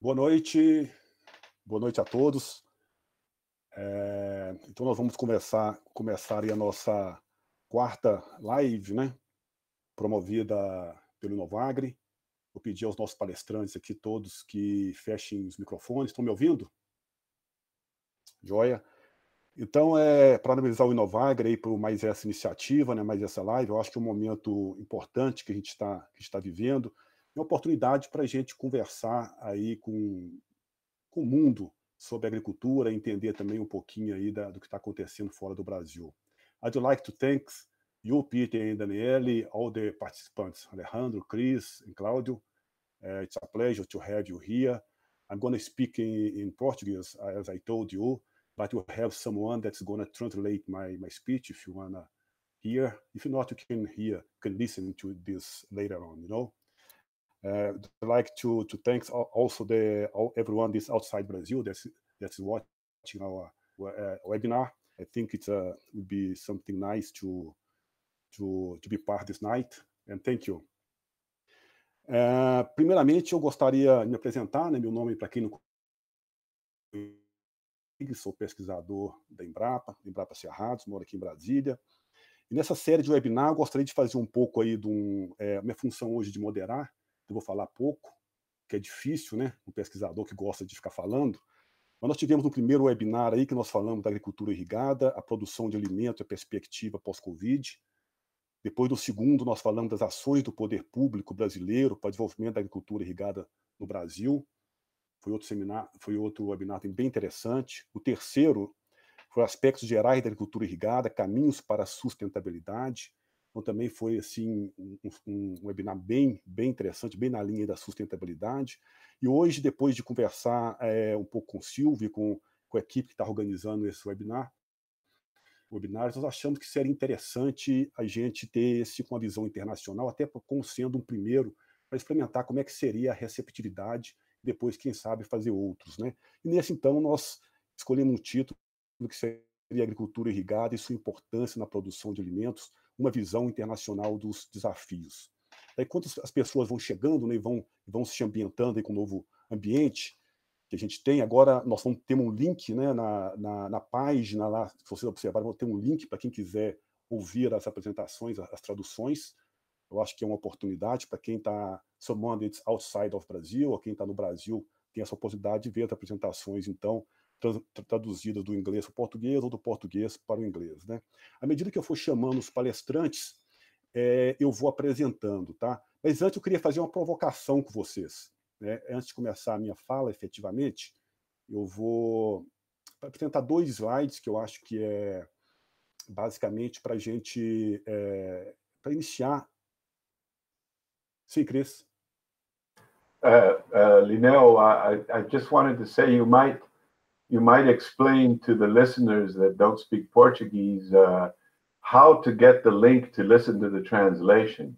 Boa noite, boa noite a todos. É, então nós vamos começar, começar a nossa quarta live, né? Promovida pelo Inovagre. Vou pedir aos nossos palestrantes aqui todos que fechem os microfones. Estão me ouvindo? Joia. Então, é, para analisar o Inovagre aí por mais essa iniciativa, né, mais essa live, eu acho que é um momento importante que a gente está está vivendo uma oportunidade para a gente conversar aí com, com o mundo sobre agricultura, entender também um pouquinho aí da, do que está acontecendo fora do Brasil. I'd like to thank you, Peter and Daniele, all the participants, Alejandro, Chris, and Claudio. Uh, it's a pleasure to have you here. I'm going to speak in, in Portuguese, as I told you, but you have someone that's going to translate my, my speech if you want to hear. If not, you can hear, can listen to this later on, you know. Uh, I'd like to to thank also the all, everyone this outside Brazil that's that's watching our uh, webinar. I think it's a would be something nice to to to be part this night. And thank you. Uh, primeiramente, eu gostaria de me apresentar, né? Meu nome, para quem não sou pesquisador da Embrapa, Embrapa Cerrados, moro aqui em Brasília. E nessa série de webinar, eu gostaria de fazer um pouco aí de um, é, minha função hoje de moderar eu vou falar pouco, que é difícil, né? Um pesquisador que gosta de ficar falando. Mas nós tivemos no primeiro webinar aí que nós falamos da agricultura irrigada, a produção de alimento e a perspectiva pós-Covid. Depois do segundo, nós falamos das ações do poder público brasileiro para desenvolvimento da agricultura irrigada no Brasil. Foi outro seminário, foi outro webinar bem interessante. O terceiro foi aspectos gerais da agricultura irrigada, caminhos para a sustentabilidade. Então também foi assim um, um, webinar bem, bem interessante, bem na linha da sustentabilidade. E hoje, depois de conversar é, um pouco com o Silvio, com, com a equipe que está organizando esse webinar, webinários, nós achamos que seria interessante a gente ter esse com uma visão internacional, até como sendo um primeiro, para experimentar como é que seria a receptividade, depois, quem sabe, fazer outros. Né? E nesse, então, nós escolhemos um título que seria Agricultura Irrigada e sua importância na produção de alimentos, uma visão internacional dos desafios. Aí, quando as pessoas vão chegando né, e vão, vão se ambientando aí com o novo ambiente que a gente tem, agora nós vamos ter um link né, na, na, na página lá, se vocês observarem, vou ter um link para quem quiser ouvir as apresentações, as traduções. Eu acho que é uma oportunidade para quem está it's outside of Brasil, ou quem está no Brasil, tem essa oportunidade de ver as apresentações, então, traduzidas do inglês para o português ou do português para o inglês. Né? À medida que eu for chamando os palestrantes, é, eu vou apresentando, tá? Mas antes eu queria fazer uma provocação com vocês. Né? Antes de começar a minha fala, efetivamente, eu vou apresentar dois slides que eu acho que é basicamente para a gente é, para iniciar. Sim, Cris. Uh, uh, Linel, I, I just wanted to say you might you might explain to the listeners that don't speak Portuguese uh, how to get the link to listen to the translation.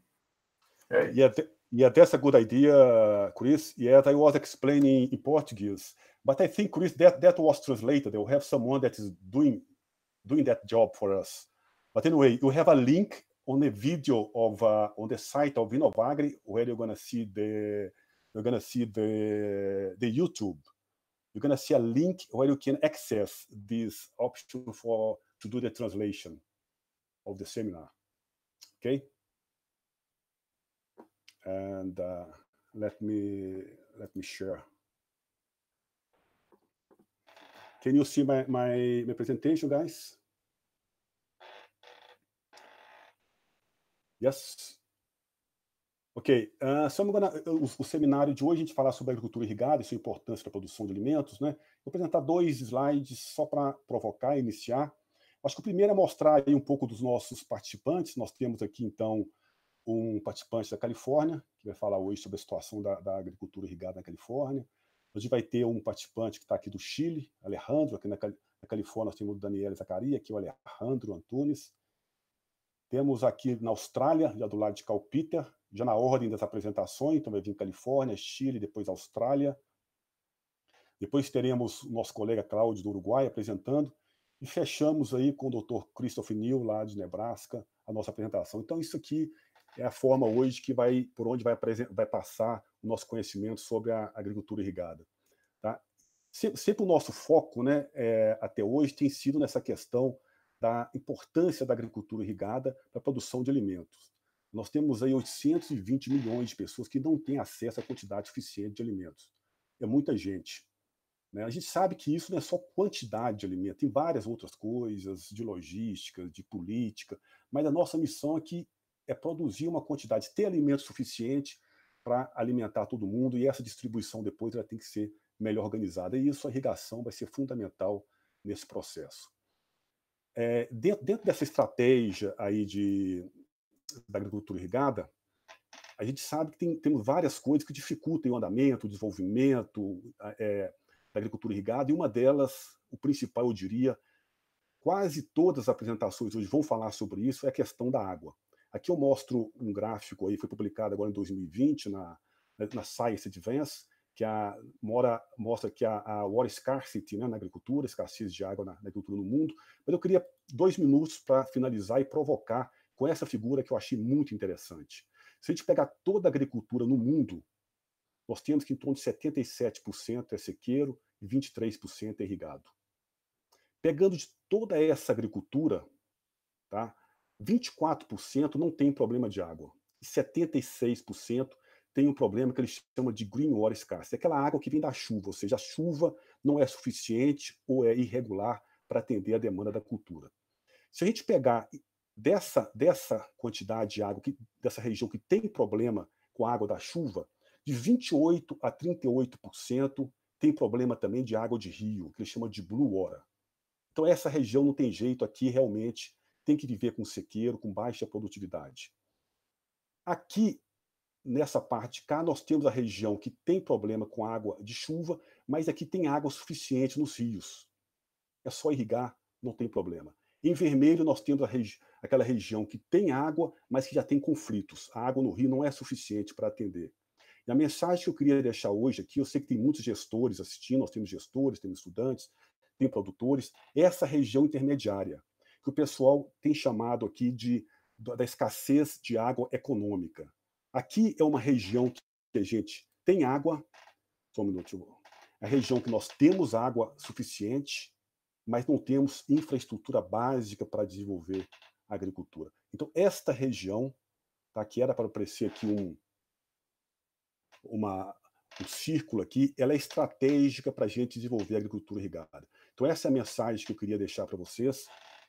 Okay. Yeah, th yeah, that's a good idea, Chris. Yeah, I was explaining in Portuguese, but I think, Chris, that that was translated. They'll have someone that is doing doing that job for us. But anyway, you have a link on the video of uh, on the site of Innovagri where you're gonna see the you're gonna see the the YouTube you're going to see a link where you can access this option for to do the translation of the seminar. Okay. And uh, let me let me share. Can you see my, my, my presentation, guys? Yes. Ok, uh, so gonna, o, o, seminário de hoje a gente falar sobre agricultura irrigada e sua importância para a produção de alimentos, né? Vou apresentar dois slides só para provocar e iniciar. Acho que o primeiro é mostrar aí um pouco dos nossos participantes. Nós temos aqui, então, um participante da Califórnia, que vai falar hoje sobre a situação da, da agricultura irrigada na Califórnia. A gente vai ter um participante que está aqui do Chile, Alejandro, aqui na, na Califórnia nós temos o Daniel Zacaria, aqui o Alejandro Antunes. Temos aqui na Austrália, já do lado de Cal Peter, já na ordem das apresentações, então vai vir Califórnia, Chile, depois Austrália. Depois teremos o nosso colega Cláudio do Uruguai apresentando. E fechamos aí com o Dr. Christopher Neal, lá de Nebraska, a nossa apresentação. Então, isso aqui é a forma hoje que vai por onde vai, vai passar o nosso conhecimento sobre a agricultura irrigada. Tá? Sempre, sempre o nosso foco, né, é, até hoje, tem sido nessa questão da importância da agricultura irrigada para a produção de alimentos. Nós temos aí 820 milhões de pessoas que não têm acesso à quantidade suficiente de alimentos. É muita gente. Né? A gente sabe que isso não é só quantidade de alimento, tem várias outras coisas, de logística, de política, mas a nossa missão aqui é produzir uma quantidade, ter alimento suficiente para alimentar todo mundo, e essa distribuição depois ela tem que ser melhor organizada. E isso, a irrigação vai ser fundamental nesse processo. É, dentro, dentro, dessa estratégia aí de, da agricultura irrigada, a gente sabe que tem, temos várias coisas que dificultam o andamento, o desenvolvimento é, da agricultura irrigada, e uma delas, o principal, eu diria, quase todas as apresentações hoje vão falar sobre isso, é a questão da água. Aqui eu mostro um gráfico aí, foi publicado agora em 2020 na, na Science Advance, que a, mora, mostra que a, a water scarcity né, na agricultura, escassez de água na, na agricultura no mundo. Mas eu queria dois minutos para finalizar e provocar com essa figura que eu achei muito interessante. Se a gente pegar toda a agricultura no mundo, nós temos que em torno de 77% é sequeiro e 23% é irrigado. Pegando de toda essa agricultura, tá, 24% não tem problema de água. E 76% tem um problema que eles chamam de green water scarcity, aquela água que vem da chuva, ou seja, a chuva não é suficiente ou é irregular para atender a demanda da cultura. Se a gente pegar dessa, dessa quantidade de água, que, dessa região que tem problema com a água da chuva, de 28% a 38% tem problema também de água de rio, que eles chamam de blue water. Então, essa região não tem jeito aqui, realmente, tem que viver com sequeiro, com baixa produtividade. Aqui, nessa parte cá, nós temos a região que tem problema com água de chuva, mas aqui tem água suficiente nos rios. É só irrigar, não tem problema. Em vermelho, nós temos regi aquela região que tem água, mas que já tem conflitos. A água no rio não é suficiente para atender. E a mensagem que eu queria deixar hoje aqui, eu sei que tem muitos gestores assistindo, nós temos gestores, temos estudantes, tem produtores, essa região intermediária, que o pessoal tem chamado aqui de da escassez de água econômica. Aqui é uma região que a gente tem água, só um minuto, é a região que nós temos água suficiente, mas não temos infraestrutura básica para desenvolver agricultura. Então, esta região, tá, que era para parecer aqui um, uma, um círculo aqui, ela é estratégica para a gente desenvolver a agricultura irrigada. Então, essa é a mensagem que eu queria deixar para vocês.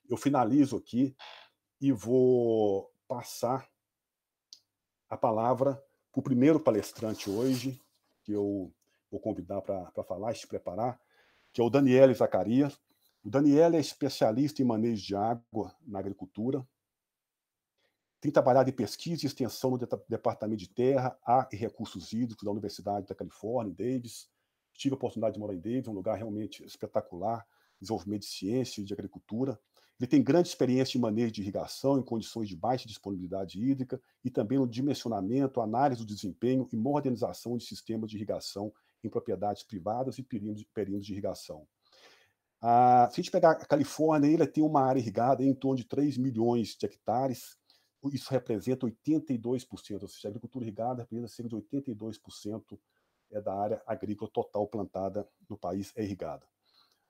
Eu finalizo aqui e vou passar a palavra para o primeiro palestrante hoje, que eu vou convidar para falar e se preparar, que é o Daniel Zacarias. O Daniel é especialista em manejo de água na agricultura, tem trabalhado em pesquisa e extensão no Departamento de Terra, Ar e Recursos Hídricos da Universidade da Califórnia, em Davis. Tive a oportunidade de morar em Davis, um lugar realmente espetacular, desenvolvimento de ciência e de agricultura. Ele tem grande experiência em manejo de irrigação em condições de baixa disponibilidade hídrica e também no dimensionamento, análise do desempenho e modernização de sistemas de irrigação em propriedades privadas e períodos de irrigação. Ah, se a gente pegar a Califórnia, ele tem uma área irrigada em torno de 3 milhões de hectares, isso representa 82%, ou seja, a agricultura irrigada representa cerca de 82% é da área agrícola total plantada no país é irrigada.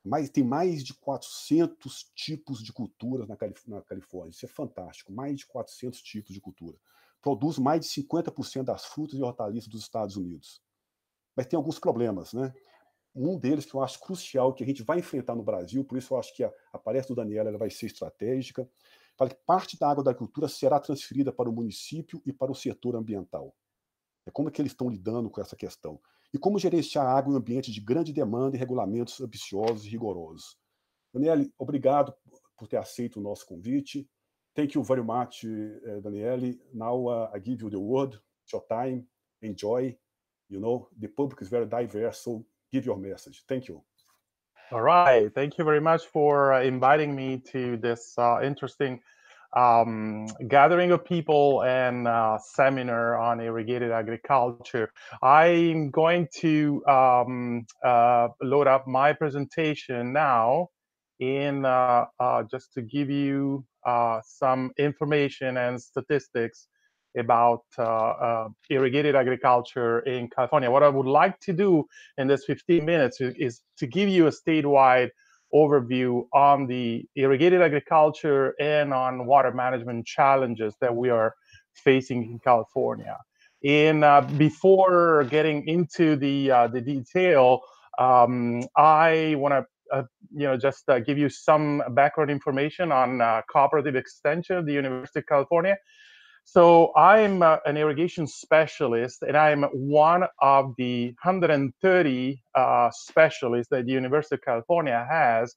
Mas tem mais de 400 tipos de culturas na, Calif na Califórnia. Isso é fantástico, mais de 400 tipos de cultura. Produz mais de 50% das frutas e hortaliças dos Estados Unidos. Mas tem alguns problemas, né? Um deles que eu acho crucial, que a gente vai enfrentar no Brasil, por isso eu acho que a, a palestra do Daniel ela vai ser estratégica, fala que parte da água da agricultura será transferida para o município e para o setor ambiental. É como é que eles estão lidando com essa questão. E como gerenciar a água em um ambiente de grande demanda e regulamentos ambiciosos e rigorosos. Daniele, obrigado por ter aceito o nosso convite. Thank you very much, uh, Daniele. Now uh, I give you the word. It's your time. Enjoy. You know, the public is very diverse, so give your message. Thank you. All right. Thank you very much for uh, inviting me to this uh, interesting um, gathering of people and uh, seminar on irrigated agriculture. I'm going to um, uh, load up my presentation now in uh, uh, just to give you some information and statistics about uh, uh, irrigated agriculture in California. What I would like to do in this 15 minutes is, to give you a statewide overview on the irrigated agriculture and on water management challenges that we are facing in California. And uh, before getting into the uh, the detail, um, I want to uh, you know just uh, give you some background information on uh, cooperative extension of the University of California. So I'm uh, an irrigation specialist, and I'm one of the 130 specialists that the University of California has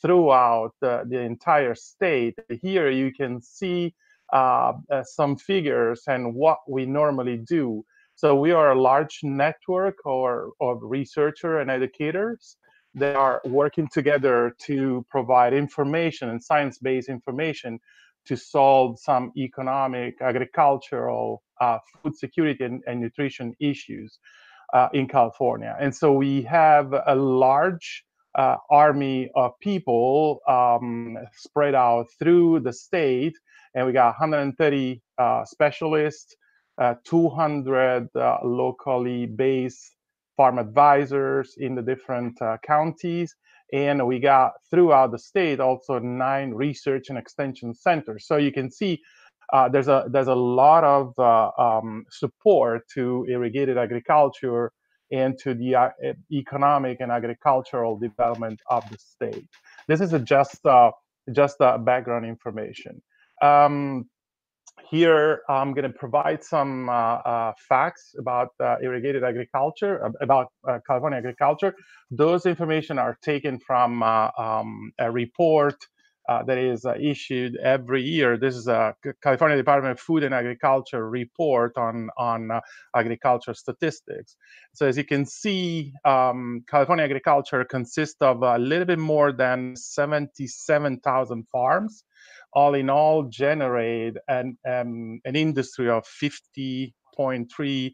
throughout the entire state. Here you can see uh, uh, some figures and what we normally do. So we are a large network or of researcher and educators that are working together to provide information and science-based information to solve some economic, agricultural, uh, food security and, and nutrition issues uh, in California. And so we have a large uh, army of people um, spread out through the state and we got 130 uh, specialists, uh, 200 uh, locally based farm advisors in the different counties, and we got throughout the state also nine research and extension centers. So you can see uh, there's a there's a lot of uh, um, support to irrigated agriculture and to the uh, economic and agricultural development of the state. This is just uh, just uh, background information. Um, here, I'm going to provide some uh, uh, facts about uh, irrigated agriculture, about uh, California agriculture. Those information are taken from uh, um, a report uh, that is issued every year. This is a California Department of Food and Agriculture report on, on agriculture statistics. So as you can see, um, California agriculture consists of a little bit more than 77,000 farms all in all generate an, um, an industry of 50.3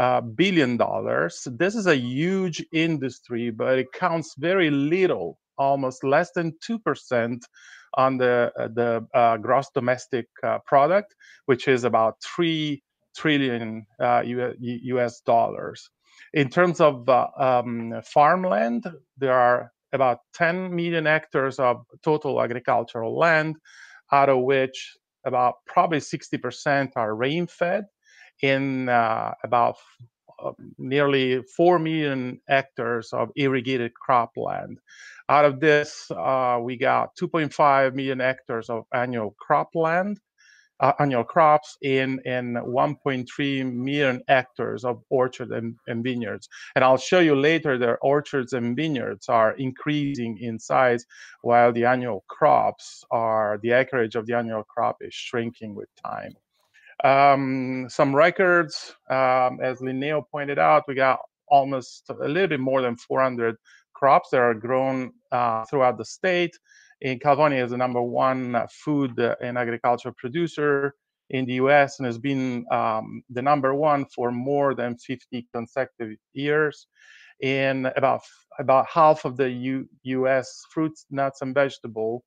uh, billion dollars. This is a huge industry, but it counts very little, almost less than 2% on the, uh, the uh, gross domestic uh, product, which is about 3 trillion US uh, dollars. In terms of um, farmland, there are about 10 million hectares of total agricultural land out of which about probably 60% are rain fed in uh, about uh, nearly 4 million hectares of irrigated cropland. Out of this, uh, we got 2.5 million hectares of annual cropland, uh, annual crops in, in 1.3 million hectares of orchards and, and, vineyards. And I'll show you later that orchards and vineyards are increasing in size while the annual crops are, the acreage of the annual crop is shrinking with time. Um, some records, um, as Linneo pointed out, we got almost a little bit more than 400 crops that are grown uh, throughout the state in California is the number one uh, food and agriculture producer in the US and has been um, the number one for more than 50 consecutive years. And about about half of the U, US fruits, nuts, and vegetable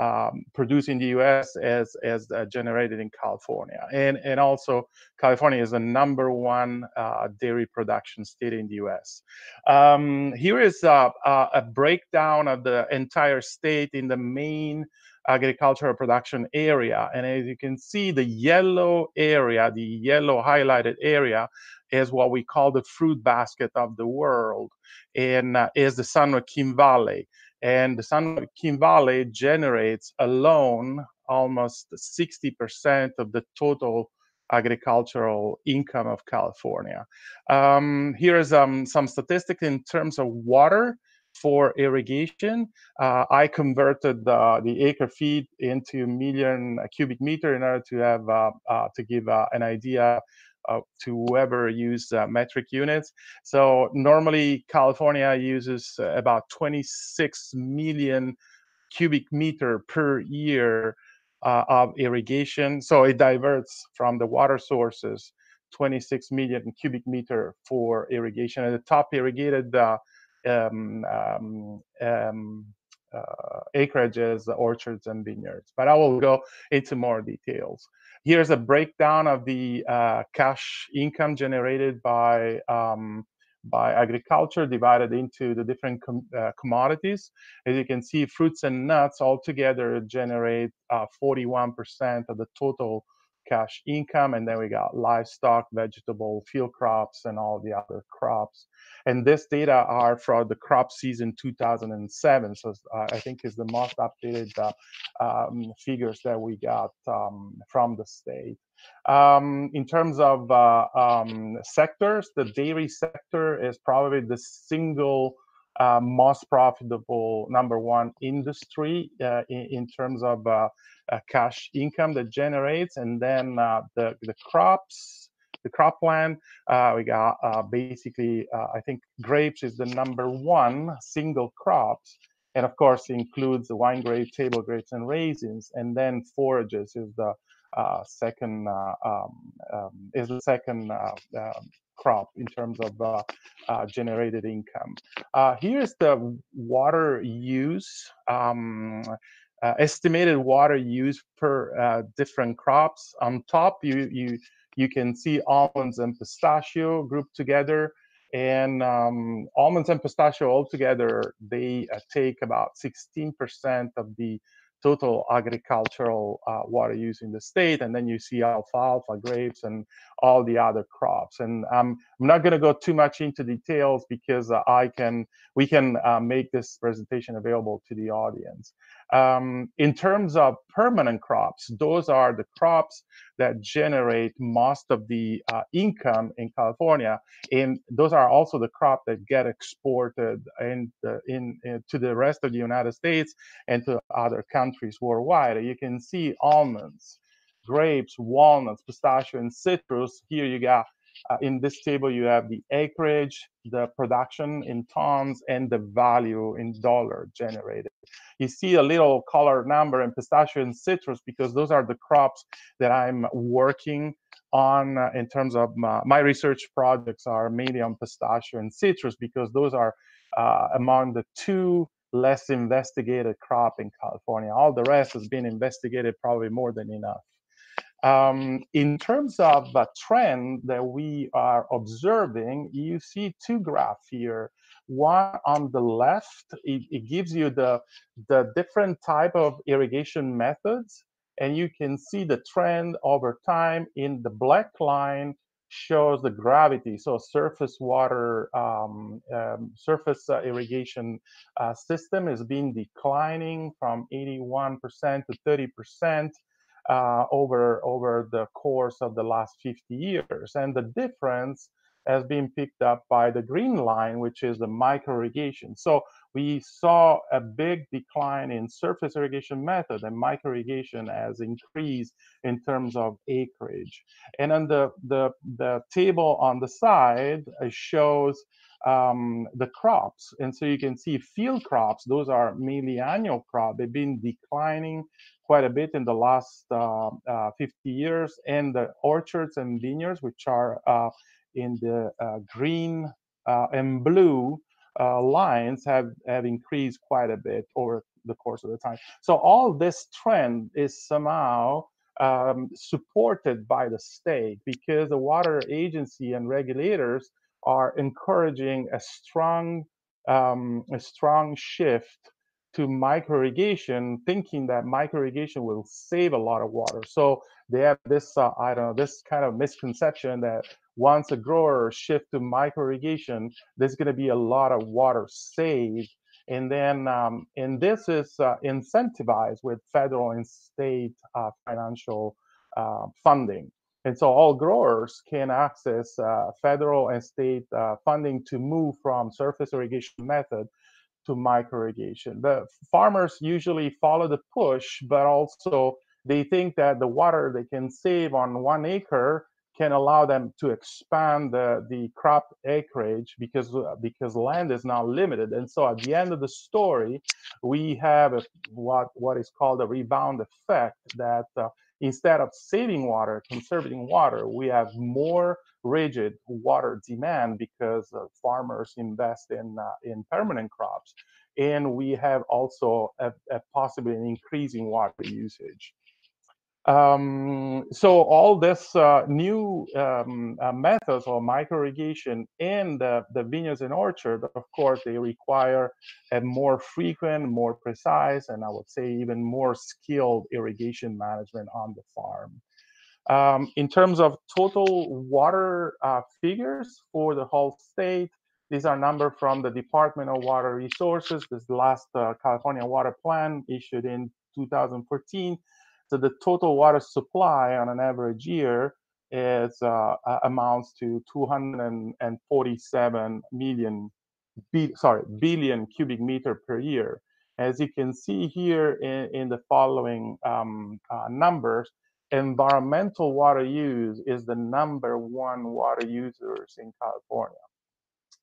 um, produced in the U.S. as as uh, generated in California, and and also California is the number one uh, dairy production state in the U.S. Um, here is a, a, breakdown of the entire state in the main agricultural production area, and as you can see, the yellow area, the yellow highlighted area, is what we call the fruit basket of the world, and uh, is the San Joaquin Valley. And the San Joaquin Valley generates alone almost 60% of the total agricultural income of California. Um, here's um, some statistics in terms of water for irrigation. Uh, I converted the, the acre feet into million cubic meter in order to have uh, uh, to give uh, an idea uh, to whoever use uh, metric units. So normally California uses uh, about 26 million cubic meter per year uh, of irrigation. So it diverts from the water sources 26 million cubic meter for irrigation. And the top irrigated um, um, um, uh, acreages, orchards, and vineyards. But I will go into more details. Here's a breakdown of the uh, cash income generated by um, by agriculture divided into the different com uh, commodities. As you can see, fruits and nuts altogether generate 41% uh, of the total cash income. And then we got livestock, vegetable, field crops, and all the other crops. And this data are for the crop season 2007. So uh, I think is the most updated uh, um, figures that we got um, from the state. Um, in terms of uh, um, sectors, the dairy sector is probably the single most profitable number one industry uh, in, in, terms of uh, uh cash income that generates, and then uh, the the crops, the cropland, uh, we got basically I think grapes is the number one single crops, and of course includes the wine grapes, table grapes, and raisins, and then forages is the second um, um, is the second um, crop in terms of uh, uh, generated income. Uh, here's the water use, um, uh, estimated water use per uh, different crops. On top, you, you, you can see almonds and pistachio grouped together. And um, almonds and pistachio altogether, they uh, take about 16% of the total agricultural uh, water use in the state. And then you see alfalfa, grapes, and all the other crops. And um, I'm not going to go too much into details because uh, I can, we can uh, make this presentation available to the audience. Um, in terms of permanent crops, those are the crops that generate most of the uh, income in California, and those are also the crops that get exported in, the, in, in, to the rest of the United States and to other countries worldwide. You can see almonds, grapes, walnuts, pistachio, and citrus. Here you got uh, in this table, you have the acreage, the production in tons, and the value in dollar generated. You see a little color number in pistachio and citrus because those are the crops that I'm working on uh, in terms of my, my, research projects are mainly on pistachio and citrus because those are uh, among the two less investigated crop in California. All the rest has been investigated probably more than enough. Um, in terms of a trend that we are observing, you see two graphs here. One on the left, it, it gives you the, the different type of irrigation methods, and you can see the trend over time in the black line shows the gravity. So surface water, um, um, surface uh, irrigation uh, system has been declining from 81% to 30% uh, over over the course of the last 50 years. And the difference has been picked up by the green line, which is the micro irrigation. So we saw a big decline in surface irrigation method and micro irrigation has increased in terms of acreage. And then the, the, the table on the side uh, shows um, the crops. And so you can see field crops, those are mainly annual crop. They've been declining quite a bit in the last uh, uh, 50 years. And the orchards and vineyards, which are uh, in the uh, green and blue lines, have, have increased quite a bit over the course of the time. So all this trend is somehow um, supported by the state because the water agency and regulators are encouraging a strong um, a strong shift to micro irrigation, thinking that micro irrigation will save a lot of water. So they have this, uh, I don't know, this kind of misconception that once a grower shift to micro irrigation, there's going to be a lot of water saved. And then, um, and this is uh, incentivized with federal and state uh, financial uh, funding. And so all growers can access uh, federal and state uh, funding to move from surface irrigation method to micro irrigation. The farmers usually follow the push, but also they think that the water they can save on one acre can allow them to expand the, the crop acreage because uh, because land is now limited. And so at the end of the story, we have a, what what is called a rebound effect that uh, instead of saving water, conserving water, we have more rigid water demand because uh, farmers invest in uh, in permanent crops, and we have also a, a possibly an increasing water usage. Um, so all this uh, new um, uh, methods of micro irrigation in the, the vineyards and orchard, of course, they require a more frequent, more precise, and I would say even more skilled irrigation management on the farm. Um, in terms of total water uh, figures for the whole state, these are numbers from the Department of Water Resources. This last uh, California Water Plan issued in 2014 so the total water supply on an average year is uh, amounts to 247 million, sorry, billion cubic meter per year. As you can see here in, in the following um, uh, numbers, environmental water use is the number one water users in California.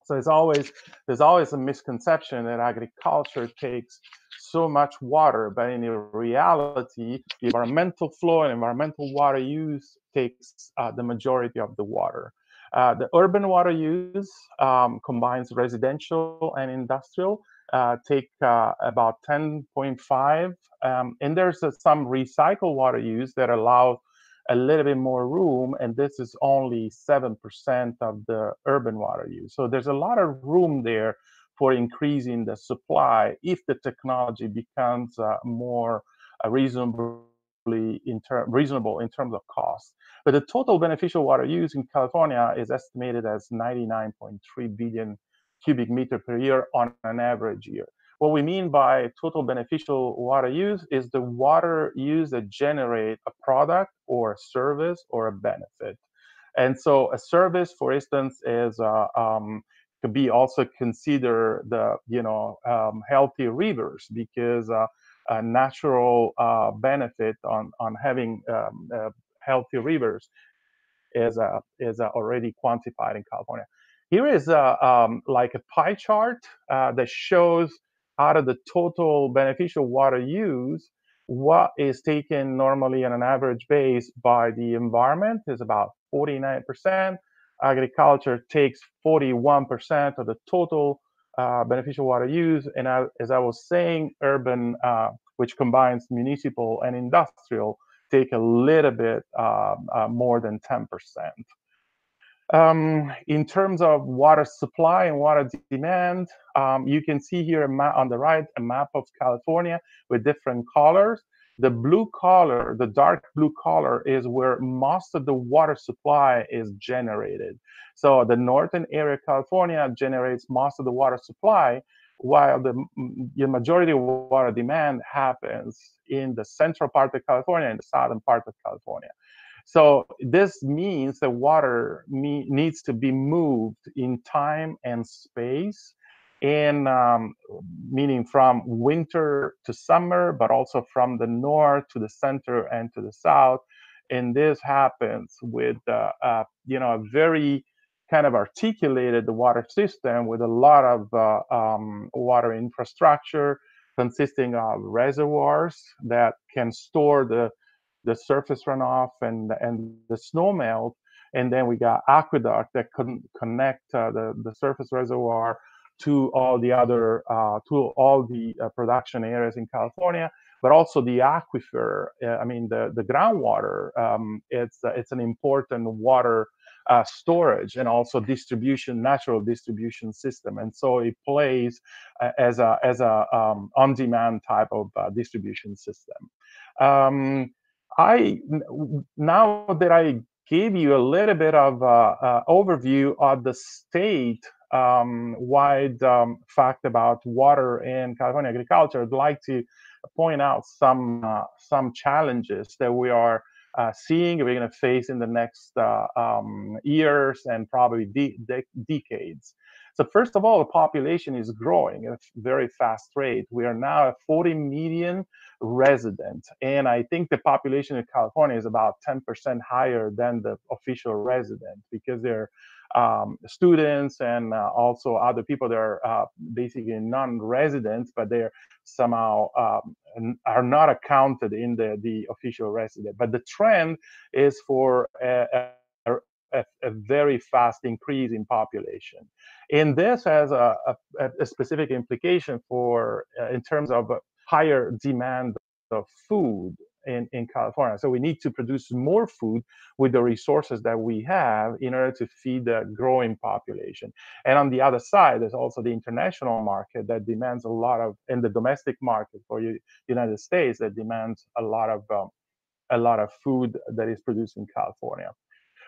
So it's always there's always a misconception that agriculture takes so much water, but in reality, the environmental flow and environmental water use takes uh, the majority of the water. Uh, the urban water use um, combines residential and industrial, uh, take uh, about 10.5, um, and there's uh, some recycled water use that allow a little bit more room, and this is only 7% of the urban water use. So there's a lot of room there for increasing the supply if the technology becomes uh, more uh, reasonably in reasonable in terms of cost. But the total beneficial water use in California is estimated as 99.3 billion cubic meter per year on an average year. What we mean by total beneficial water use is the water use that generate a product or a service or a benefit. And so a service, for instance, is uh, um, could be also consider the you know um, healthy rivers because uh, a natural uh, benefit on on having um, uh, healthy rivers is uh, is uh, already quantified in California. Here is uh, um, like a pie chart that shows out of the total beneficial water use, what is taken normally on an average base by the environment is about 49%. Agriculture takes 41% of the total uh, beneficial water use. And as I was saying, urban, uh, which combines municipal and industrial, take a little bit uh, uh more than 10%. Um, in terms of water supply and water demand, um, you can see here on the right a map of California with different colors. The blue color, the dark blue color, is where most of the water supply is generated. So the northern area of California generates most of the water supply, while the, the majority of water demand happens in the central part of California and the southern part of California. So this means that water me- needs to be moved in time and space, in um, meaning from winter to summer, but also from the north to the center and to the south. And this happens with uh, uh, you know a very kind of articulated water system with a lot of uh, um, water infrastructure consisting of reservoirs that can store the the surface runoff and and the snow melt, and then we got aqueduct that couldn't connect uh, the the surface reservoir to all the other uh, to all the uh, production areas in California, but also the aquifer. Uh, I mean, the the groundwater. Um, it's uh, it's an important water uh, storage and also distribution, natural distribution system, and so it plays uh, as a as a um, on-demand type of distribution system. Um, I now that I gave you a little bit of uh, uh, overview of the state um, wide um, fact about water in California agriculture, I'd like to point out some uh, some challenges that we are uh, seeing we're going to face in the next uh, um, years and probably de- de- decades. So first of all, the population is growing at a very fast rate. We are now at 40 million residents, and I think the population in California is about 10% higher than the official resident because they're um, students and uh, also other people that are uh, basically non-residents, but they're somehow um, are not accounted in the, the official resident. But the trend is for a, a very fast increase in population. And this has a, a specific implication for uh, in terms of higher demand of food in, in California. So we need to produce more food with the resources that we have in order to feed the growing population. And on the other side, there's also the international market that demands a lot of, and the domestic market for the United States that demands a lot of um, a lot of food that is produced in California.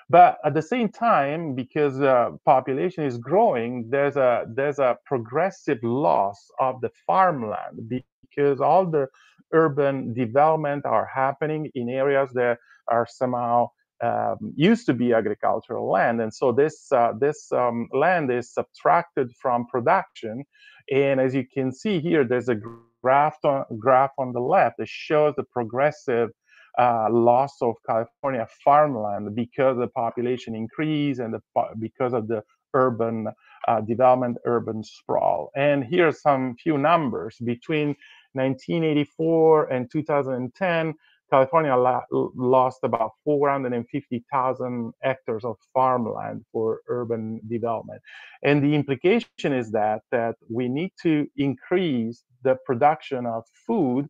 But at the same time, because uh, population is growing, there's a there's a progressive loss of the farmland because all the urban development are happening in areas that are somehow um, used to be agricultural land, and so this uh, this um, land is subtracted from production. And as you can see here, there's a graph on, graph on the left that shows the progressive uh, loss of California farmland because the population increase and the, because of the urban uh, development, urban sprawl. And here are some few numbers. Between 1984 and 2010, California lost about 450,000 hectares of farmland for urban development. And the implication is that, that we need to increase the production of food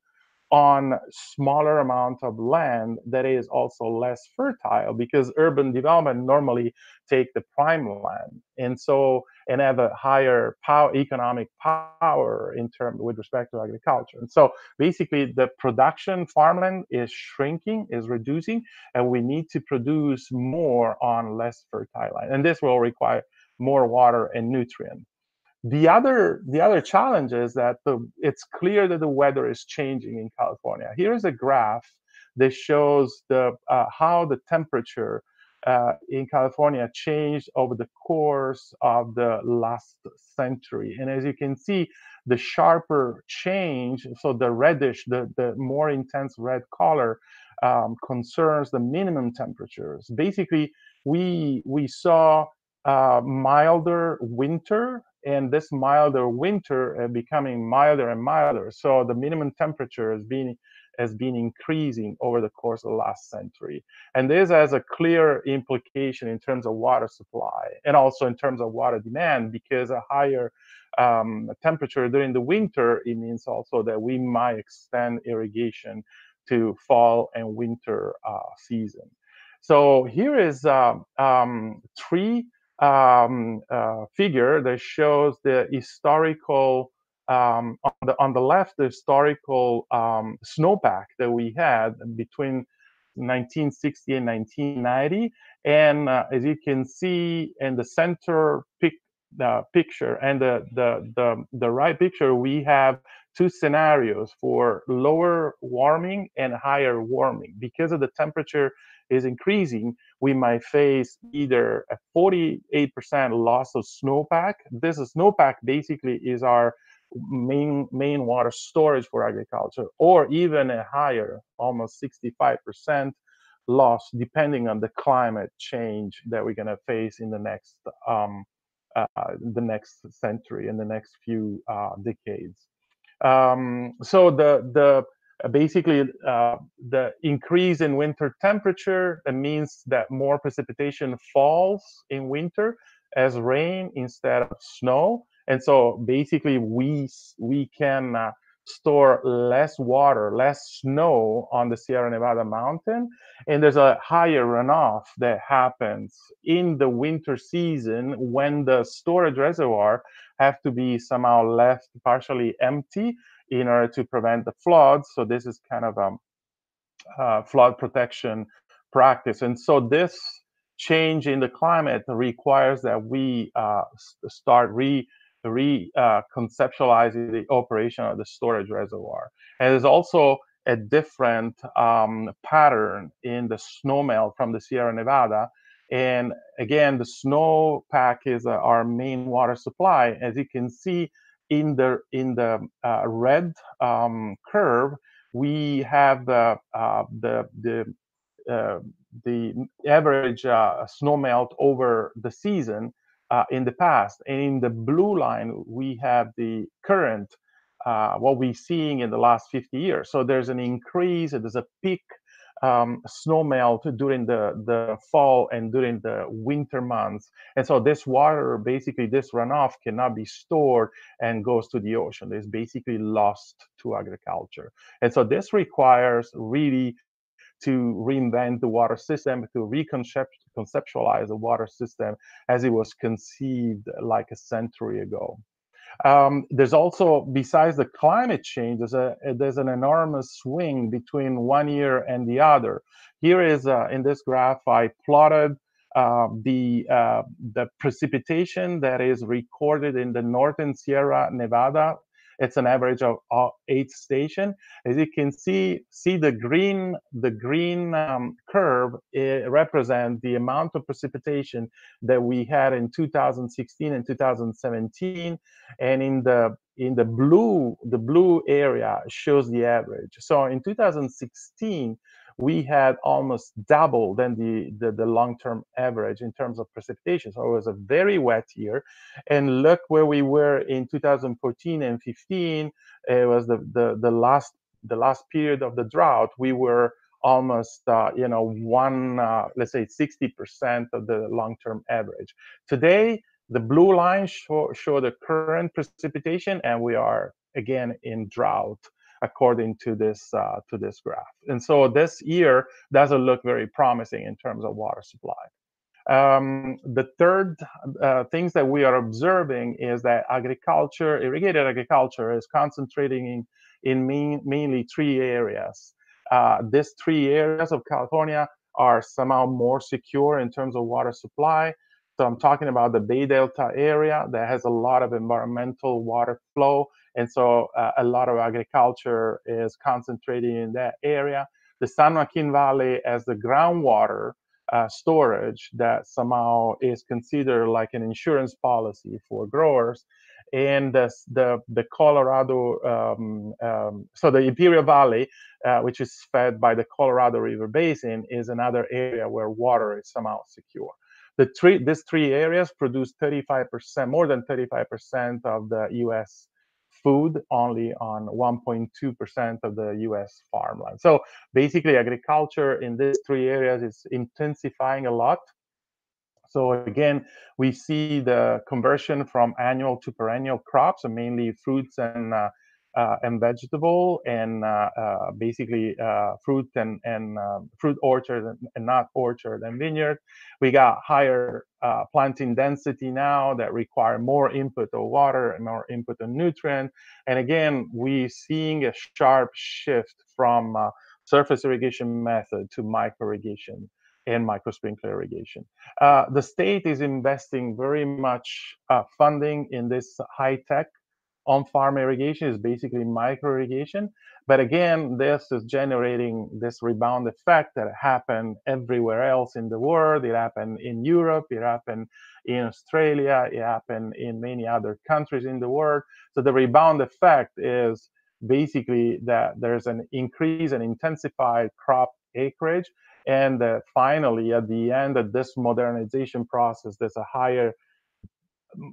on smaller amount of land that is also less fertile because urban development normally take the prime land. And so and have a higher power economic power in terms with respect to agriculture. And so basically the production farmland is shrinking is reducing and we need to produce more on less fertile land. And this will require more water and nutrient the other the other challenge is that the, it's clear that the weather is changing in California. Here is a graph that shows the uh, how the temperature uh, in California changed over the course of the last century. And as you can see, the sharper change, so the reddish, the, the more intense red color, um, concerns the minimum temperatures. Basically, we we saw uh, milder winter and this milder winter uh, becoming milder and milder. So the minimum temperature has been has been increasing over the course of the last century. And this has a clear implication in terms of water supply and also in terms of water demand because a higher um, temperature during the winter, it means also that we might extend irrigation to fall and winter uh, season. So here is um, um, three um, uh, figure that shows the historical um, on the on the left the historical um, snowpack that we had between 1960 and 1990 and uh, as you can see in the center pic, the picture and the, the the the right picture we have two scenarios for lower warming and higher warming because of the temperature is increasing we might face either a 48% loss of snowpack. This snowpack basically is our main main water storage for agriculture, or even a higher, almost 65% loss, depending on the climate change that we're going to face in the next um, uh, the next century in the next few uh, decades. Um, so the the basically uh, the increase in winter temperature that means that more precipitation falls in winter as rain instead of snow. And so basically we we can uh, store less water less snow on the sierra nevada mountain and there's a higher runoff that happens in the winter season when the storage reservoir have to be somehow left partially empty in order to prevent the floods. So this is kind of a uh, flood protection practice. And so this change in the climate requires that we uh, start re re uh, the operation of the storage reservoir. And there's also a different um, pattern in the snowmelt from the Sierra Nevada. And again, the snowpack is uh, our main water supply. As you can see, in the in the uh, red um, curve, we have the uh, the the uh, the average uh, snow melt over the season uh, in the past, and in the blue line we have the current uh, what we're seeing in the last 50 years. So there's an increase. There's a peak um, snow melt during the, the fall and during the winter months. And so this water, basically this runoff cannot be stored and goes to the ocean. It's basically lost to agriculture. And so this requires really to reinvent the water system, to reconceptualize a water system as it was conceived like a century ago. Um, there's also, besides the climate change, there's, a, there's an enormous swing between one year and the other. Here is, uh, in this graph, I plotted uh, the, uh, the precipitation that is recorded in the Northern Sierra Nevada it's an average of eight station. As you can see, see the green, the green um, curve represent the amount of precipitation that we had in 2016 and 2017, and in the in the blue, the blue area shows the average. So in 2016, we had almost double than the, the, the long-term average in terms of precipitation. So it was a very wet year. And look where we were in 2014 and 15. It was the, the, the last the last period of the drought. We were almost uh, you know one uh, let's say 60% of the long-term average. Today, the blue line show, show the current precipitation, and we are again in drought according to this uh, to this graph. And so this year doesn't look very promising in terms of water supply. Um, the third uh, things that we are observing is that agriculture, irrigated agriculture, is concentrating in in main, mainly three areas. Uh, these three areas of California are somehow more secure in terms of water supply. So I'm talking about the Bay Delta area that has a lot of environmental water flow and so uh, a lot of agriculture is concentrated in that area. The San Joaquin Valley as the groundwater uh, storage that somehow is considered like an insurance policy for growers. And the, the, the Colorado, um, um, so the Imperial Valley, uh, which is fed by the Colorado River Basin, is another area where water is somehow secure. The three, these three areas produce 35%, more than 35% of the US food only on 1.2% of the US farmland. So basically, agriculture in these three areas is intensifying a lot. So again, we see the conversion from annual to perennial crops, mainly fruits and uh, and vegetable and uh, uh, basically fruit and, and um, fruit orchard and, not orchard and vineyard. We got higher planting density now that require more input of water and more input of nutrient. And again, we seeing a sharp shift from surface irrigation method to micro irrigation and micro sprinkler irrigation. Uh, the state is investing very much uh, funding in this high tech on-farm irrigation is basically micro irrigation. But again, this is generating this rebound effect that happened everywhere else in the world. It happened in Europe, it happened in Australia, it happened in many other countries in the world. So the rebound effect is basically that there's an increase and intensified crop acreage. And uh, finally, at the end of this modernization process, there's a higher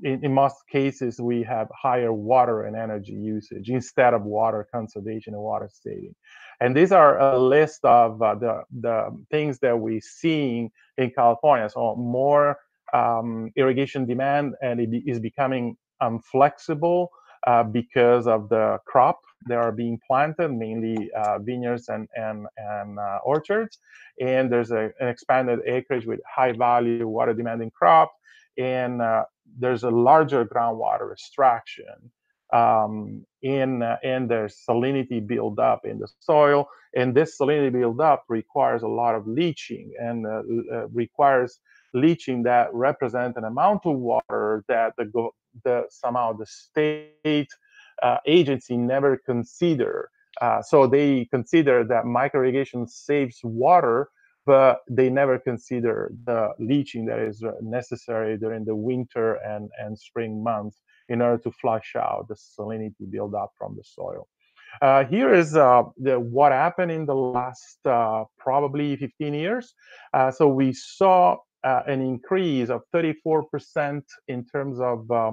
in, in, most cases, we have higher water and energy usage instead of water conservation and water saving. And these are a list of uh, the, the things that we're seeing in California. So more um, irrigation demand, and it is becoming unflexible uh, because of the crop that are being planted, mainly uh, vineyards and and and uh, orchards. And there's a, an expanded acreage with high value water demanding crop and uh, there's a larger groundwater extraction um, in uh, and there's salinity build up in the soil and this salinity build up requires a lot of leaching and uh, uh, requires leaching that represent an amount of water that the, the somehow the state uh, agency never consider. Uh, so they consider that micro irrigation saves water but they never consider the leaching that is necessary during the winter and, and spring months in order to flush out the salinity buildup from the soil. Uh, here is uh, the, what happened in the last uh, probably 15 years. Uh, so we saw uh, an increase of 34% in terms of uh,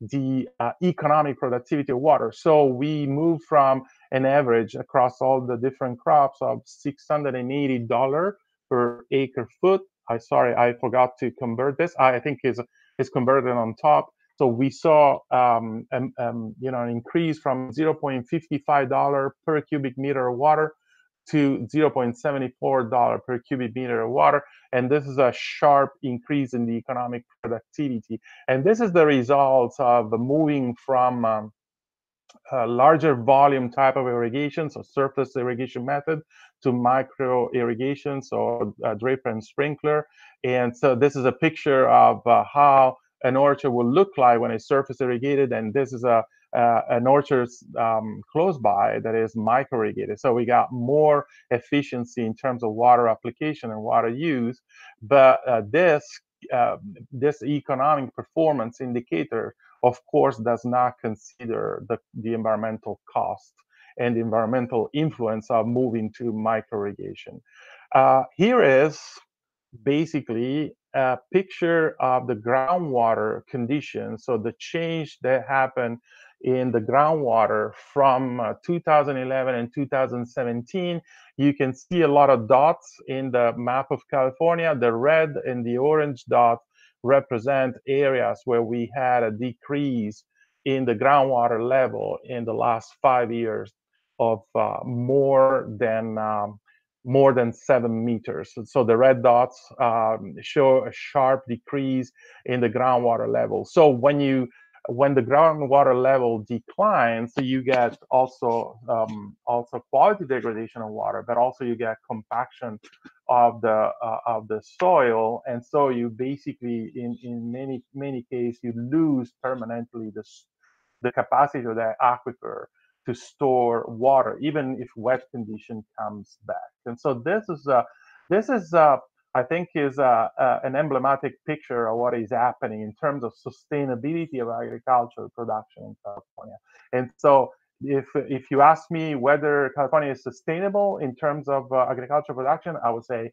the uh, economic productivity of water. So we moved from an average across all the different crops of $680 per acre foot. I sorry, I forgot to convert this. I think is is converted on top. So we saw, um, um, um, you know, an increase from $0.55 per cubic meter of water to $0.74 per cubic meter of water. And this is a sharp increase in the economic productivity. And this is the result of moving from um, a larger volume type of irrigation, so surface irrigation method, to micro irrigation, so uh, and sprinkler. And so this is a picture of uh, how an orchard will look like when it's surface irrigated. And this is a uh, an orchard um, close by that is micro irrigated. So we got more efficiency in terms of water application and water use. But uh, this uh, this economic performance indicator, of course, does not consider the, the environmental cost and environmental influence of moving to micro irrigation. Uh, here is basically a picture of the groundwater conditions. So the change that happened in the groundwater from uh, 2011 and 2017. You can see a lot of dots in the map of California. The red and the orange dots represent areas where we had a decrease in the groundwater level in the last five years of uh, more than um, more than seven meters. So the red dots um, show a sharp decrease in the groundwater level. So when you when the groundwater level declines, so you get also um, also quality degradation of water, but also you get compaction of the uh, of the soil, and so you basically in in many many cases you lose permanently the the capacity of that aquifer to store water, even if wet condition comes back. And so this is a this is a I think is uh, uh, an emblematic picture of what is happening in terms of sustainability of agricultural production in California. And so, if if you ask me whether California is sustainable in terms of uh, agricultural production, I would say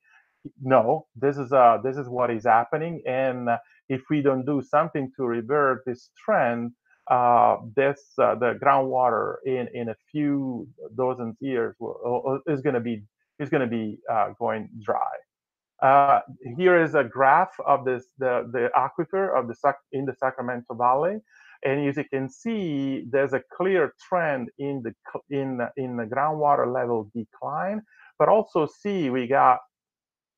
no. This is uh, this is what is happening, and if we don't do something to revert this trend, uh, this uh, the groundwater in in a few dozen years will, is going to be is going to be going dry. Uh, here is a graph of this the, the aquifer of the in the Sacramento Valley. And as you can see, there's a clear trend in the in in the groundwater level decline. But also see we got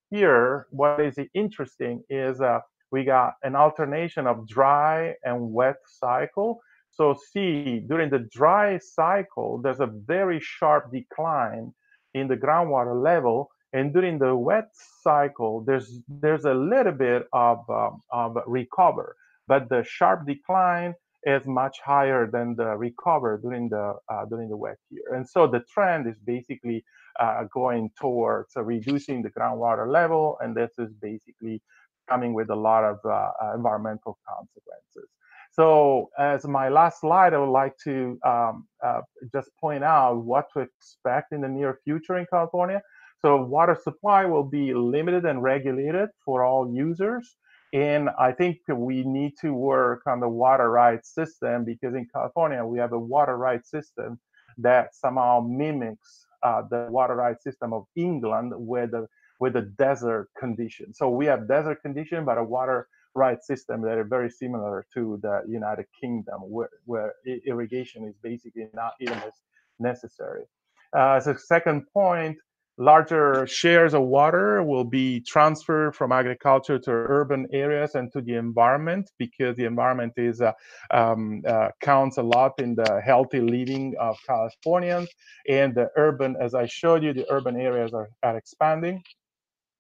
here what is interesting is uh, we got an alternation of dry and wet cycle. So see during the dry cycle, there's a very sharp decline in the groundwater level and during the wet cycle, there's there's a little bit of, um, of recover, but the sharp decline is much higher than the recover during the uh, during the wet year. And so the trend is basically uh, going towards uh, reducing the groundwater level, and this is basically coming with a lot of uh, uh, environmental consequences. So as my last slide, I would like to um, uh, just point out what to expect in the near future in California. So water supply will be limited and regulated for all users. And I think we need to work on the water rights system because in California, we have a water rights system that somehow mimics uh, the water rights system of England with the, with a desert condition. So we have desert condition, but a water rights system that are very similar to the United Kingdom, where, where irrigation is basically not even necessary. Uh, as a second point, larger shares of water will be transferred from agriculture to urban areas and to the environment because the environment is uh, um, uh, counts a lot in the healthy living of Californians. And the urban as I showed you the urban areas are, are expanding.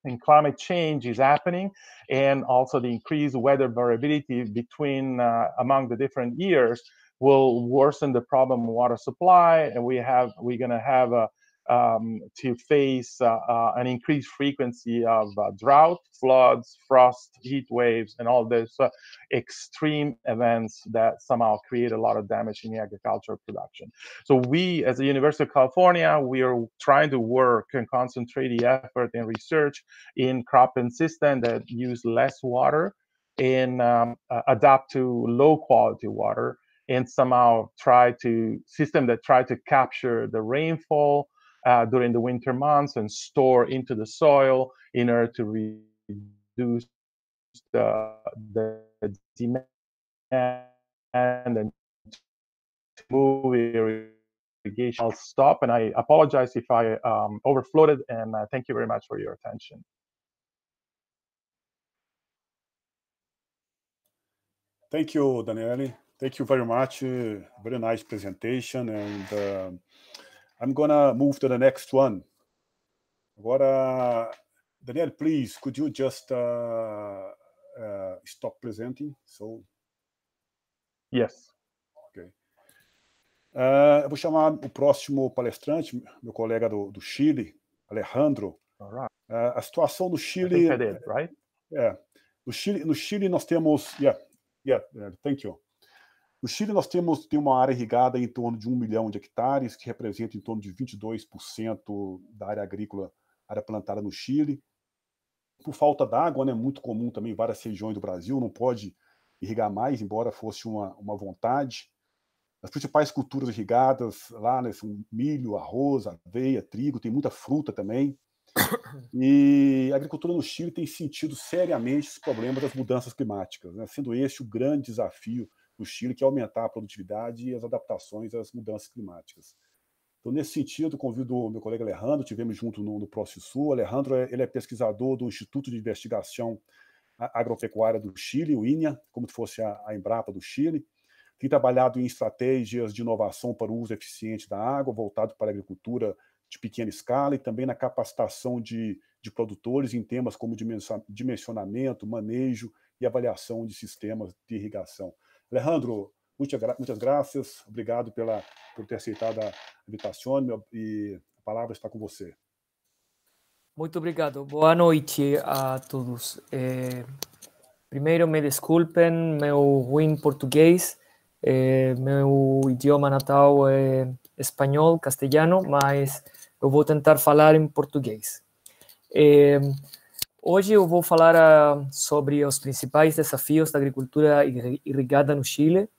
And climate change is happening. And also the increased weather variability between uh, among the different years will worsen the problem of water supply. And we have we're going to have a um, to face uh, uh, an increased frequency of uh, drought, floods, frost, heat waves, and all those extreme events that somehow create a lot of damage in the agricultural production. So we, as the University of California, we are trying to work and concentrate the effort and research in crop and system that use less water and um, adapt to low quality water and somehow try to system that try to capture the rainfall uh, during the winter months and store into the soil in order to reduce the, the demand and move irrigation. I'll stop and I apologize if I um, overflowed and uh, thank you very much for your attention. Thank you, Daniele. Thank you very much. Very nice presentation. And uh, I'm to move to the next one. Agora, Daniel, please, could you just uh, uh, stop presenting? So. Yes. Ok. Uh, eu vou chamar o próximo palestrante, meu colega do, do Chile, Alejandro. Right. Uh, a situação no Chile. I did, right? É. No Chile, no Chile nós temos. Yeah, yeah, yeah, thank you. No Chile, nós temos tem uma área irrigada em torno de um milhão de hectares, que representa em torno de 22% da área agrícola, área plantada no Chile. Por falta d'água, né, muito comum também em várias regiões do Brasil, não pode irrigar mais, embora fosse uma, uma vontade. As principais culturas irrigadas lá né, são milho, arroz, aveia, trigo, tem muita fruta também. E a agricultura no Chile tem sentido seriamente os problemas das mudanças climáticas, né, sendo esse o grande desafio no Chile, que é aumentar a produtividade e as adaptações às mudanças climáticas. Então, nesse sentido, convido o meu colega Alejandro, tivemos junto no, no Sul. Alejandro é, ele é pesquisador do Instituto de Investigação Agropecuária do Chile, o INEA, como se fosse a, a Embrapa do Chile. Tem trabalhado em estratégias de inovação para o uso eficiente da água, voltado para a agricultura de pequena escala e também na capacitação de, de produtores em temas como dimensionamento, manejo e avaliação de sistemas de irrigação. Alejandro, muitas, muitas graças, obrigado pela, por ter aceitado a invitação e a palavra está com você. Muito obrigado. Boa noite a todos. É, primeiro, me desculpem meu ruim português. É, meu idioma natal é espanhol, castelhano, mas eu vou tentar falar em português. É, Hoje eu vou falar uh, sobre os principais desafios da agricultura irrigada no Chile.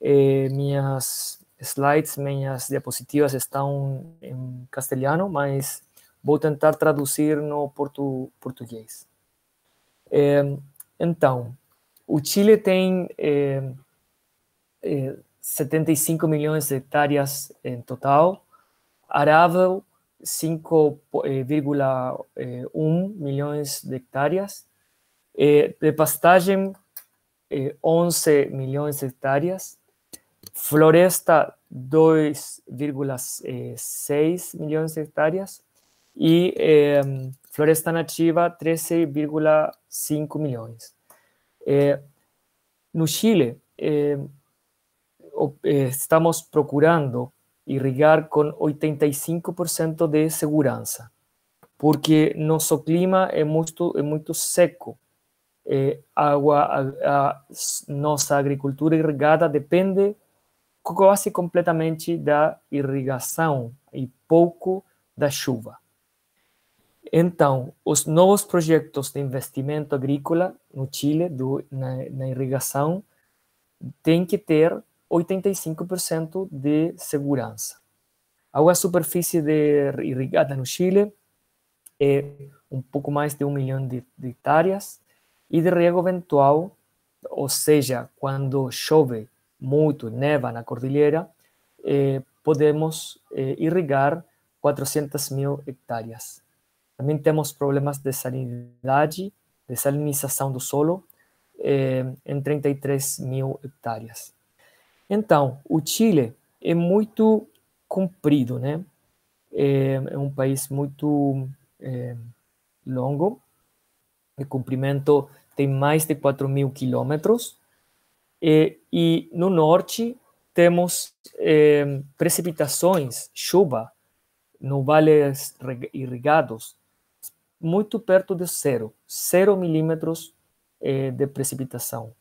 Eh, minhas slides, minhas diapositivas estão em castelhano, mas vou tentar traduzir no portu português. Eh, então, o Chile tem 75 milhões de hectares em total, arável 5,1 eh, eh, millones de hectáreas, eh, de pastaje 11 millones de hectáreas, floresta 2,6 millones de hectáreas. Y floresta nativa 13,5 millones. Eh, no Chile estamos procurando irrigar com 85% de segurança, porque nosso clima é muito, é muito seco. É, água, a, a, nossa agricultura irrigada depende quase completamente da irrigação e pouco da chuva. Então, os novos projetos de investimento agrícola no Chile, do, na, na irrigação, têm que ter 85% de segurança. A superfície de irrigada no Chile é um pouco mais de um milhão de, de hectares e de riego eventual, ou seja, quando chove muito, neva na cordilheira, eh, podemos eh, irrigar 400 mil hectares. Também temos problemas de salinidade, de salinização do solo, eh, em 33 mil hectares. Então, o Chile é muito comprido, né? É, é um país muito é, longo, de comprimento tem mais de 4 mil quilômetros, e, e, no norte temos é, precipitações, chuva, no vales irrigados, muito perto de zero, zero milímetros é, de precipitação.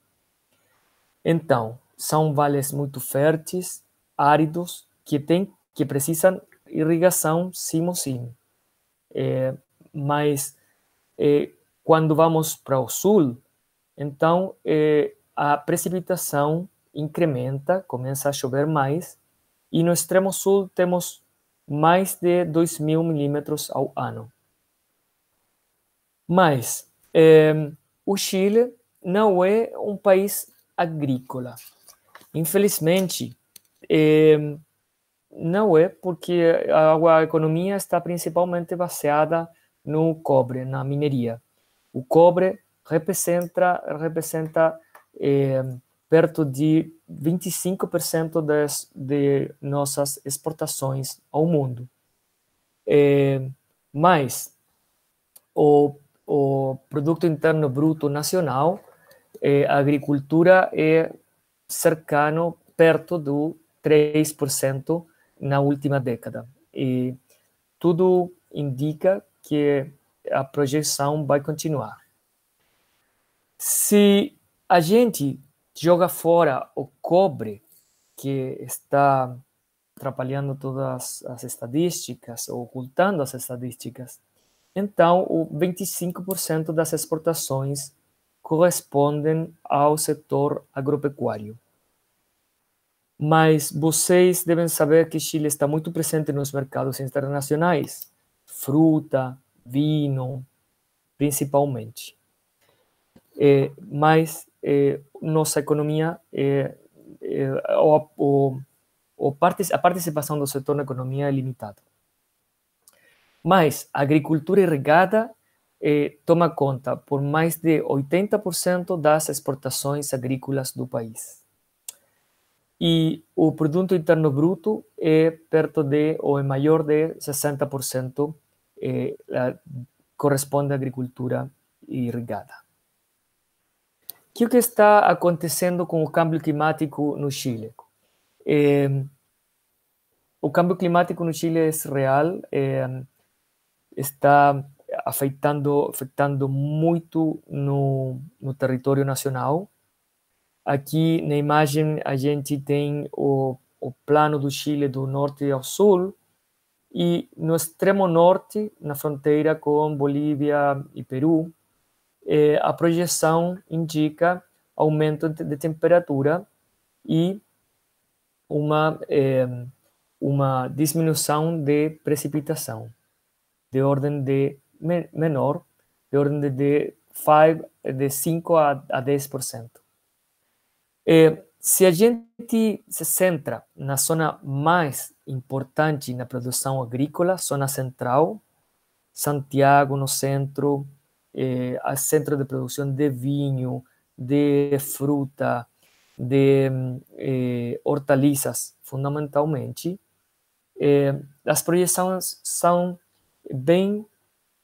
Então, são vales muito férteis, áridos, que, tem, que precisam irrigação sim ou sim. É, mas é, quando vamos para o sul, Então, eh, a precipitação incrementa, começa a chover mais, e no extremo sul temos mais de 2 mil milímetros ao ano. Mas eh, o Chile não é um país agrícola. Infelizmente, eh, não é porque a, a economia está principalmente baseada no cobre, na mineria. O cobre representa, representa eh, perto de 25% das, de nossas exportações ao mundo. É, mas o, o produto interno bruto nacional, é, a agricultura é cercano perto do 3% na última década. E tudo indica que a projeção vai continuar. Se a gente joga fora o cobre, que está atrapalhando todas as estatísticas, ocultando as estatísticas, então o 25% das exportações correspondem ao setor agropecuário. Mas vocês devem saber que Chile está muito presente nos mercados internacionais, fruta, vinho, principalmente. É, mas é, nossa economia, é, é, ou, ou, ou a participação do setor na economia é limitada. Mas a agricultura irrigada é, toma conta por mais de 80% das exportações agrícolas do país. E o produto interno bruto é perto de, ou é maior de 60%, é, corresponde à agricultura irrigada que o que está acontecendo com o câmbio climático no Chile? É, o câmbio climático no Chile é real, é, está afetando, afetando muito no, no território nacional. Aqui na imagem a gente tem o, o plano do Chile do norte ao sul, e no extremo norte, na fronteira com Bolívia e Peru, eh, a projeção indica aumento de temperatura e uma, eh, uma diminuição de precipitação de ordem de menor, de ordem de, de, five, de 5 a, a 10%. Eh, se a gente se centra na zona mais importante na produção agrícola, zona central, Santiago no centro, eh, centro de produção de vinho, de fruta, de eh, hortaliças, fundamentalmente, eh, as projeções são bem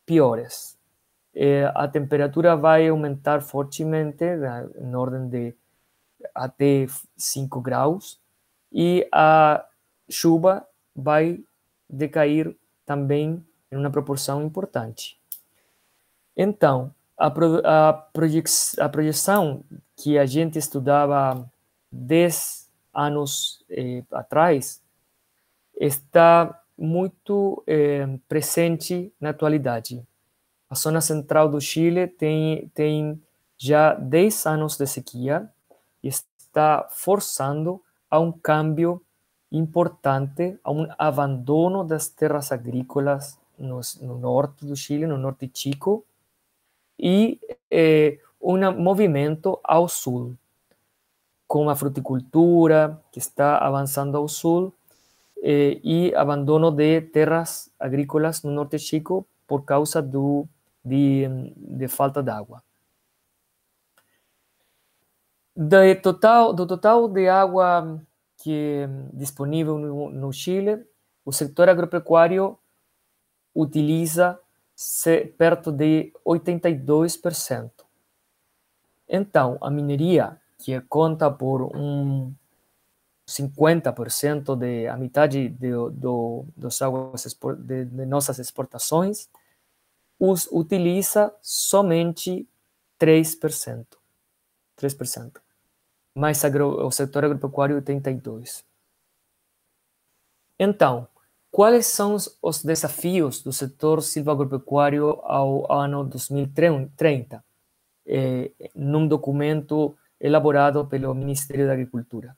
piores. Eh, a temperatura vai aumentar fortemente, em ordem de até 5 graus, e a chuva vai decair também em uma proporção importante. Então, a, pro, a, proje a projeção que a gente estudava 10 anos eh, atrás está muito eh, presente na atualidade. A zona central do Chile tem, tem já 10 anos de sequia está forçando a um câmbio importante, a um abandono das terras agrícolas no, no norte do Chile, no norte Chico, e eh, um movimento ao sul, com a fruticultura que está avançando ao sul eh, e abandono de terras agrícolas no norte chico por causa do, de, de falta de água. Do total, do total de água que disponível no, no Chile, o setor agropecuário utiliza perto de 82%. Então, a mineria, que conta por um 50% de a metade de, do, dos águas de, de, nossas exportações, os utiliza somente 3%. 3%. Mas agro, o setor agropecuário 82%. Então, Quais são os desafios do setor silvagropecuário ao ano 2030? eh, num documento elaborado pelo Ministério da Agricultura.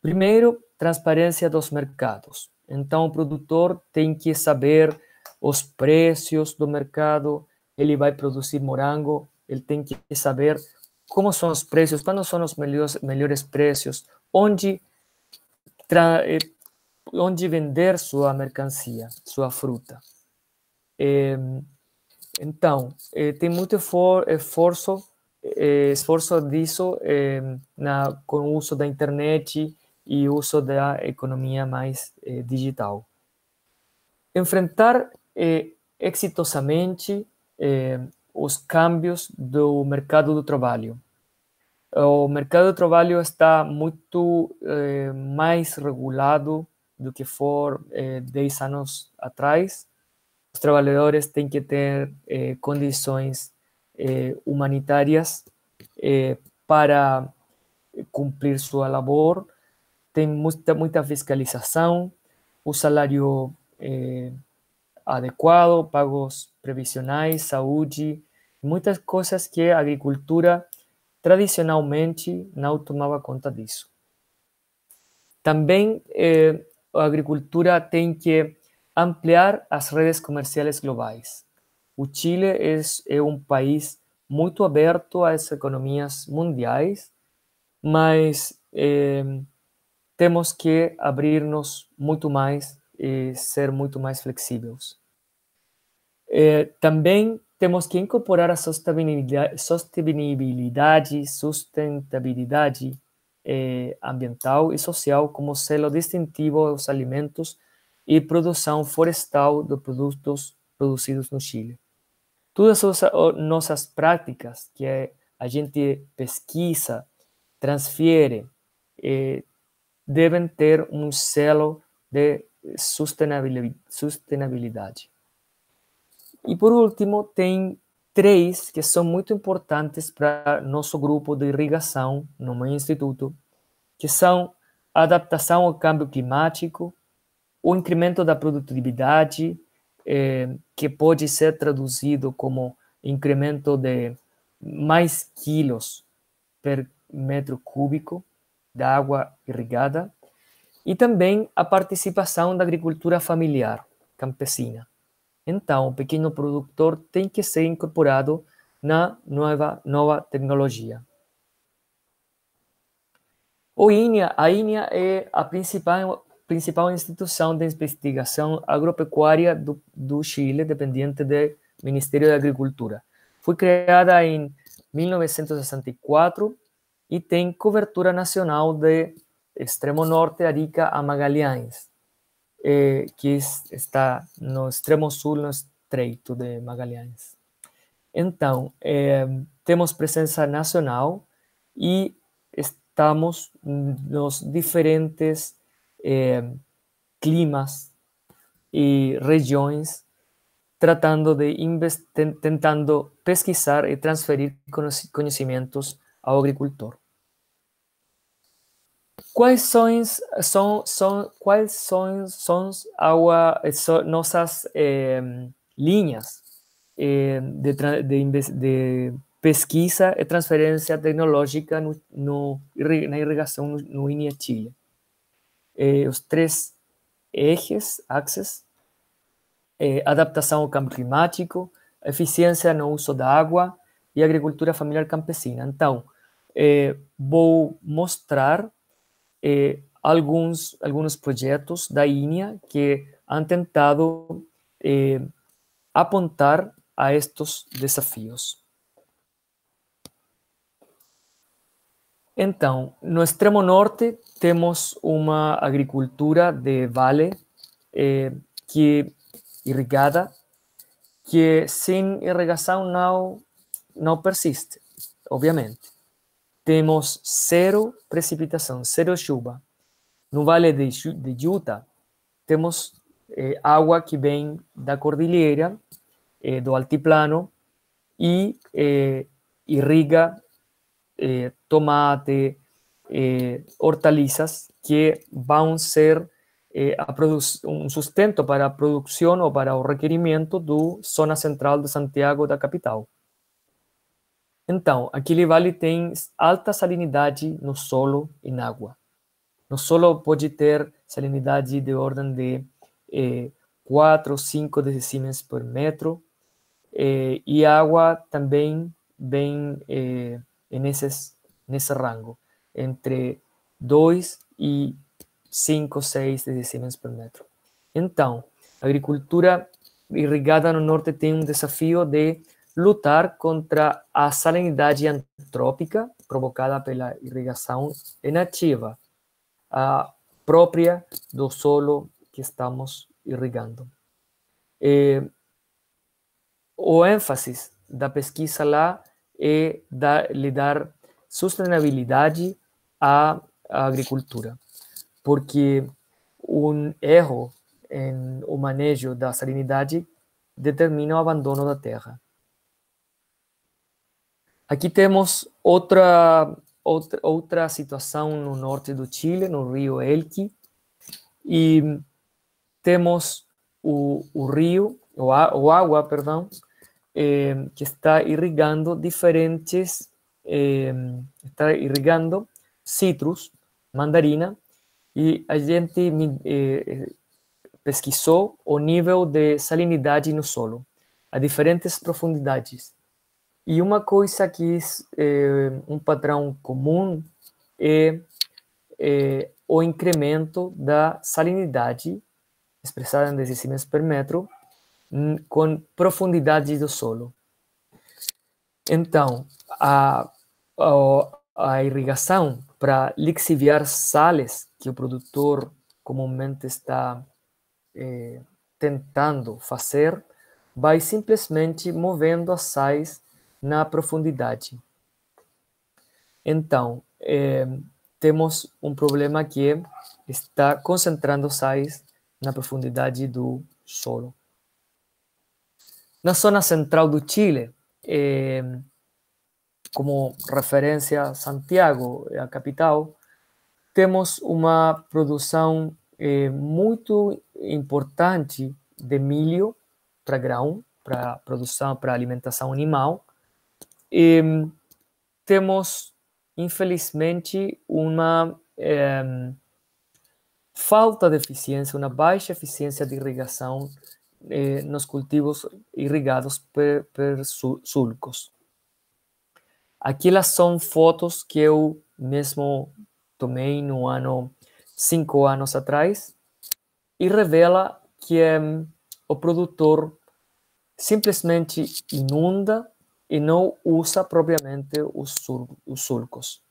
Primeiro, transparência dos mercados. Então, o produtor tem que saber os preços do mercado, ele vai produzir morango, ele tem que saber como são os preços, quais são os melhores, melhores preços, onde, eh, onde vender sua mercancia, sua fruta. É, então, é, tem muito for, esforço, é, esforço disso na, com o uso da internet e uso da economia mais digital. Enfrentar exitosamente os cambios do mercado do trabalho. O mercado do trabalho está muito eh, mais regulado do que for eh, 10 anos atrás. Os trabalhadores têm que ter eh, condições eh, humanitárias eh, para cumprir sua labor. Tem muita, muita fiscalização, o salário eh, adequado, pagos previsionais, saúde, muitas coisas que a agricultura tradicionalmente não tomava conta disso. Também eh, a agricultura tem que ampliar as redes comerciais globais. O Chile é, é um país muito aberto às economias mundiais, mas eh, temos que abrir-nos muito mais e ser muito mais flexíveis. Eh, também temos que incorporar a sustentabilidade, sustentabilidade, sustentabilidade eh, ambiental e social como selo distintivo aos alimentos e produção florestal de produtos produzidos no Chile. Todas as nossas práticas que a gente pesquisa, transfere, eh, devem ter um selo de sustentabilidade. E por último, tem três que são muito importantes para nosso grupo de irrigação no meu instituto, que são adaptação ao câmbio climático, o incremento da produtividade, eh, que pode ser traduzido como incremento de mais quilos per metro cúbico da água irrigada, e também a participação da agricultura familiar campesina. Então, o pequeno produtor tem que ser incorporado na nova, nova tecnologia. O INEA, a INEA é a principal, principal instituição de investigação agropecuária do, do Chile, dependente do Ministério da Agricultura. Foi criada em 1964 e tem cobertura nacional de extremo norte Arica a Magalhães eh, que está no extremo sul, no Estreito de Magalhães. Então, eh, temos presença nacional e estamos nos diferentes eh, climas e regiões tratando de tentando pesquisar e transferir conhecimentos ao agricultor. Quais são, são, são, quais são, são our, so, nossas eh, linhas eh, de, de, de, pesquisa e transferência tecnológica no, no na irrigação no, no INEA Chile? Eh, os três eixos, axes, adaptação ao câmbio climático, eficiência no uso da água e agricultura familiar campesina. Então, vou mostrar eh, alguns, alguns projetos da INEA que han tentado eh, apontar a estes desafios. Então, no extremo norte temos uma agricultura de vale eh, que irrigada, que sem irrigação não, não persiste, obviamente temos zero precipitação, zero chuva. No Vale de, de Utah, temos eh, água que vem da cordilheira, eh, do altiplano, e eh, irriga eh, tomate, eh, hortaliças que vão ser um sustento para a produção ou para o requerimento do zona central de Santiago, da capital. Então, aquele vale tem alta salinidade no solo e na água. No solo pode ter salinidade de ordem de eh, 4 ou 5 decímetros por metro, eh, e água também bem eh, nesse rango, entre 2 e 5, 6 decímetros por metro. Então, a agricultura irrigada no norte tem um desafio de lutar contra a salinidade antrópica provocada pela irrigação inativa, a própria do solo que estamos irrigando. Eh, o ênfase da pesquisa lá é da, lhe dar sustentabilidade à, à agricultura, porque um erro em o manejo da salinidade determina o abandono da terra. Aqui temos outra, outra, outra situação no norte do Chile, no rio Elqui, e temos o, o rio, o, o água, perdão, eh, que está irrigando diferentes, eh, está irrigando citros, mandarina, e a gente eh, pesquisou o nível de salinidade no solo, a diferentes profundidades. E uma coisa que é um padrão comum é, é, o incremento da salinidade, expressada em decímetros per metro, com profundidade do solo. Então, a, a, a irrigação para lixiviar sales que o produtor comumente está é, tentando fazer, vai simplesmente movendo as sais na profundidade. Então, é, temos um problema que está concentrando sais na profundidade do solo. Na zona central do Chile, é, como referência Santiago, a capital, temos uma produção é, muito importante de milho para grão, para produção, para alimentação animal, e temos, infelizmente, uma é, falta de eficiência, uma baixa eficiência de irrigação eh, nos cultivos irrigados por, por sulcos. Aquelas são fotos que eu mesmo tomei no ano, cinco anos atrás, e revela que um, o produtor simplesmente inunda e não usa propriamente os, os sulcos,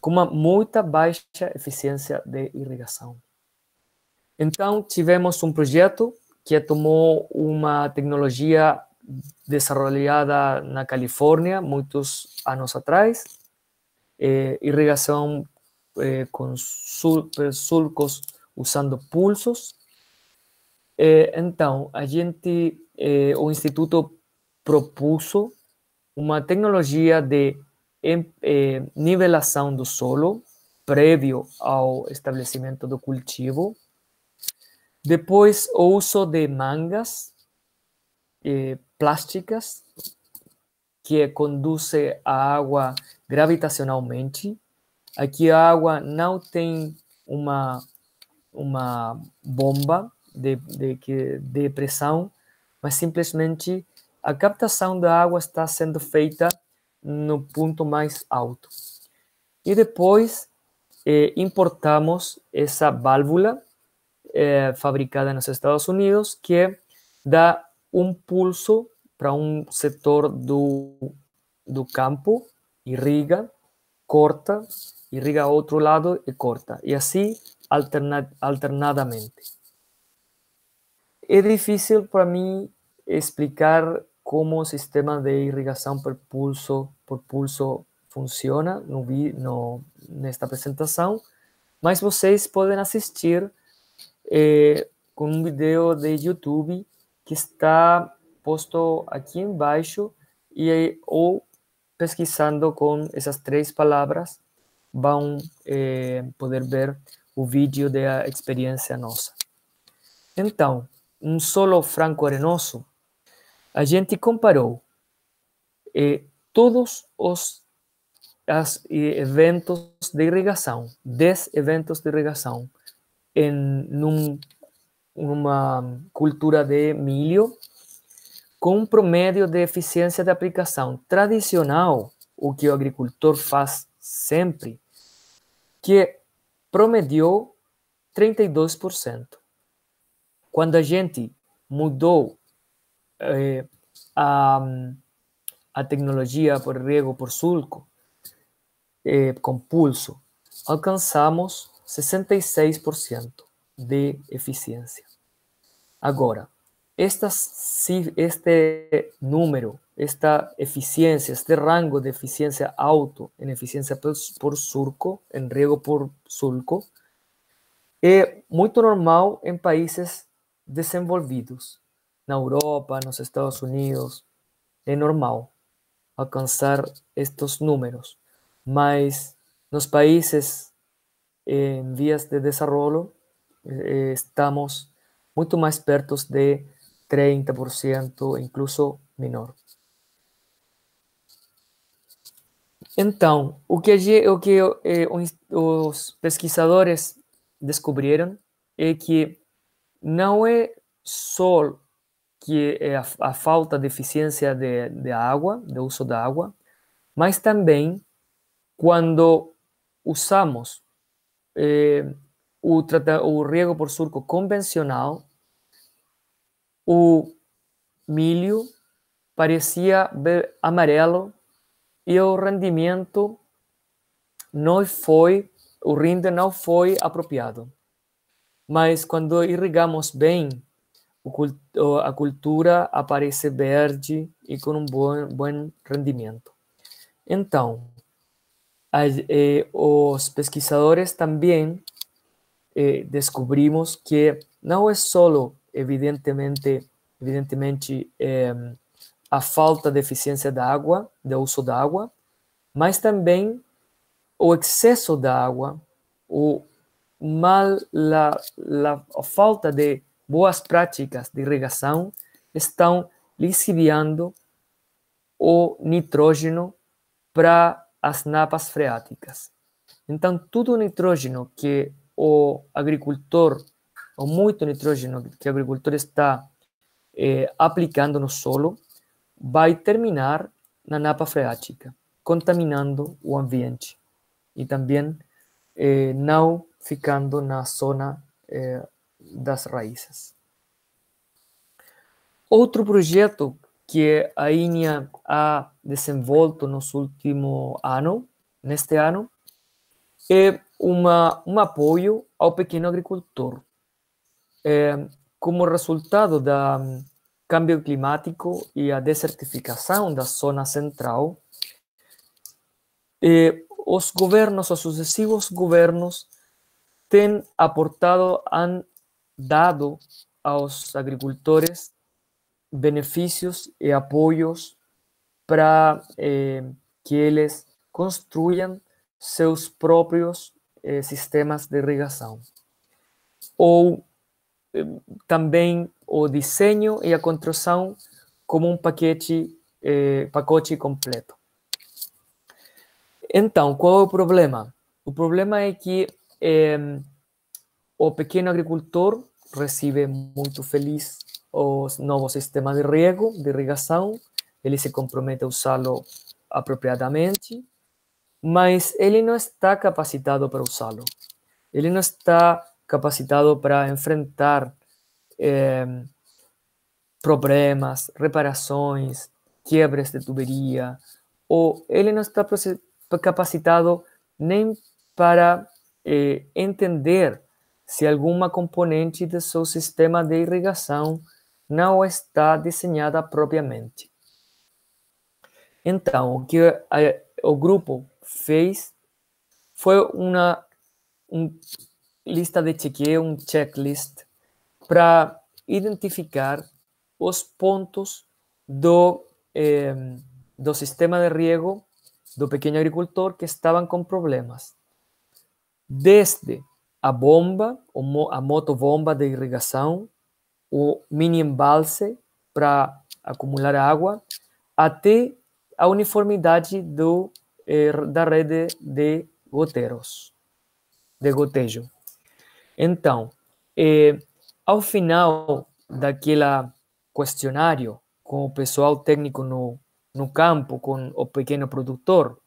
com uma muita baixa eficiência de irrigação. Então, tivemos um projeto que tomou uma tecnologia desenvolvida na Califórnia muitos anos atrás, eh, irrigação eh, com sul, sulcos usando pulsos. Eh, então, a gente, eh, o Instituto propôs uma tecnologia de eh, nivelação do solo prévio ao estabelecimento do cultivo. Depois, o uso de mangas eh, plásticas que conduzem a água gravitacionalmente. Aqui a água não tem uma, uma bomba de, de, de pressão, mas simplesmente a captação da água está sendo feita no ponto mais alto. E depois eh, importamos essa válvula eh, fabricada nos Estados Unidos que dá um pulso para um setor do, do campo, irriga, corta, irriga outro lado e corta. E assim alterna, alternadamente. É difícil para mim explicar como o sistema de irrigação por pulso, por pulso funciona. No, no, nesta apresentação, mas vocês podem assistir eh, com um vídeo de YouTube que está posto aqui embaixo e ou pesquisando com essas três palavras vão eh, poder ver o vídeo da experiência nossa. Então, um solo franco arenoso a gente comparou eh, todos os as, eventos de irrigação, 10 eventos de irrigação em num, numa cultura de milho com um promédio de eficiência de aplicação tradicional, o que o agricultor faz sempre, que promediou 32%. Quando a gente mudou eh, a, a tecnologia por riego por sulco, eh, com pulso, alcançamos 66% de eficiência. Agora, estas, este número, esta eficiencia, este rango de eficiencia alto en eficiencia por, por surco, en riego por sulco, é muito normal em países desenvolvidos. Na Europa, nos Estados Unidos, é normal alcançar estes números. Mas nos países em vias de desenvolvimento, eh, estamos muito mais perto de 30%, incluso menor. Então, o que, o que eh, os pesquisadores descobriram é que não é só que é a, a falta de eficiência de, de água, de uso da água, mas também quando usamos eh, o, o riego por surco convencional, o milho parecia amarelo e o rendimento não foi, o rinde não foi apropriado. Mas quando irrigamos bem, a cultura aparece verde e com um bom, bom rendimento. Então, eh, os pesquisadores também eh, descobrimos que não é só evidentemente, evidentemente eh, a falta de eficiência da água, de uso da água, mas também o excesso da água, o mal, la, la, a falta de boas práticas de irrigação estão lixiviando o nitrógeno para as napas freáticas. Então, todo o nitrógeno que o agricultor ou muito nitrógeno que o agricultor está eh, aplicando no solo vai terminar na napa freática, contaminando o ambiente e também eh, não ficando na zona eh, das raízes. Outro projeto que a INEA ha desenvolto nos últimos anos, neste ano, é uma, um apoio ao pequeno agricultor é, como resultado da um, câmbio climático e a desertificação da zona central, eh, os governos, os sucessivos governos, têm aportado, han dado aos agricultores benefícios e apoios para eh, que eles construam seus próprios eh, sistemas de irrigação. Ou também o desenho e a construção como um paquete, eh, pacote completo. Então, qual é o problema? O problema é que eh, o pequeno agricultor recebe muito feliz os novos sistemas de riego, de irrigação, ele se compromete a usá-lo apropriadamente, mas ele não está capacitado para usá-lo. Ele não está capacitado para enfrentar eh, problemas, reparações, quebras de tuberia, ou ele não está capacitado nem para eh, entender se alguma componente do seu sistema de irrigação não está desenhada propriamente. Então, o que a, o grupo fez foi uma um, lista de chequeio, um checklist, para identificar os pontos do, eh, do sistema de riego do pequeno agricultor que estavam com problemas. Desde a bomba, a motobomba de irrigação, o mini embalse para acumular água, até a uniformidade do, eh, da rede de goteiros, de gotejo. Então, eh, ao final daquela questionário com o pessoal técnico no, no campo, com o pequeno produtor,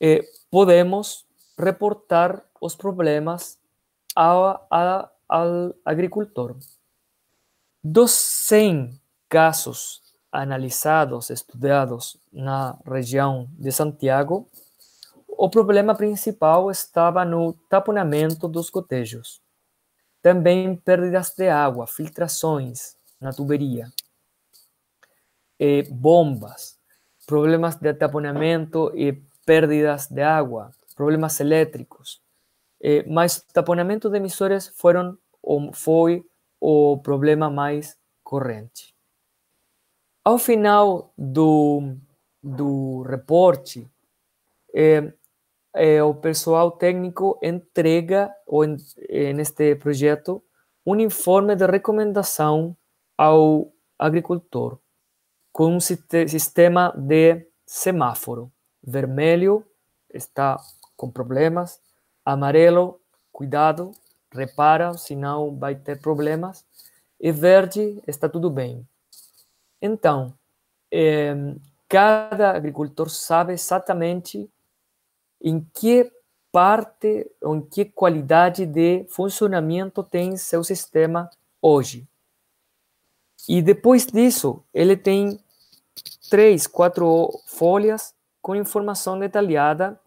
eh, podemos reportar os problemas ao, ao agricultor. Dos 100 casos analisados, estudados na região de Santiago, o problema principal estava no taponamento dos cotejos. Também perdas de água, filtrações na tuberia, e bombas, problemas de taponamento e perdas de água, problemas elétricos. Eh, mas taponamento de emissores foram, foi o problema mais corrente. Ao final do, do reporte, é, é, o pessoal técnico entrega, ou neste projeto, um informe de recomendação ao agricultor, com um sistema de semáforo. Vermelho está com problemas, amarelo, cuidado, repara, senão vai ter problemas, e verde está tudo bem. Então, é, cada agricultor sabe exatamente em que parte ou em que qualidade de funcionamento tem seu sistema hoje. E depois disso, ele tem três, quatro folhas com informação detalhada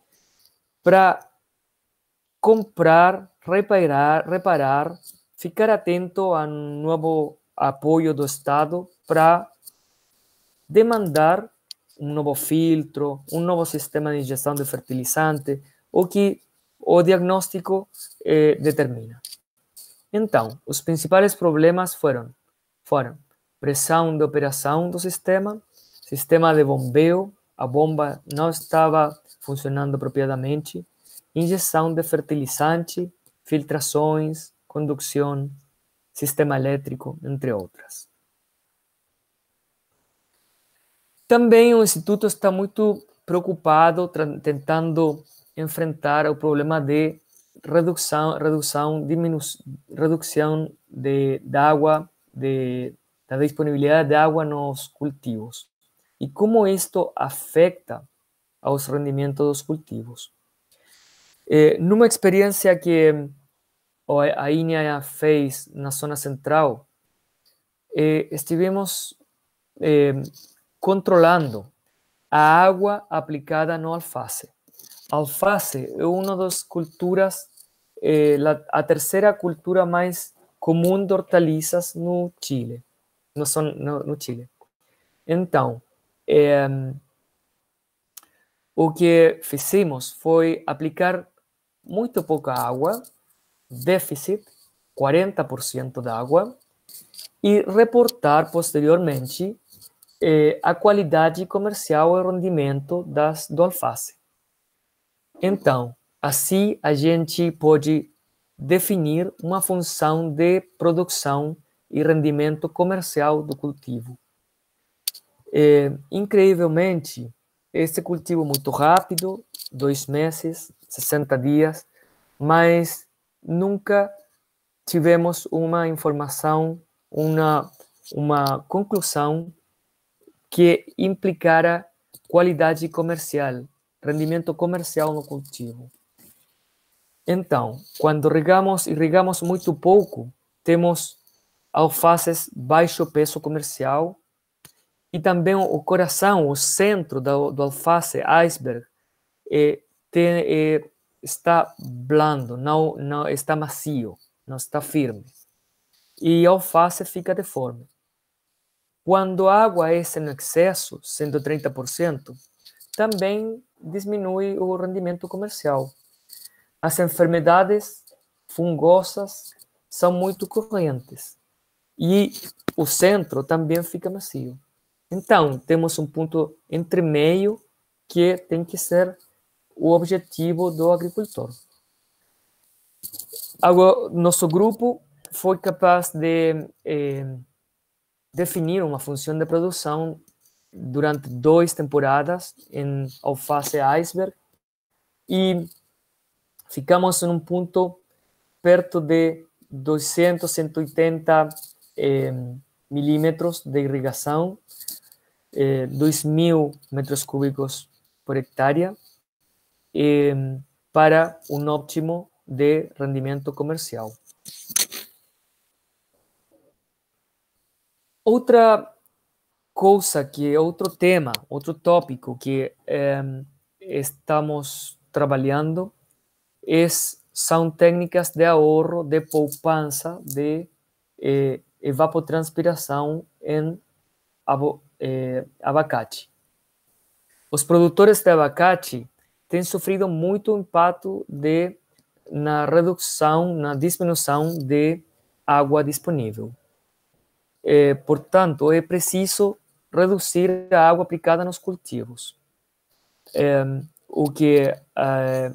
para comprar, reparar, reparar, ficar atento a um novo apoio do Estado para demandar um novo filtro, um novo sistema de injeção de fertilizante, o que o diagnóstico eh, determina. Então, os principais problemas foram, foram pressão de operação do sistema, sistema de bombeio, a bomba não estava funcionando apropriadamente, injeção de fertilizante, filtrações, condução, sistema elétrico, entre outras. Também o Instituto está muito preocupado tentando enfrentar o problema de redução, redução, diminu redução de, água, de, da disponibilidade de água nos cultivos. E como isto afeta aos rendimentos dos cultivos. É, numa experiência que a INEA fez na zona central, é, estivemos é, controlando a água aplicada no alface. Alface é uma das culturas, é, a terceira cultura mais comum de hortaliças no Chile. No, no, Chile. É, o que fizemos foi aplicar muito pouca água, déficit, 40% da água, e reportar posteriormente eh, a qualidade comercial e rendimento das, do alface. Então, assim a gente pode definir uma função de produção e rendimento comercial do cultivo. É, incrivelmente, esse cultivo muito rápido, dois meses, 60 dias, mas nunca tivemos uma informação, uma, uma conclusão que implicara qualidade comercial, rendimento comercial no cultivo. Então, quando regamos e regamos muito pouco, temos alfaces baixo peso comercial e também o coração, o centro do, do alface, iceberg, é, tem, é, está blando, não, não está macio, não está firme. E a alface fica deforme. Quando a água é em excesso, 130%, também diminui o rendimento comercial. As enfermidades fungosas são muito correntes e o centro também fica macio. Então, temos um ponto entre meio que tem que ser o objetivo do agricultor. Agora, nosso grupo foi capaz de eh, definir uma função de produção durante duas temporadas em alface iceberg e ficamos em um ponto perto de 200, 180 eh, milímetros de irrigação, eh, 2 mil metros cúbicos por hectare, eh, para um óptimo de rendimento comercial. Outra coisa que é outro tema, outro tópico que eh, estamos trabalhando é, são técnicas de ahorro, de poupança, de eh, evapotranspiração em eh, abacate. Os produtores de abacate têm sofrido muito impacto de na redução, na diminuição de água disponível. É, portanto, é preciso reduzir a água aplicada nos cultivos. É, o que é,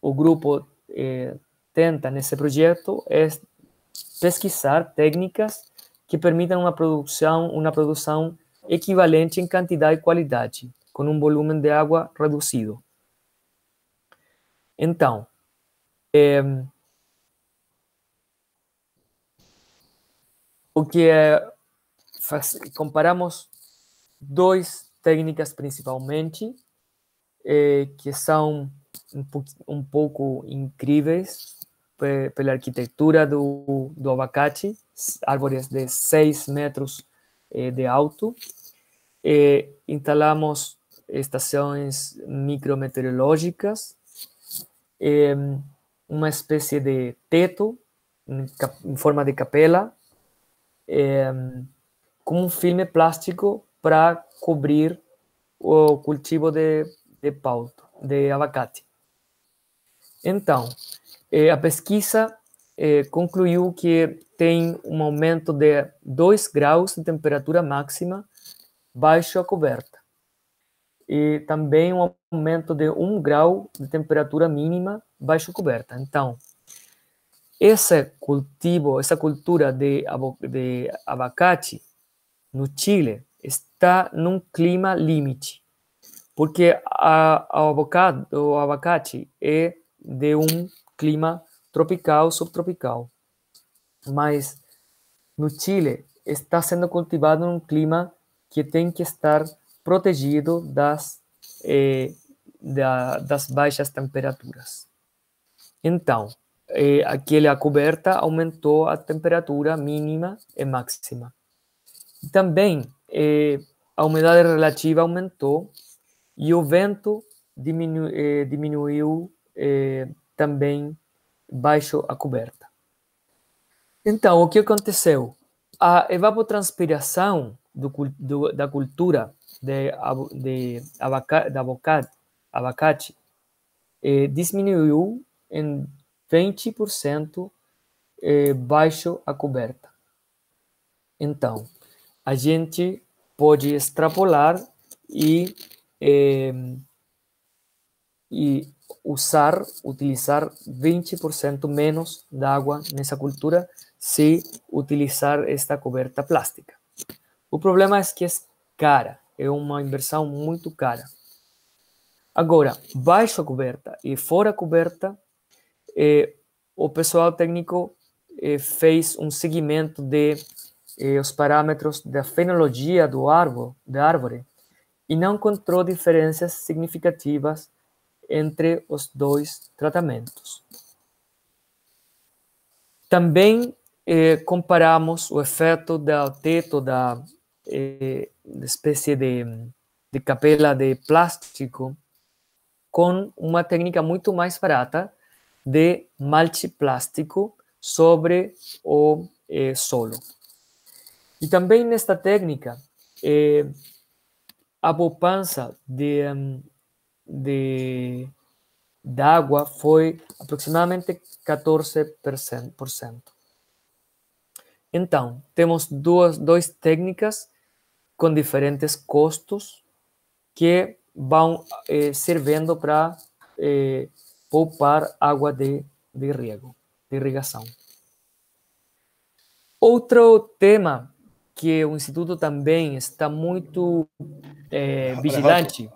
o grupo é, tenta nesse projeto é pesquisar técnicas que permitam uma produção, uma produção equivalente em quantidade e qualidade, com um volume de água reduzido. Então, é, o que é, faz, comparamos duas técnicas principalmente, é, que são um, um pouco incríveis pela arquitetura do, do abacate, árvores de 6 metros eh, de alto. Eh, instalamos estações micrometeorológicas, eh, uma espécie de teto em, forma de capela, com um filme plástico para cobrir o cultivo de, de de abacate. Então, eh, a pesquisa eh, concluiu que tem um aumento de 2 graus de temperatura máxima baixo a coberta. E também um aumento de 1 grau de temperatura mínima baixo a coberta. Então, esse cultivo, essa cultura de, de abacate no Chile está num clima limite, porque a, a abacate, o abacate é de um clima tropical, subtropical. Mas no Chile está sendo cultivado num clima que tem que estar protegido das, eh, da, das baixas temperaturas. Então, eh, aquela coberta aumentou a temperatura mínima e máxima. Também eh, a umidade relativa aumentou e o vento diminu eh, diminuiu eh, também baixo a coberta. Então, o que aconteceu? A evapotranspiração do, do, da cultura de, de, abaca, abacate, abacate eh, diminuiu em 20% eh, baixo a coberta. Então, a gente pode extrapolar e, eh, e usar, utilizar 20% menos de água nessa cultura se utilizar esta coberta plástica. O problema é que é cara, é uma inversão muito cara. Agora, baixo a coberta e fora a coberta, eh, o pessoal técnico eh, fez um seguimento de eh, os parâmetros da fenologia do da árvore e não encontrou diferenças significativas entre os dois tratamentos. Também eh, comparamos o efeito do teto da eh, espécie de, de capela de plástico com uma técnica muito mais barata de malte plástico sobre o eh, solo. E também nesta técnica, eh, a poupança de de água foi aproximadamente 14%. Então, temos duas, duas técnicas com diferentes custos que vão eh, servindo para eh, poupar água de, de riego, de irrigação. Outro tema que o Instituto também está muito é, vigilante.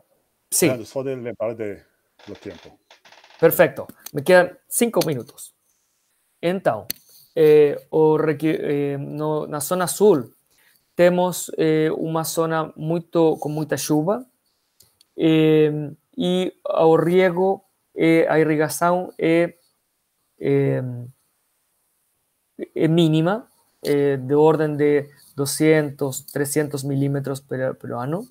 Sim. Só de lembrar de, do tempo. Perfeito. Me quedan cinco minutos. Então, eh, o, eh, no, na zona sul, temos eh, uma zona muito com muita chuva eh, e o riego, eh, a irrigação é, é, é mínima, é de ordem de 200, 300 milímetros por, por ano.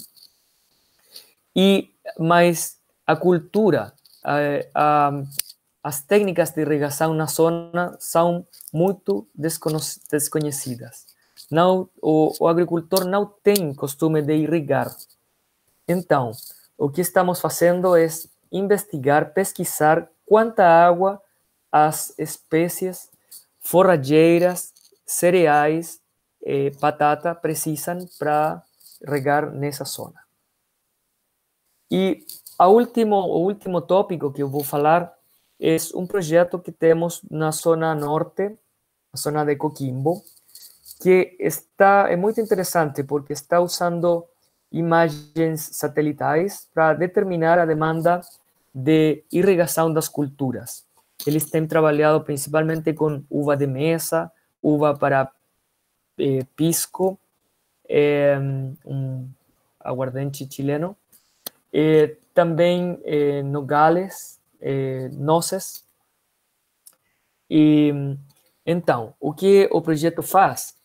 E mais a cultura, a, a, as técnicas de irrigação na zona são muito desconhecidas. Não, o, o agricultor não tem costume de irrigar. Então, o que estamos fazendo é investigar, pesquisar quanta água as espécies forrageiras, cereais, eh, batata precisam para regar nessa zona. E a último, o último tópico que eu vou falar é um projeto que temos na zona norte, na zona de Coquimbo, que está é muito interessante porque está usando imagens satelitais para determinar a demanda de irrigação das culturas. Eles têm trabalhado principalmente com uva de mesa, uva para eh, pisco, eh, um aguardente chileno, eh, também eh, nogales, eh, noces. E então, o que o projeto faz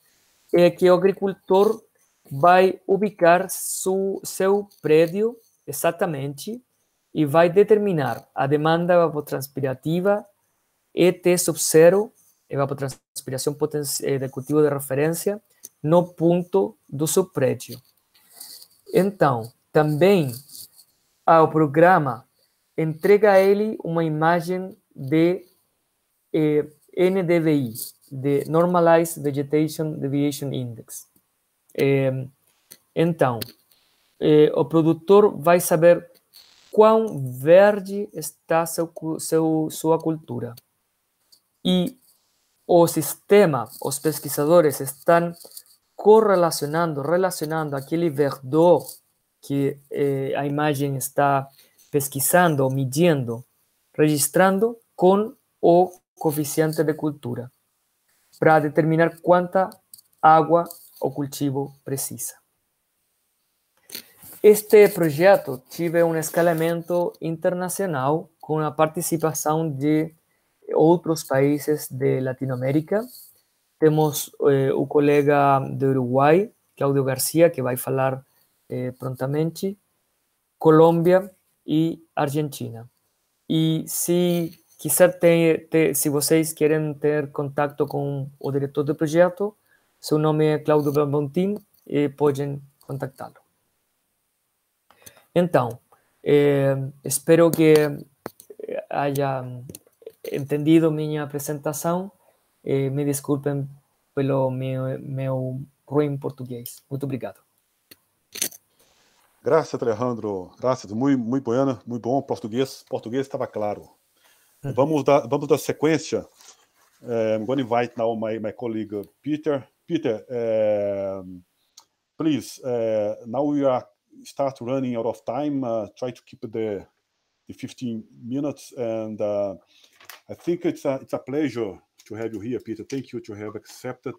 é que o agricultor vai ubicar su, seu prédio exatamente e vai determinar a demanda evapotranspirativa ET sub zero, evapotranspiração eh, de cultivo de referência, no ponto do seu prédio. Então, também o programa entrega a ele uma imagem de eh, NDVI, de Normalized Vegetation Deviation Index. É, então, é, o produtor vai saber quão verde está seu, seu, sua cultura. E o sistema, os pesquisadores estão correlacionando, relacionando aquele verdor que eh, a imagem está pesquisando, medindo, registrando com o coeficiente de cultura para determinar quanta água o cultivo precisa. Este projeto tive um escalamento internacional com a participação de outros países de Latinoamérica. Temos eh, o colega do Uruguai, Claudio Garcia, que vai falar eh, prontamente, Colômbia e Argentina. E se quiser ter, ter, se vocês querem ter contato com o diretor do projeto, seu nome é Claudio Belmontin e podem contactá-lo. Então, eh, espero que haya entendido minha apresentação. Eh, me desculpem pelo meu, meu ruim português. Muito obrigado. Graças, Alejandro. Graças. Muito, muito bueno, muito bom. Português, português estava claro. Vamos dar, vamos dar sequência. Uh, I'm going to invite now my, my colleague Peter. Peter, uh, please, uh, now we are start running out of time. Uh, try to keep the, the 15 minutes. And uh, I think it's a, it's a pleasure to have you here, Peter. Thank you to have accepted.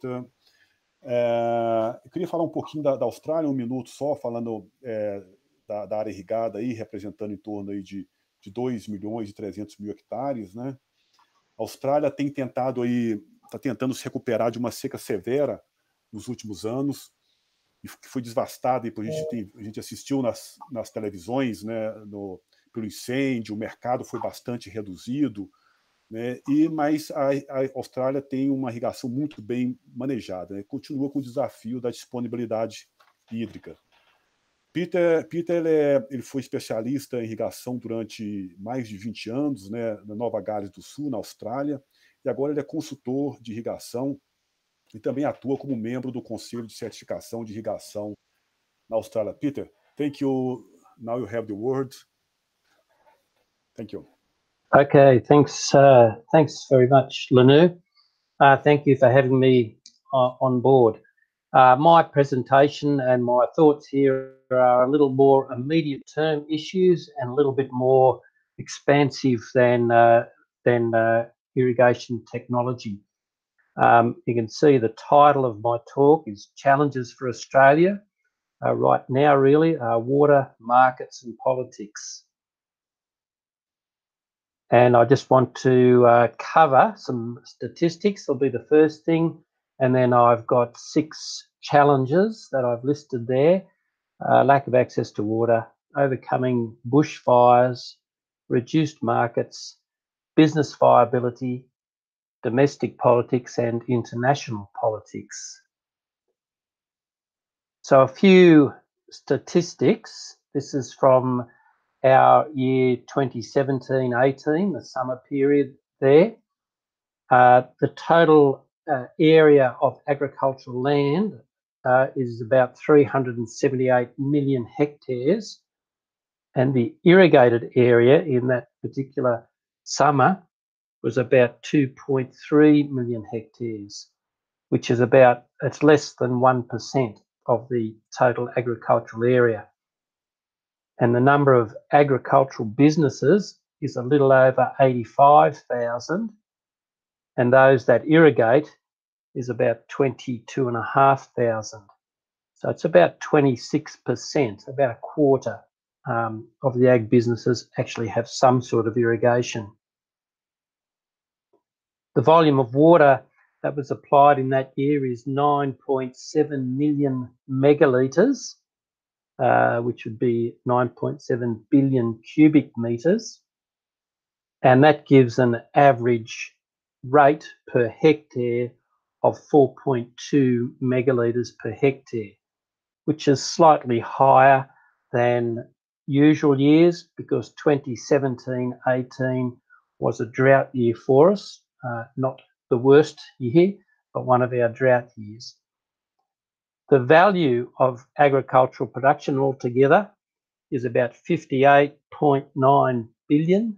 Uh, eu queria falar um pouquinho da, da Austrália, um minuto só, falando é, da, da, área irrigada aí, representando em torno aí de de 2 milhões e 300 mil hectares, né? A Austrália tem tentado aí, está tentando se recuperar de uma seca severa nos últimos anos, e que foi devastada, e a gente, tem, a gente assistiu nas, nas televisões, né, no, pelo incêndio, o mercado foi bastante reduzido, né, e mas a, a Austrália tem uma irrigação muito bem manejada, né, continua com o desafio da disponibilidade hídrica. Peter, Peter ele, é, ele, foi especialista em irrigação durante mais de 20 anos, né, na Nova Gales do Sul, na Austrália, e agora ele é consultor de irrigação e também atua como membro do Conselho de Certificação de Irrigação na Austrália. Peter, thank you. Now you have the word. Thank you. Okay, thanks. Uh, thanks very much, Lanu. Uh, thank you for having me uh, on board. Uh, my presentation and my thoughts here are a little more immediate term issues and a little bit more expansive than, uh, than uh, irrigation technology. Um, you can see the title of my talk is Challenges for Australia. Right now, really, water, markets and politics. And I just want to uh, cover some statistics. Will be the first thing. And then I've got six challenges that I've listed there. Uh, lack of access to water, overcoming bushfires, reduced markets, business viability, domestic politics and international politics. So a few statistics. This is from our year 2017-18, the summer period there. Uh, the total uh, area of agricultural land uh, is about 378 million hectares. And the irrigated area in that particular summer was about 2.3 million hectares, which is about, it's less than 1% of the total agricultural area. And the number of agricultural businesses is a little over 85,000. And those that irrigate is about 22,500. So it's about 26%, about a quarter um, of the ag businesses actually have some sort of irrigation. The volume of water that was applied in that year is 9.7 million megalitres, uh, which would be 9.7 billion cubic metres. And that gives an average rate per hectare of 4.2 megalitres per hectare, which is slightly higher than usual years because 2017 18 was a drought year for us uh, not the worst year, but one of our drought years. The value of agricultural production altogether is about 58.9 billion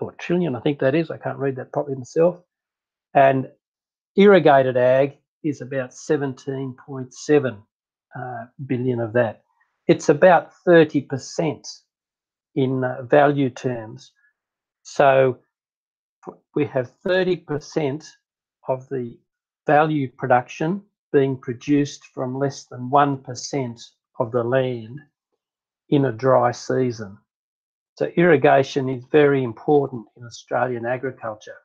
or trillion, I think that is. I can't read that properly myself. And irrigated ag is about 17.7 uh, billion of that. It's about 30% in uh, value terms. So we have 30% of the value production being produced from less than 1% of the land in a dry season. So irrigation is very important in Australian agriculture.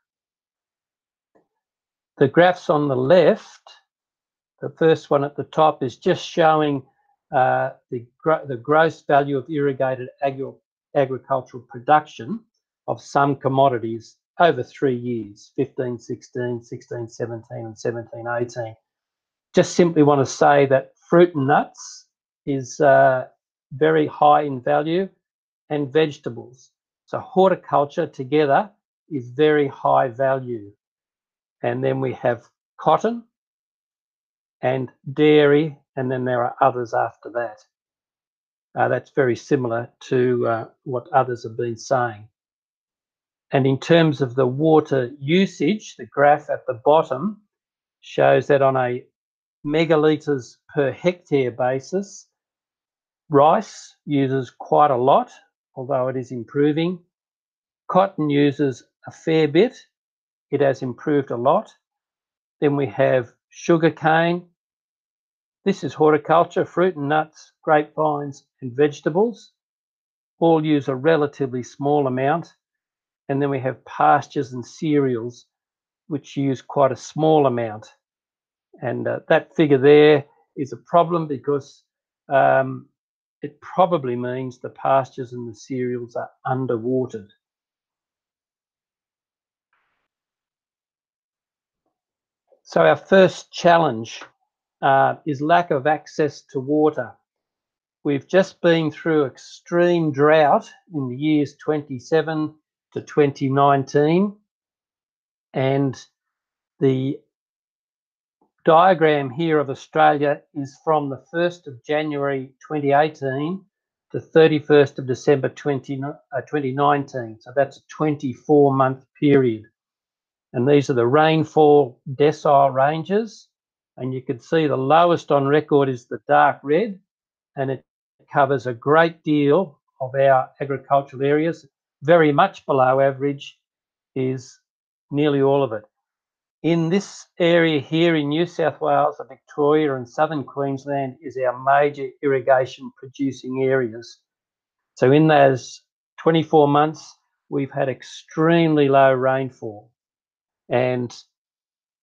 The graphs on the left, the first one at the top is just showing uh, the, the gross value of irrigated agri agricultural production of some commodities over three years 15, 16, 16, 17, and 17, 18. Just simply want to say that fruit and nuts is uh, very high in value and vegetables. So horticulture together is very high value. And then we have cotton and dairy, and then there are others after that. Uh, that's very similar to uh, what others have been saying. And in terms of the water usage, the graph at the bottom shows that on a megalitres per hectare basis, rice uses quite a lot, although it is improving. Cotton uses a fair bit. It has improved a lot. Then we have sugarcane. This is horticulture, fruit and nuts, grapevines and vegetables. All use a relatively small amount and then we have pastures and cereals, which use quite a small amount. And uh, that figure there is a problem because um, it probably means the pastures and the cereals are underwatered. So our first challenge uh, is lack of access to water. We've just been through extreme drought in the years 27 to 2019. And the diagram here of Australia is from the 1st of January 2018 to 31st of December 20, uh, 2019. So that's a 24 month period. And these are the rainfall decile ranges. And you can see the lowest on record is the dark red, and it covers a great deal of our agricultural areas. Very much below average is nearly all of it. In this area here in New South Wales Victoria and southern Queensland is our major irrigation producing areas. So in those 24 months, we've had extremely low rainfall. And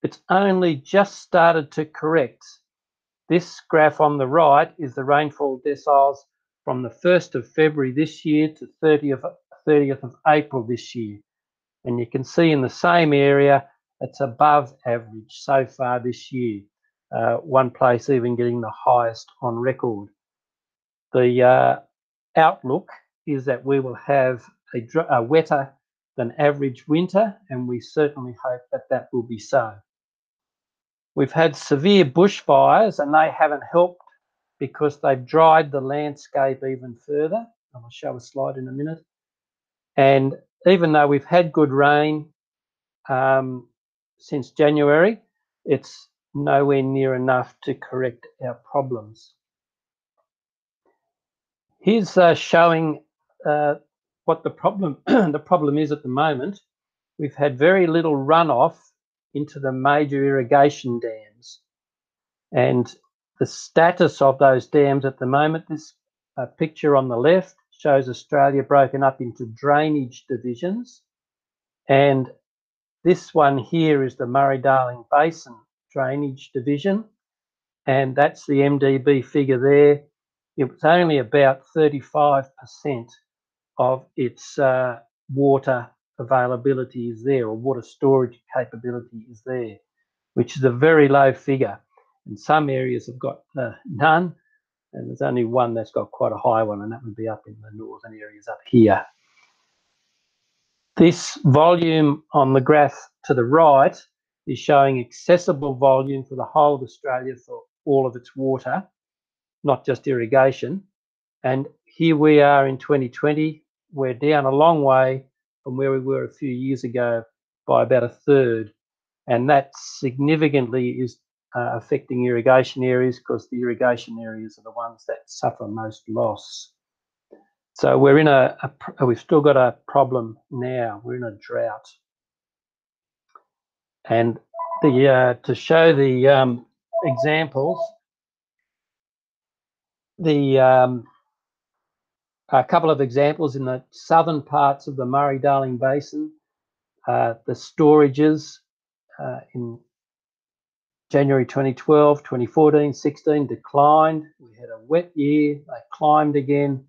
it's only just started to correct. This graph on the right is the rainfall deciles from the 1st of February this year to 30th, 30th of April this year. And you can see in the same area, it's above average so far this year. Uh, one place even getting the highest on record. The uh, outlook is that we will have a, a wetter than average winter, and we certainly hope that that will be so. We've had severe bushfires, and they haven't helped because they've dried the landscape even further. I'll show a slide in a minute. And even though we've had good rain um, since January, it's nowhere near enough to correct our problems. Here's uh, showing uh, what the problem the problem is at the moment. We've had very little runoff into the major irrigation dams, and the status of those dams at the moment. This uh, picture on the left shows Australia broken up into drainage divisions, and this one here is the Murray-Darling Basin drainage division, and that's the MDB figure there. It was only about 35% of its uh, water availability is there, or water storage capability is there, which is a very low figure. And some areas have got uh, none, and there's only one that's got quite a high one, and that would be up in the northern areas up here. This volume on the graph to the right is showing accessible volume for the whole of Australia for all of its water, not just irrigation. And here we are in 2020, we're down a long way from where we were a few years ago by about a third. And that significantly is uh, affecting irrigation areas because the irrigation areas are the ones that suffer most loss. So we're in a, a, we've still got a problem now. We're in a drought, and the uh, to show the um, examples, the um, a couple of examples in the southern parts of the Murray-Darling Basin, uh, the storages uh, in January 2012, 2014, 16 declined. We had a wet year, they climbed again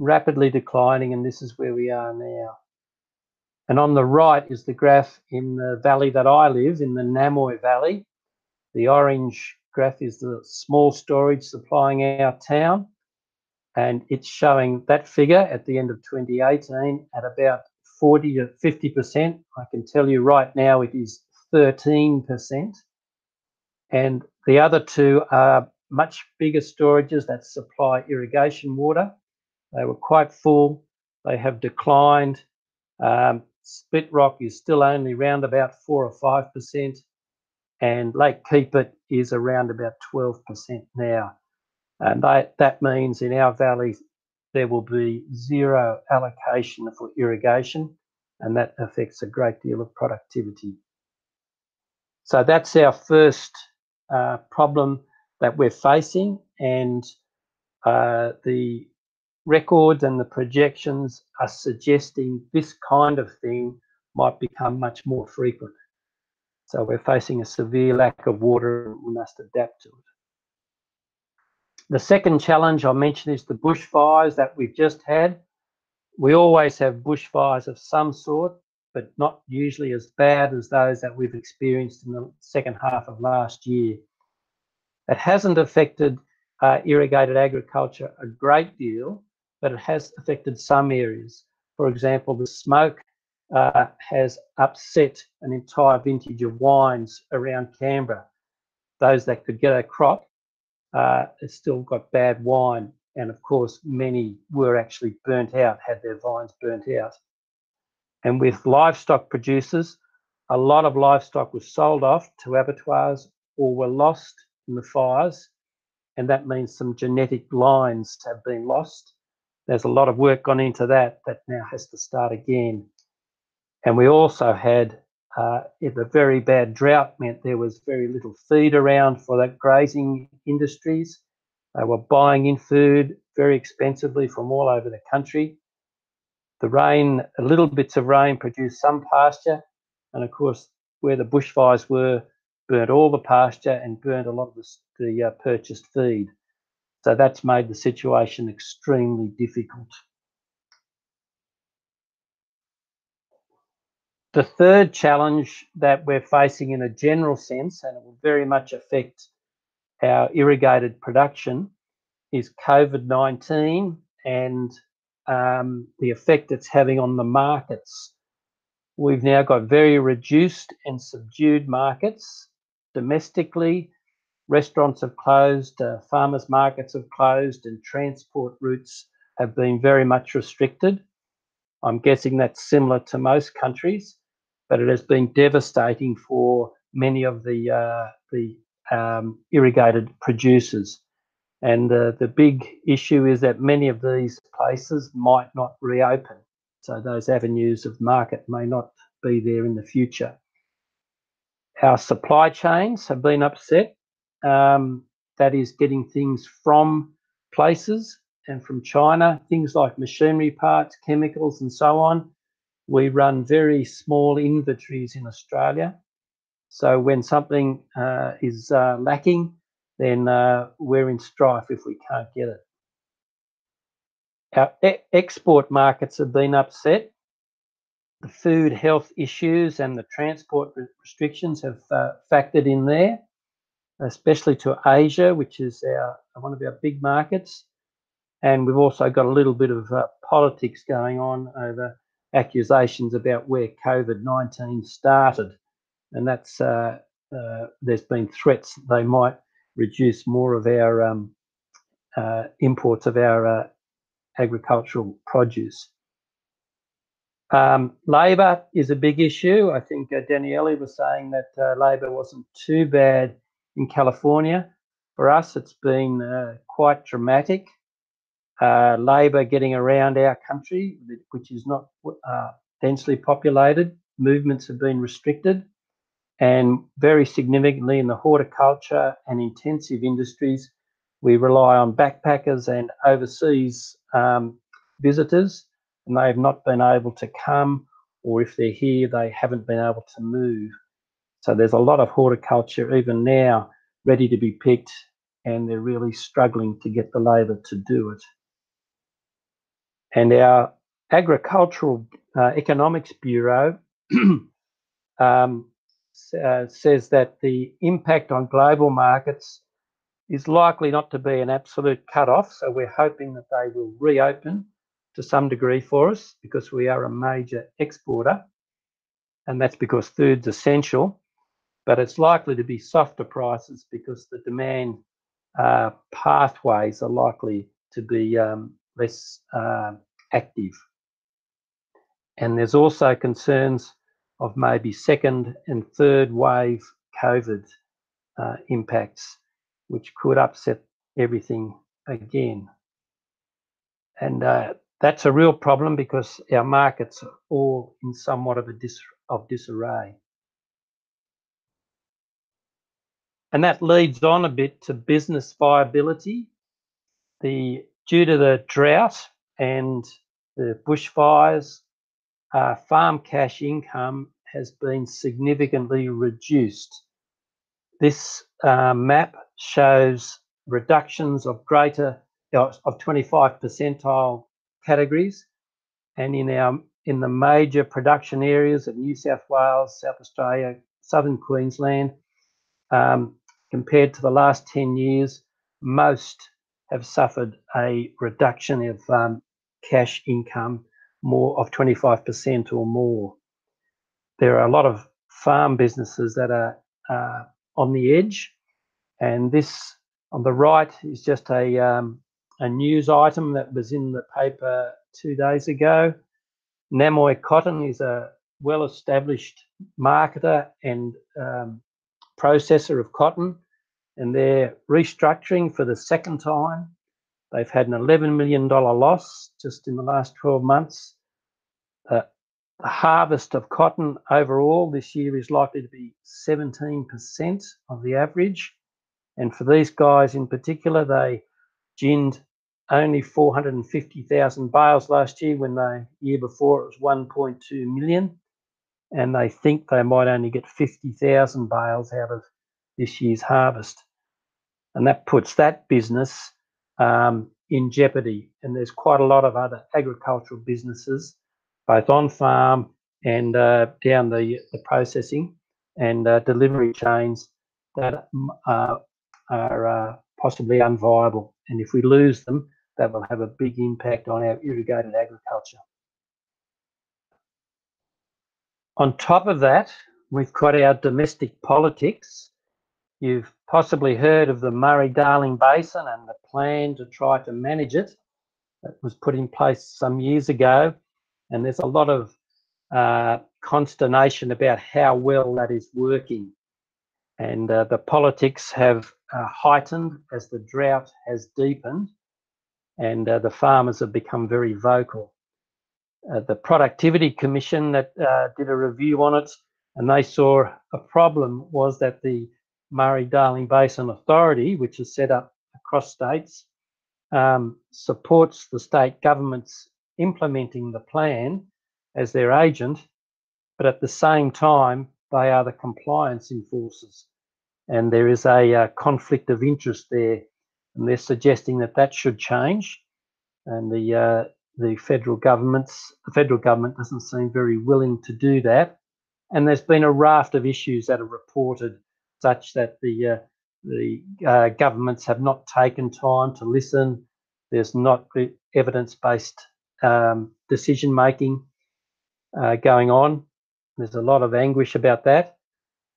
rapidly declining, and this is where we are now. And on the right is the graph in the valley that I live, in the Namoi Valley. The orange graph is the small storage supplying our town, and it's showing that figure at the end of 2018 at about 40 to 50%. I can tell you right now it is 13%. And the other two are much bigger storages that supply irrigation water. They were quite full. They have declined. Um, Split Rock is still only around about four or five percent, and Lake Keepit is around about twelve percent now. And that that means in our valley there will be zero allocation for irrigation, and that affects a great deal of productivity. So that's our first uh, problem that we're facing, and uh, the records and the projections are suggesting this kind of thing might become much more frequent. So we're facing a severe lack of water and we must adapt to it. The second challenge I mentioned is the bushfires that we've just had. We always have bushfires of some sort, but not usually as bad as those that we've experienced in the second half of last year. It hasn't affected uh, irrigated agriculture a great deal, but it has affected some areas. For example, the smoke uh, has upset an entire vintage of wines around Canberra. Those that could get a crop uh, still got bad wine. And of course, many were actually burnt out, had their vines burnt out. And with livestock producers, a lot of livestock was sold off to abattoirs or were lost in the fires. And that means some genetic lines have been lost. There's a lot of work gone into that that now has to start again. And we also had uh, the very bad drought meant there was very little feed around for the grazing industries. They were buying in food very expensively from all over the country. The rain, little bits of rain produced some pasture, and of course, where the bushfires were, burnt all the pasture and burnt a lot of the, the uh, purchased feed. So that's made the situation extremely difficult. The third challenge that we're facing in a general sense, and it will very much affect our irrigated production, is COVID 19 and um, the effect it's having on the markets. We've now got very reduced and subdued markets domestically. Restaurants have closed, uh, farmers' markets have closed, and transport routes have been very much restricted. I'm guessing that's similar to most countries but it has been devastating for many of the uh, the um, irrigated producers. And uh, the big issue is that many of these places might not reopen. So those avenues of market may not be there in the future. Our supply chains have been upset. Um, that is getting things from places and from China, things like machinery parts, chemicals, and so on, we run very small inventories in Australia. So when something uh, is uh, lacking, then uh, we're in strife if we can't get it. Our e export markets have been upset. The food health issues and the transport restrictions have uh, factored in there, especially to Asia, which is our one of our big markets. And we've also got a little bit of uh, politics going on over accusations about where COVID 19 started. And that's, uh, uh, there's been threats they might reduce more of our um, uh, imports of our uh, agricultural produce. Um, labour is a big issue. I think uh, Daniele was saying that labour wasn't too bad in California. For us, it's been uh, quite dramatic uh, labour getting around our country, which is not uh, densely populated. Movements have been restricted, and very significantly in the horticulture and intensive industries, we rely on backpackers and overseas um, visitors, and they have not been able to come, or if they're here, they haven't been able to move. So there's a lot of horticulture even now ready to be picked, and they're really struggling to get the labour to do it. And our Agricultural uh, Economics Bureau um, uh, says that the impact on global markets is likely not to be an absolute cut-off. So we're hoping that they will reopen to some degree for us because we are a major exporter. And that's because food's essential. But it's likely to be softer prices because the demand uh, pathways are likely to be um, less uh, active. And there's also concerns of maybe second and third wave COVID uh, impacts, which could upset everything again. And uh, that's a real problem because our markets are all in somewhat of a dis of disarray. And that leads on a bit to business viability. The due to the drought and the bushfires, uh, farm cash income has been significantly reduced. This uh, map shows reductions of greater of 25 percentile categories, and in our in the major production areas of New South Wales, South Australia, Southern Queensland, um, compared to the last 10 years, most have suffered a reduction of um, cash income more of 25% or more. There are a lot of farm businesses that are uh, on the edge, and this on the right is just a um, a news item that was in the paper two days ago. Namoi Cotton is a well-established marketer and um, processor of cotton, and they're restructuring for the second time. They've had an $11 million loss just in the last 12 months. Uh, the harvest of cotton overall this year is likely to be 17% of the average. And for these guys in particular, they ginned only 450,000 bales last year when the year before it was 1.2 million. And they think they might only get 50,000 bales out of this year's harvest. And that puts that business um, in jeopardy. And there's quite a lot of other agricultural businesses, both on farm and uh, down the, the processing and uh, delivery chains that uh, are uh, possibly unviable. And if we lose them, that will have a big impact on our irrigated agriculture. On top of that, we've got our domestic politics. You've possibly heard of the Murray-Darling Basin and the plan to try to manage it that was put in place some years ago. And there's a lot of uh, consternation about how well that is working. And uh, the politics have uh, heightened as the drought has deepened and uh, the farmers have become very vocal. Uh, the Productivity Commission that uh, did a review on it and they saw a problem was that the Murray-Darling Basin Authority, which is set up across states, um, supports the state governments implementing the plan as their agent, but at the same time, they are the compliance enforcers and there is a uh, conflict of interest there, and they're suggesting that that should change. And the uh, the federal government's the federal government doesn't seem very willing to do that. And there's been a raft of issues that are reported, such that the uh, the uh, governments have not taken time to listen. There's not evidence-based um, decision making uh, going on. There's a lot of anguish about that.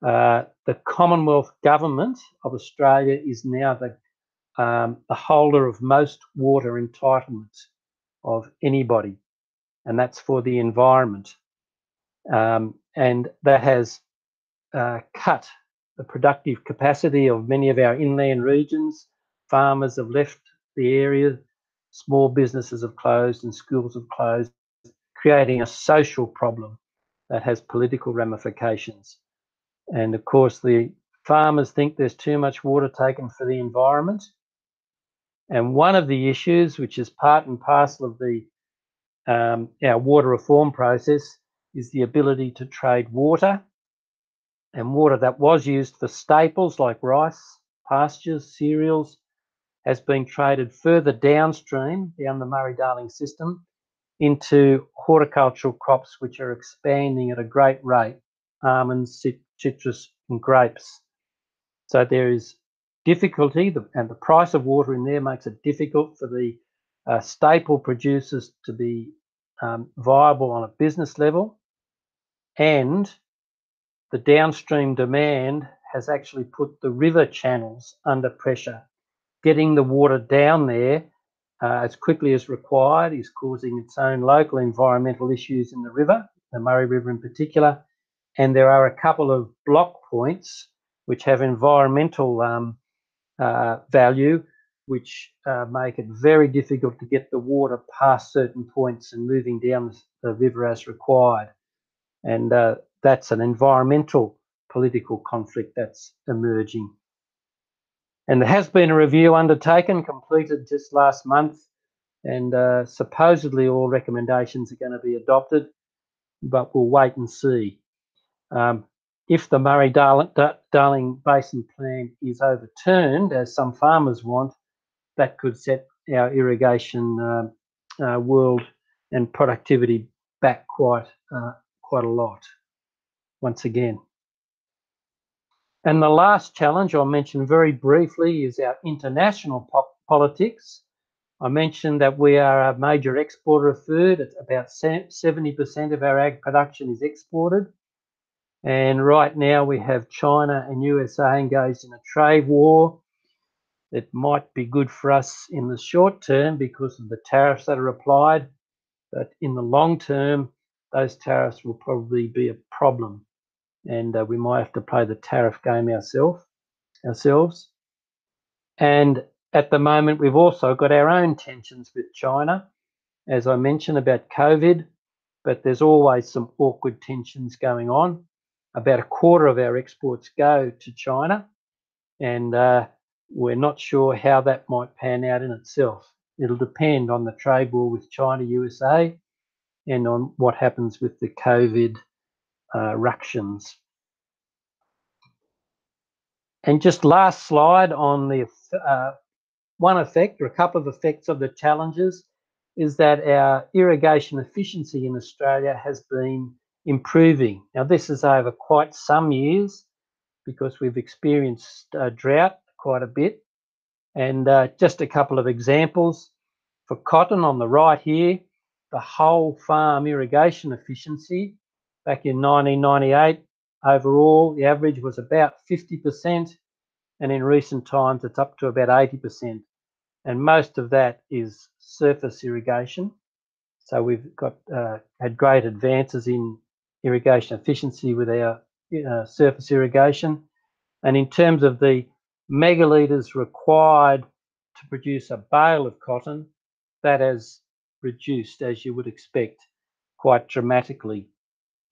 Uh, the Commonwealth Government of Australia is now the, um, the holder of most water entitlements of anybody, and that's for the environment. Um, and that has uh, cut the productive capacity of many of our inland regions. Farmers have left the area, small businesses have closed, and schools have closed, creating a social problem that has political ramifications. And of course, the farmers think there's too much water taken for the environment. And one of the issues, which is part and parcel of the um, our water reform process, is the ability to trade water and water that was used for staples like rice, pastures, cereals, has been traded further downstream down the Murray-Darling system into horticultural crops which are expanding at a great rate almonds, citrus, and grapes. So there is difficulty, and the price of water in there makes it difficult for the uh, staple producers to be um, viable on a business level. And the downstream demand has actually put the river channels under pressure. Getting the water down there uh, as quickly as required is causing its own local environmental issues in the river, the Murray River in particular, and there are a couple of block points which have environmental um, uh, value, which uh, make it very difficult to get the water past certain points and moving down the river as required. And uh, that's an environmental political conflict that's emerging. And there has been a review undertaken, completed just last month, and uh, supposedly all recommendations are going to be adopted, but we'll wait and see. Um, if the Murray Darling Basin Plan is overturned, as some farmers want, that could set our irrigation uh, uh, world and productivity back quite uh, quite a lot. Once again. And the last challenge I'll mention very briefly is our international po politics. I mentioned that we are a major exporter of food. About 70% of our ag production is exported. And right now we have China and USA engaged in a trade war. It might be good for us in the short term because of the tariffs that are applied, but in the long term, those tariffs will probably be a problem. and uh, we might have to play the tariff game ourselves. Ourselves, and at the moment, we've also got our own tensions with China, as I mentioned about COVID. But there's always some awkward tensions going on. About a quarter of our exports go to China, and uh, we're not sure how that might pan out in itself. It'll depend on the trade war with China, USA, and on what happens with the COVID uh, ructions. And just last slide on the uh, one effect or a couple of effects of the challenges is that our irrigation efficiency in Australia has been improving. Now, this is over quite some years because we've experienced uh, drought quite a bit. And uh, just a couple of examples for cotton on the right here, the whole farm irrigation efficiency back in 1998, overall, the average was about 50%. And in recent times, it's up to about 80%. And most of that is surface irrigation. So we've got uh, had great advances in irrigation efficiency with our uh, surface irrigation. And in terms of the megalitres required to produce a bale of cotton, that has reduced, as you would expect, quite dramatically.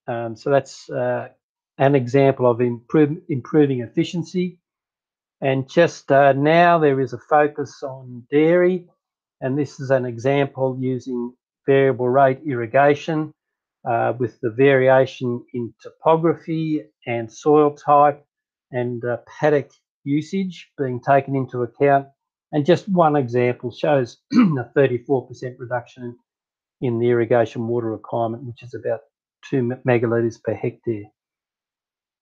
Um, so that's uh, an example of improve, improving efficiency. And just uh, now there is a focus on dairy, and this is an example using variable rate irrigation uh, with the variation in topography and soil type and uh, paddock usage being taken into account. And just one example shows a 34% reduction in the irrigation water requirement, which is about two megalitres per hectare.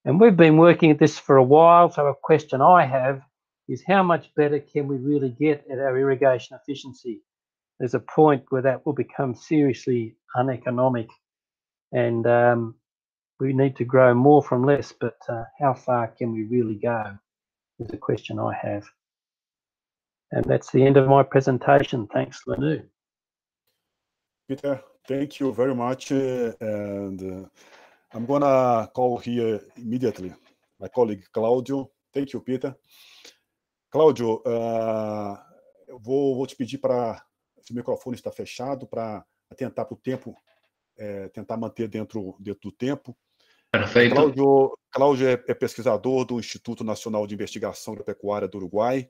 And we've been working at this for a while. So a question I have is how much better can we really get at our irrigation efficiency? There's a point where that will become seriously uneconomic and um, we need to grow more from less, but uh, how far can we really go is a question I have. And that's the end of my presentation. Thanks, Lanu. Peter, thank you very much. Uh, and uh, I'm going to call here immediately my colleague Claudio. Thank you, Peter. Cláudio, uh, vou, vou, te pedir para. Se o microfone está fechado, para atentar para o tempo, é, tentar manter dentro, dentro do tempo. Perfeito. Cláudio, Cláudio é, é, pesquisador do Instituto Nacional de Investigação da Pecuária do Uruguai.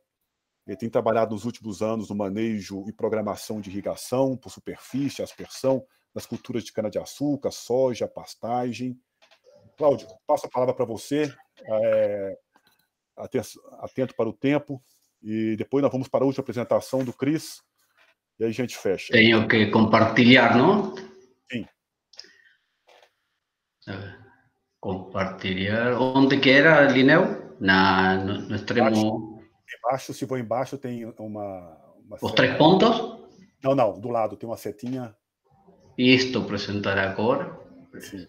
Ele tem trabalhado nos últimos anos no manejo e programação de irrigação por superfície, aspersão, nas culturas de cana-de-açúcar, soja, pastagem. Cláudio, passo a palavra para você. É, atento para o tempo. E depois nós vamos para a última apresentação do Cris. E aí a gente fecha. Tenho que compartilhar, não? Compartilhar. Onde que era, Lineu? Na, no, no extremo. Embaixo, embaixo, se for embaixo, tem uma. uma Os três pontos? Não, não, do lado tem uma setinha. Isto apresentar agora. Sim.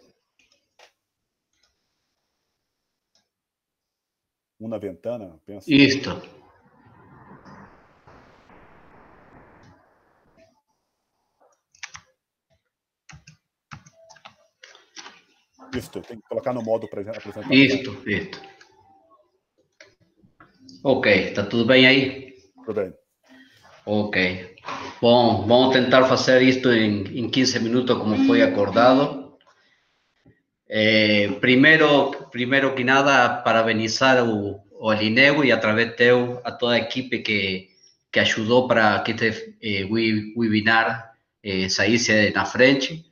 Una ventana, penso. Isto. Isto, tem que colocar no modo apresentação. Isto, isto. Ok, está tudo bem aí? Tudo bem. Ok. Bom, vamos tentar fazer isto em, em 15 minutos, como foi acordado. Eh, primeiro, primeiro que nada, parabenizar o, o Alineu e, através teu, a toda a equipe que, que ajudou para que este eh, webinar eh, saísse na frente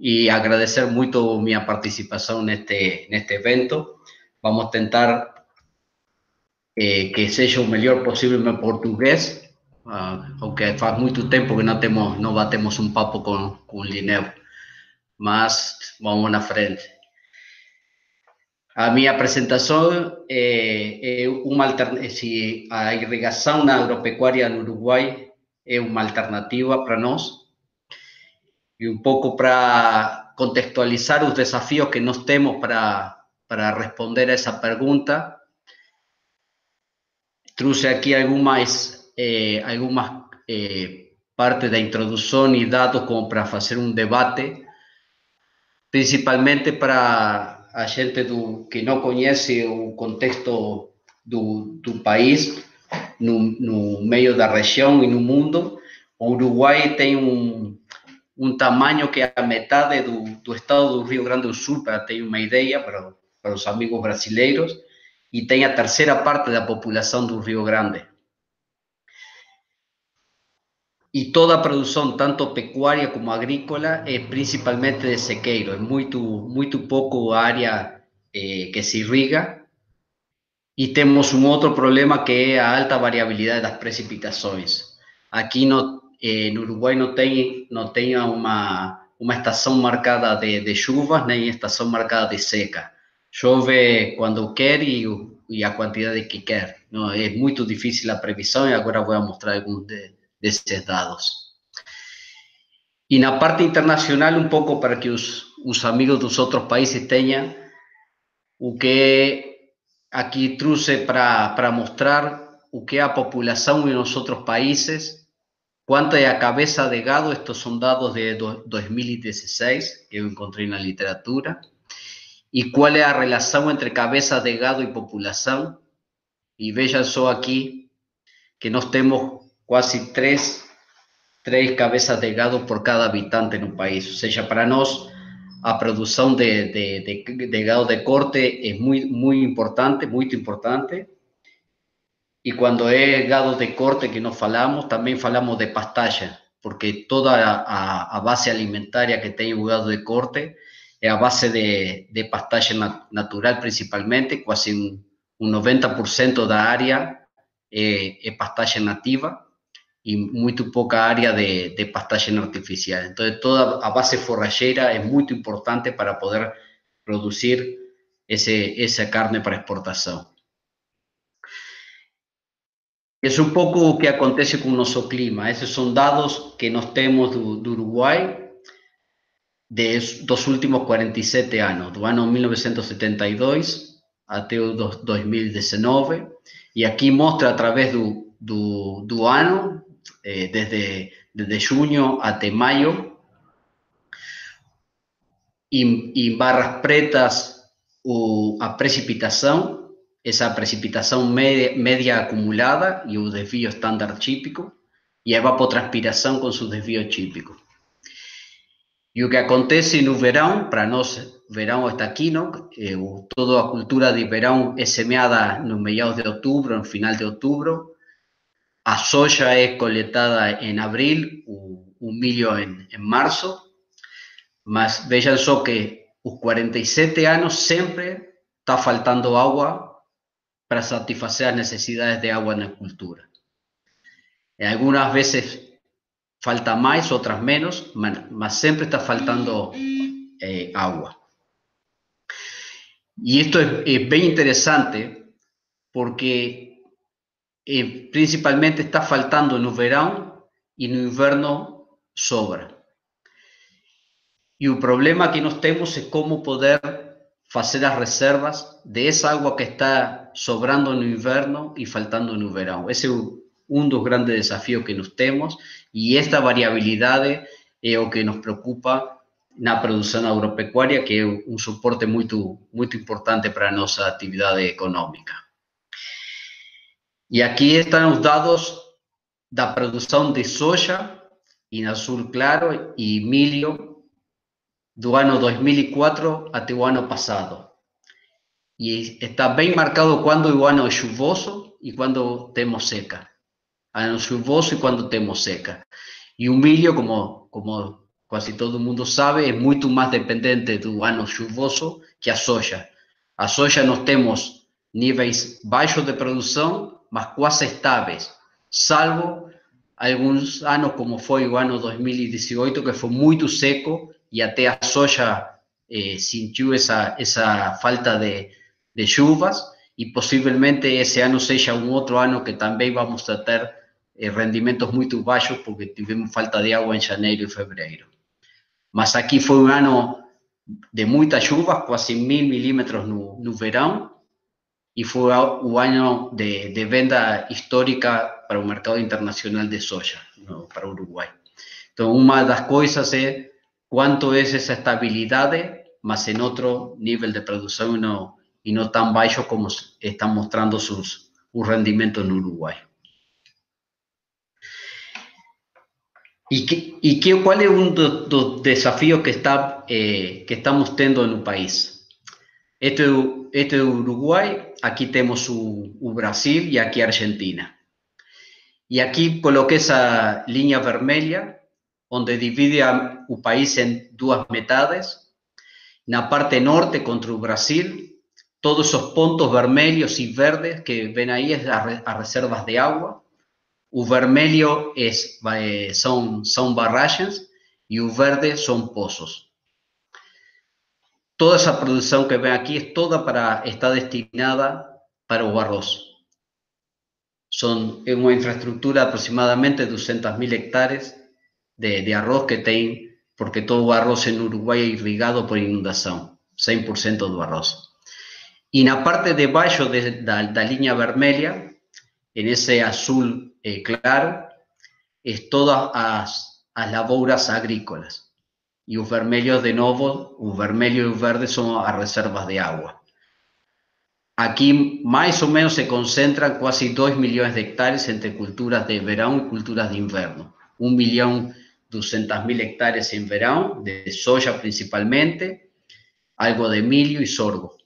e agradecer muito minha participação neste, neste evento. Vamos tentar eh, que seja o melhor possível em português, uh, aunque faz muito tempo que não, temos, não batemos um papo com, com o Lineu, mas vamos na frente. A minha apresentação é, é uma alternativa, se a irrigação na agropecuária no Uruguai é alternativa para nós, e um pouco para contextualizar os desafios que nós temos para, para responder a essa pergunta, trouxe aqui algumas, eh, algumas eh, partes da introdução e dados como para fazer um debate, principalmente para a gente do, que não conhece o contexto do, do país no, no meio da região e no mundo, o Uruguai tem um, um tamanho que é a metade do, do estado do Rio Grande do Sul, para ter uma ideia, para, para os amigos brasileiros, e tem a terceira parte da população do Rio Grande. E toda a produção, tanto pecuária como agrícola, é principalmente de sequeiro, é muito, muito pouco área eh, que se irriga. E temos um outro problema que é a alta variabilidade das precipitações. Aqui no, eh, no Uruguai não tem, não tem uma, uma estação marcada de, de chuvas, nem estação marcada de seca. Chove quando quer e, e a quantidade que quer. Não, é muito difícil a previsão e agora vou mostrar alguns de, desses dados. E na parte internacional, um pouco para que os, os amigos dos outros países tenham o que aqui trouxe para mostrar o que é a população em os outros países, quanto é a cabeça de gado, estes são dados de 2016, que eu encontrei na literatura, e qual é a relação entre cabeça de gado e população. E vejam só aqui que nós temos quase três, três cabeças de gado por cada habitante no país. Ou seja, para nós, a produção de, de, de, de gado de corte é muito, muito importante, muito importante. E quando é gado de corte que nós falamos, também falamos de pastagem, porque toda a, a base alimentaria que tem o gado de corte é a base de, de pastagem natural, principalmente, quase um, um 90% da área é, é pastagem nativa e muito pouca área de, de pastagem artificial. Então, toda a base forrageira é muito importante para poder produzir esse, essa carne para exportação. É um pouco o que acontece com o nosso clima. Esses são dados que nós temos do, Uruguai de, dos últimos 47 anos, do ano 1972 até o 2019. E aqui mostra através do, do, do ano eh, desde, desde junio hasta mayo. Y, y barras pretas a precipitación, esa precipitación media, media acumulada y un desvío estándar típico, y a evapotranspiración con su desvío típico. Y lo que acontece no verão, para nós, verão está aqui, não? Eh, toda a cultura de verão é semeada no meados de outubro, no final de outubro, a soja es coletada en abril, un milho en, en marzo, mas vean só que los 47 años siempre está faltando agua para satisfacer las necesidades de agua en la cultura. algunas veces falta más, otras menos, mas siempre está faltando eh, agua. Y esto es bien interesante porque eh, principalmente está faltando no verão e no inverno sobra. E o problema que nós temos é como poder hacer las reservas de esa agua que está sobrando en el invierno y faltando en el verano. Ese es un dos grandes desafíos que nos tenemos y esta variabilidad eh, es lo que nos preocupa en la producción agropecuaria, que es un soporte muy, muy importante para nuestra actividad económica. Y aquí están los datos de la producción de soya en azul claro y milio do ano 2004 até o ano passado. E está bem marcado quando o ano é chuvoso e quando temos seca. Ano chuvoso e quando temos seca. E o milho, como, como quase todo mundo sabe, é muito mais dependente do ano chuvoso que a soja. A soja nós temos níveis baixos de produção mas quase estáveis, salvo alguns anos, como foi o ano 2018, que foi muito seco e até a soja eh, sentiu essa, essa falta de, de chuvas e possivelmente esse ano seja um outro ano que também vamos ter eh, rendimentos muito baixos porque tivemos falta de água em janeiro e fevereiro. Mas aqui foi um ano de muitas chuvas, quase mil milímetros no, no y fue un año de, de, venta histórica para el mercado internacional de soja, ¿no? para Uruguay. Entonces, una de las cosas es cuánto es esa estabilidad más en otro nivel de producción no, y no tan bajo como están mostrando sus, rendimientos en Uruguay. ¿Y, qué, y qué, cuál es un dos do desafios que, está, eh, que estamos teniendo en un país? Este, este es Uruguay, aquí tenemos Brasil y aquí Argentina. Y aquí coloqué esa línea vermelha, donde divide a, país en dos metades. Na parte norte contra o Brasil, todos esos puntos vermelhos y verdes que ven ahí es a, a reservas de agua. O vermelho es, eh, son, son barragens y o verde son pozos. Toda esa producción que ven aquí es toda para, está destinada para o arroz. Son una infraestructura de aproximadamente 200.000 hectáreas de, arroz que tienen, porque todo arroz en Uruguay es irrigado por inundación, 100% do arroz. Y en la parte de baixo de, da línea vermelha, en ese azul eh, claro, es todas as, as lavouras agrícolas. Y os vermelhos, de novo, o vermelho e o verde son as reservas de agua. Aquí más o menos se concentran casi 2 millones de hectáreas entre culturas de verano y culturas de invierno. 1 millón 200 mil hectáreas en verano, de soya principalmente, algo de milho y sorgo.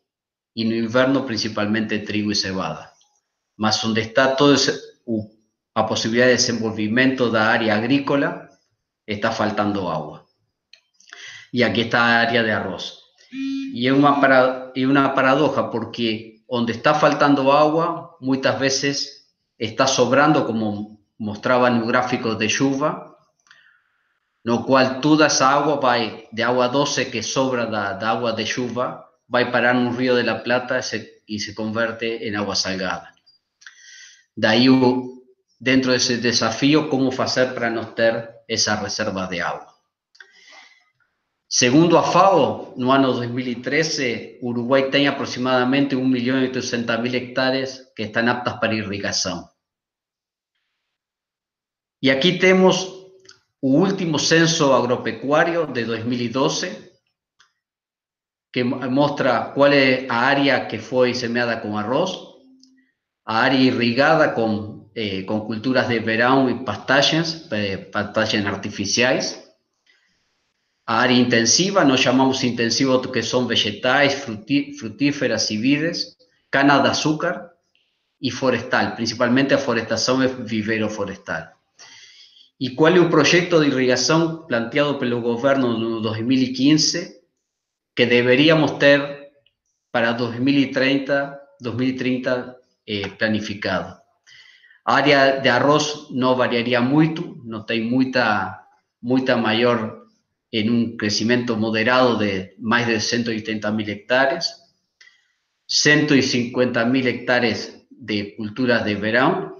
Y en invierno principalmente trigo y cebada. Más donde está toda la posibilidad de desenvolvimiento de área agrícola, está faltando agua. Y aquí está área de arroz. Y es una, paradoja porque donde está faltando agua, muchas veces está sobrando, como mostraba en el de lluvia, lo cual toda esa agua va de agua doce que sobra de, agua de lluvia, va a parar en un río de la Plata y se convierte en agua salgada. De ahí, dentro de ese desafío, cómo hacer para no tener esa reserva de agua. Segundo a FAO, no ano 2013, Uruguay tiene aproximadamente 1.800.000 hectáreas que están aptas para irrigación. Y aquí tenemos el último censo agropecuario de 2012, que muestra cuál es la área que fue semeada con arroz, a área irrigada con, eh, con culturas de verano y pastagens, eh, pastagens artificiales, a área intensiva, nós chamamos intensivo que são vegetais, frutíferas e vides, cana de açúcar e florestal, principalmente a forestação é viveiro E qual é o projeto de irrigação planteado pelo governo no 2015 que deveríamos ter para 2030, 2030 eh, planificado? A área de arroz não variaria muito, não tem muita, muita maior en un crecimiento moderado de más de 180.000 hectáreas, 150.000 hectáreas de culturas de verano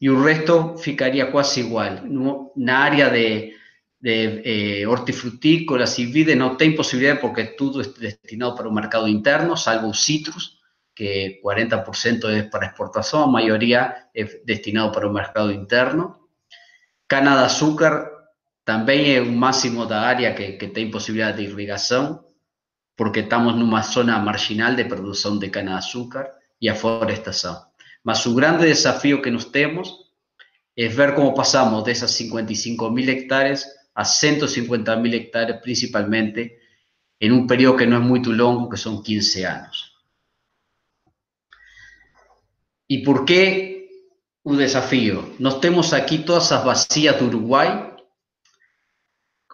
e o resto ficaria quasi igual. Na área de, de eh, hortifrutícolas e vides não tem possibilidade porque tudo é destinado para o mercado interno, salvo os citros, que 40% é para exportação, a maioria é destinado para o mercado interno. Cana de açúcar também é o máximo da área que, que tem possibilidade de irrigação, porque estamos numa zona marginal de produção de cana de açúcar e a. Mas su grande desafío que nos tenemos es ver cómo pasamos de esas 55.000 hectáreas a 150.000 hectáreas, principalmente en un periodo que no es muy longo, que son 15 años. ¿Y por qué un desafío? Nos tenemos aquí todas esas vacías de Uruguay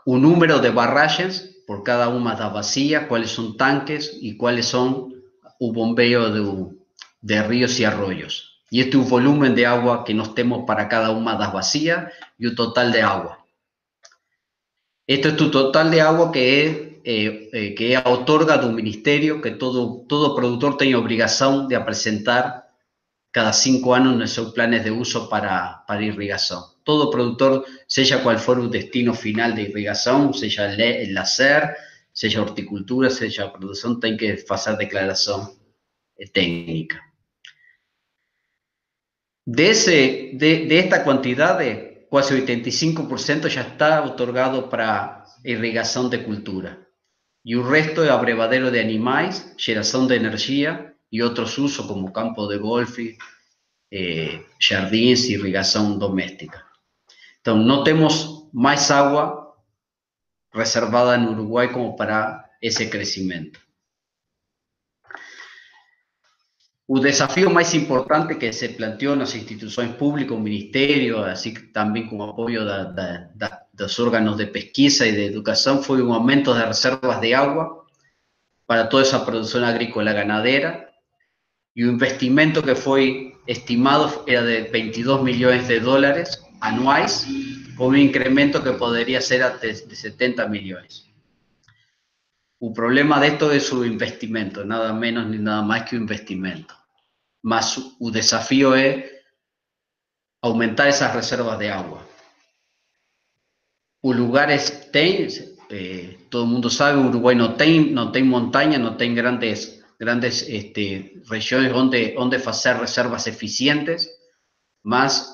un número de barragens por cada una las vacías, cuáles son tanques y cuáles son el bombeo de, de ríos y arroyos. Y este es un volumen de agua que nos tenemos para cada las vacías y un total de agua. Esto es tu total de agua que es, eh, eh, que otorga ministerio que todo, todo productor tiene obligación de presentar cada cinco años en sus planes de uso para, para irrigación todo productor, sea cual fuera un destino final de irrigación, sea el láser, sea horticultura, sea producción, tiene que hacer declaración eh, técnica. De, ese, de, esta cantidad, de casi 85% ya está otorgado para irrigación de cultura. y un resto de abrevadero de animales, generación de energía y otros usos como campo de golf, eh, jardins, irrigación doméstica. Entonces, no tenemos más agua reservada en Uruguay como para ese crecimiento. O desafio mais importante que se planteou nas instituições públicas, o Ministério, assim também com o apoio da, da, de pesquisa y de educación foi un aumento de reservas de agua para toda essa produção agrícola ganadera y un investimento que foi estimado era de 22 milhões de dólares anuais, con un incremento que podría ser de 70 millones. O problema desto é o investimento, nada menos ni nada máis que o investimento. Mas o desafio é aumentar essas reservas de água. O lugar é, tem, eh, todo mundo sabe, o Uruguai não tem, não tem grandes, grandes este, regiões reservas eficientes, mas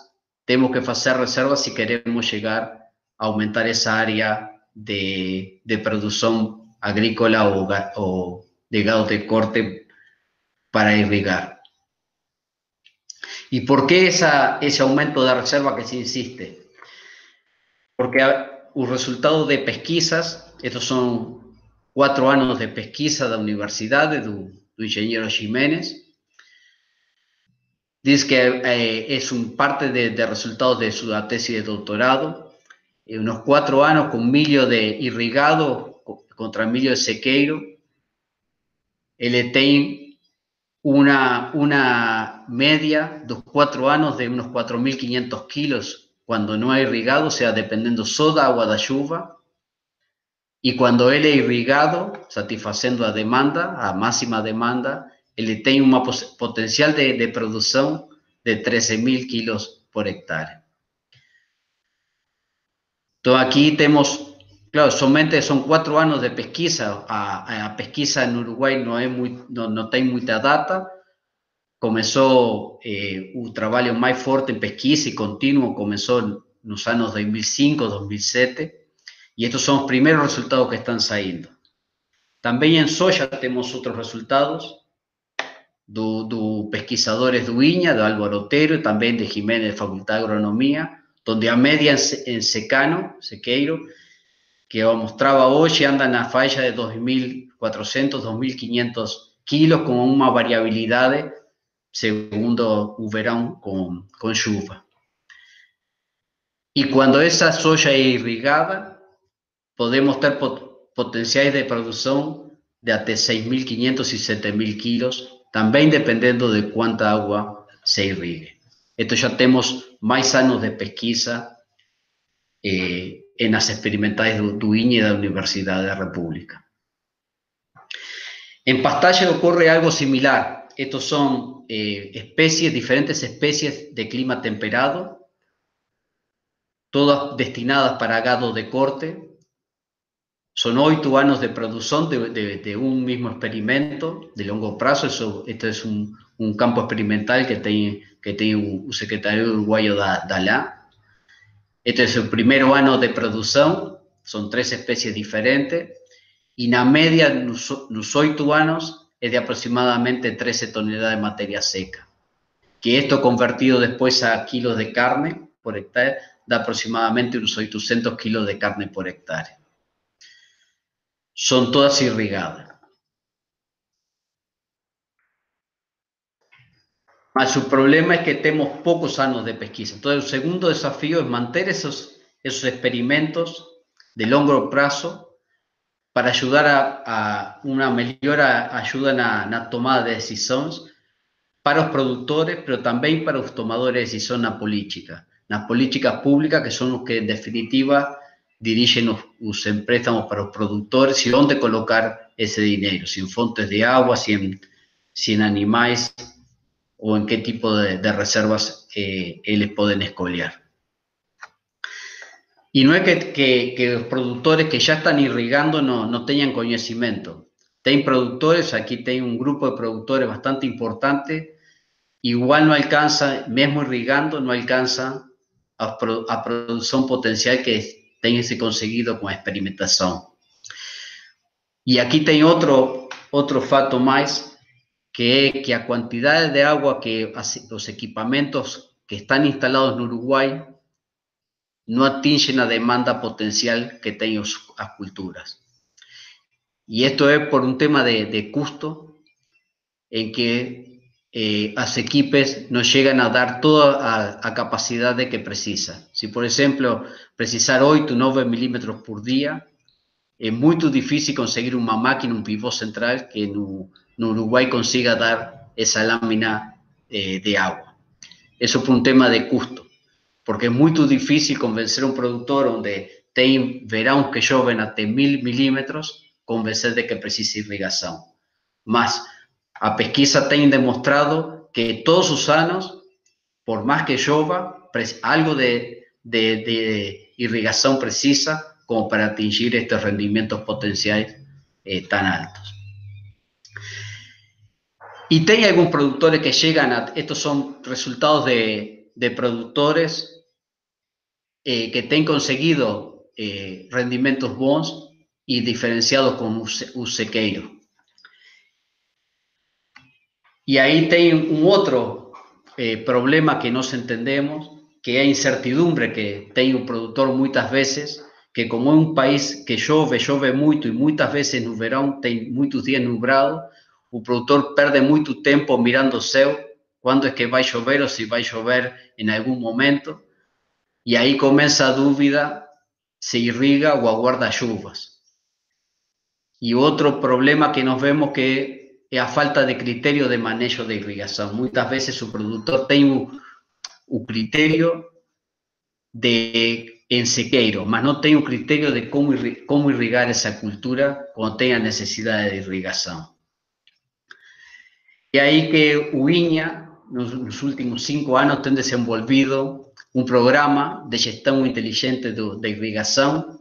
temos que fazer reservas se queremos chegar a aumentar essa área de, de agrícola o, o de gado de corte para irrigar. ¿Y por qué esa, ese aumento de reserva que se insiste? Porque un resultado de pesquisas, estos son cuatro años de pesquisa de universidades do, ingeniero Jiménez, dice que eh, es un parte de, resultados de su tesis de doctorado, eh, unos cuatro años con milho de irrigado contra Emilio de Sequeiro, él tiene una, media de cuatro años de unos 4.500 kilos. Cuando no hay irrigado, o sea, dependiendo soda agua de lluvia, y cuando él es irrigado, satisfaciendo a demanda, a máxima demanda, él tiene un potencial de, de producción de 13.000 kilos por hectárea. Entonces aquí tenemos Claro, solamente son cuatro años de pesquisa. A, pesquisa en Uruguay no, hay muy, data. Comenzó eh, un trabajo más fuerte en pesquisa y continuo, comenzó en los años 2005, 2007. Y estos son los primeros resultados que están saliendo. También en soya tenemos otros resultados de pesquisadores de Uña, de Álvaro Otero, también de Jiménez de Facultad de Agronomía, donde a media en secano, sequeiro, que mostraba hoy anda na faixa de 2.400, 2.500 quilos com uma variabilidade segundo o verão com, com chuva. E quando essa soja é irrigada, podemos ter potenciais de produção de até 6.500 e 7.000 quilos, também dependendo de quanta água se irrigue. Então já temos mais anos de pesquisa eh, en las experimentales de Utuíña y de la Universidad de la República. En pastaje ocurre algo similar. Estos son eh, especies, diferentes especies de clima temperado, todas destinadas para gado de corte. Son ocho años de producción de, un mismo experimento de largo plazo. Eso, este es un, campo experimental que tiene, que tiene un, secretario uruguayo de, de este es el primer año de producción, son tres especies diferentes, y la media los ocho años es de aproximadamente 13 toneladas de materia seca, que esto convertido después a kilos de carne por hectárea, da aproximadamente unos 800 kilos de carne por hectárea. Son todas irrigadas. Su problema es que tenemos pocos años de pesquisa. Entonces, el segundo desafío es mantener esos, esos experimentos de largo plazo para ayudar a, una mejor ayuda en la, tomada de decisiones para los productores, pero también para los tomadores de decisión en la política. Las políticas públicas que son los que en definitiva dirigen los, los préstamos para los productores y dónde colocar ese dinero, si en fuentes de agua, si en, si en animales o en qué tipo de, reservas eh, les pueden escolear. Y no es que, los productores que ya están irrigando no, no tengan conocimiento. Tienen productores, aquí tiene un grupo de productores bastante importante, igual no alcanza, mismo irrigando, no alcanza a, a producción potencial que tengan conseguido con experimentación. E aqui tem outro, outro fato mais, que que a quantidade de água que os equipamentos que estão instalados no Uruguai não atingem a demanda potencial que têm as culturas. Y esto es por un tema de, de custo en que eh, las equipes no llegan a dar toda a, capacidad de que precisa. Si, por ejemplo, precisar 8 9 milímetros por día, es muy difícil conseguir una máquina, un pivot central que en, Uruguay consiga dar esa lámina eh, de agua. Eso por un tema de custo, porque es muy difícil convencer a un productor donde tem verão que lloven hasta 1000 milímetros convencer de que precisa irrigação. Mas a pesquisa tem demostrado que todos os anos, por mais que chova, algo de, de, de irrigação precisa como para atingir estes rendimentos potenciais eh, tão altos. E tem alguns produtores que chegam a. Estos são resultados de, produtores eh, que têm conseguido eh, rendimentos bons y diferenciado con un sequeiro. Y ahí tem un otro eh, problema que nos entendemos, que é a incertidumbre que tem o produtor muitas vezes, que como é um país que chove, chove muito e muitas vezes no verão tem muitos dias nublado, o produtor perde muito tempo mirando o céu, quando é que vai chover ou se vai chover em algum momento, e aí começa a dúvida se irriga ou aguarda chuvas. Y otro problema que nos vemos que es a falta de criterio de manejo de irrigación. Muchas veces su productor tiene un, criterio de ensequeiro, mas no tiene un criterio de cómo, cómo irrigar esa cultura cuando tenga necesidad de irrigación. Y ahí que Uiña, en los últimos cinco años, ha desenvolvido un programa de gestión inteligente de, de irrigación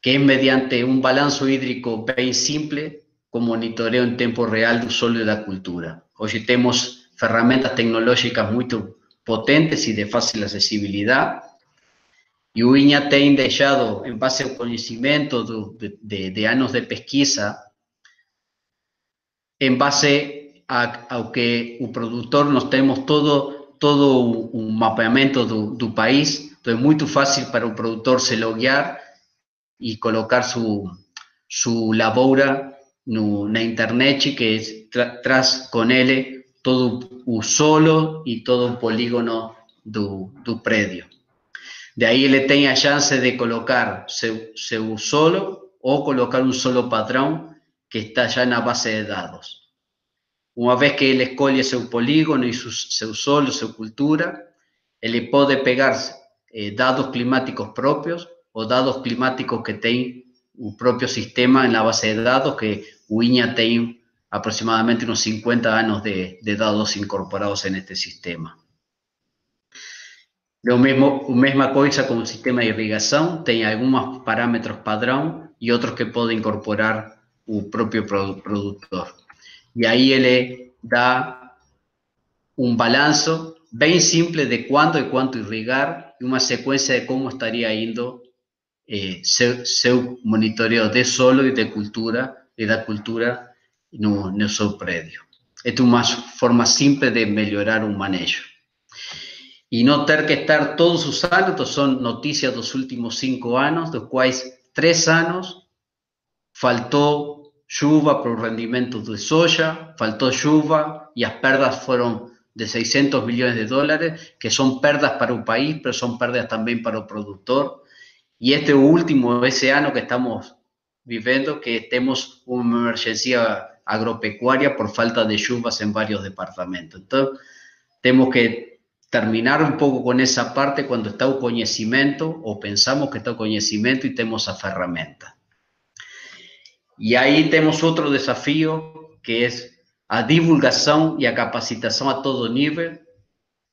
que es mediante un balance hídrico bien simple con monitoreo en tiempo real del suelo y la cultura. Hoy tenemos herramientas tecnológicas muy potentes y de fácil accesibilidad. Y UIña tem dejado, en base al conocimiento de, de, de años de pesquisa, en base Aunque que productor produtor nós temos todo todo o, mapeamento do, do país, então é muito fácil para o productor se loguear e colocar su, su lavoura no, na internet que tra, traz com ele todo un solo y todo un polígono do, do prédio. De ahí ele tem a chance de colocar seu, seu solo o colocar un solo patrón que está ya en la base de datos. Uma vez que ele escolhe seu polígono e seu solo, sua cultura, ele pode pegar eh, dados climáticos propios ou dados climáticos que tem o propio sistema na base de dados, que o aproximadamente unos 50 anos de, de dados incorporados en este sistema. Lo mesmo, a mesma coisa sistema de irrigación, tem algunos parámetros padrón e outros que pode incorporar o próprio productor. Y ahí él da un balance bien simple de cuándo y cuánto irrigar y una secuencia de cómo estaría yendo eh, monitoreo de solo y de cultura, y da cultura no, no seu prédio. Esta es una forma simple de mejorar un manejo. Y no tener que estar todos los años, son noticias de los últimos cinco años, de los cuales tres años faltó chuva para el rendimiento de soya, faltó chuva y las perdas fueron de 600 millones de dólares, que son perdas para un país, pero son pérdidas también para el productor. Y este último, ese año que estamos viviendo, que tenemos una emergencia agropecuaria por falta de lluvias en varios departamentos. Entonces, tenemos que terminar un poco con esa parte cuando está un conocimiento o pensamos que está un conocimiento y tenemos esa ferramenta. Y ahí tenemos otro desafío que es a divulgación y a capacitación a todo nivel,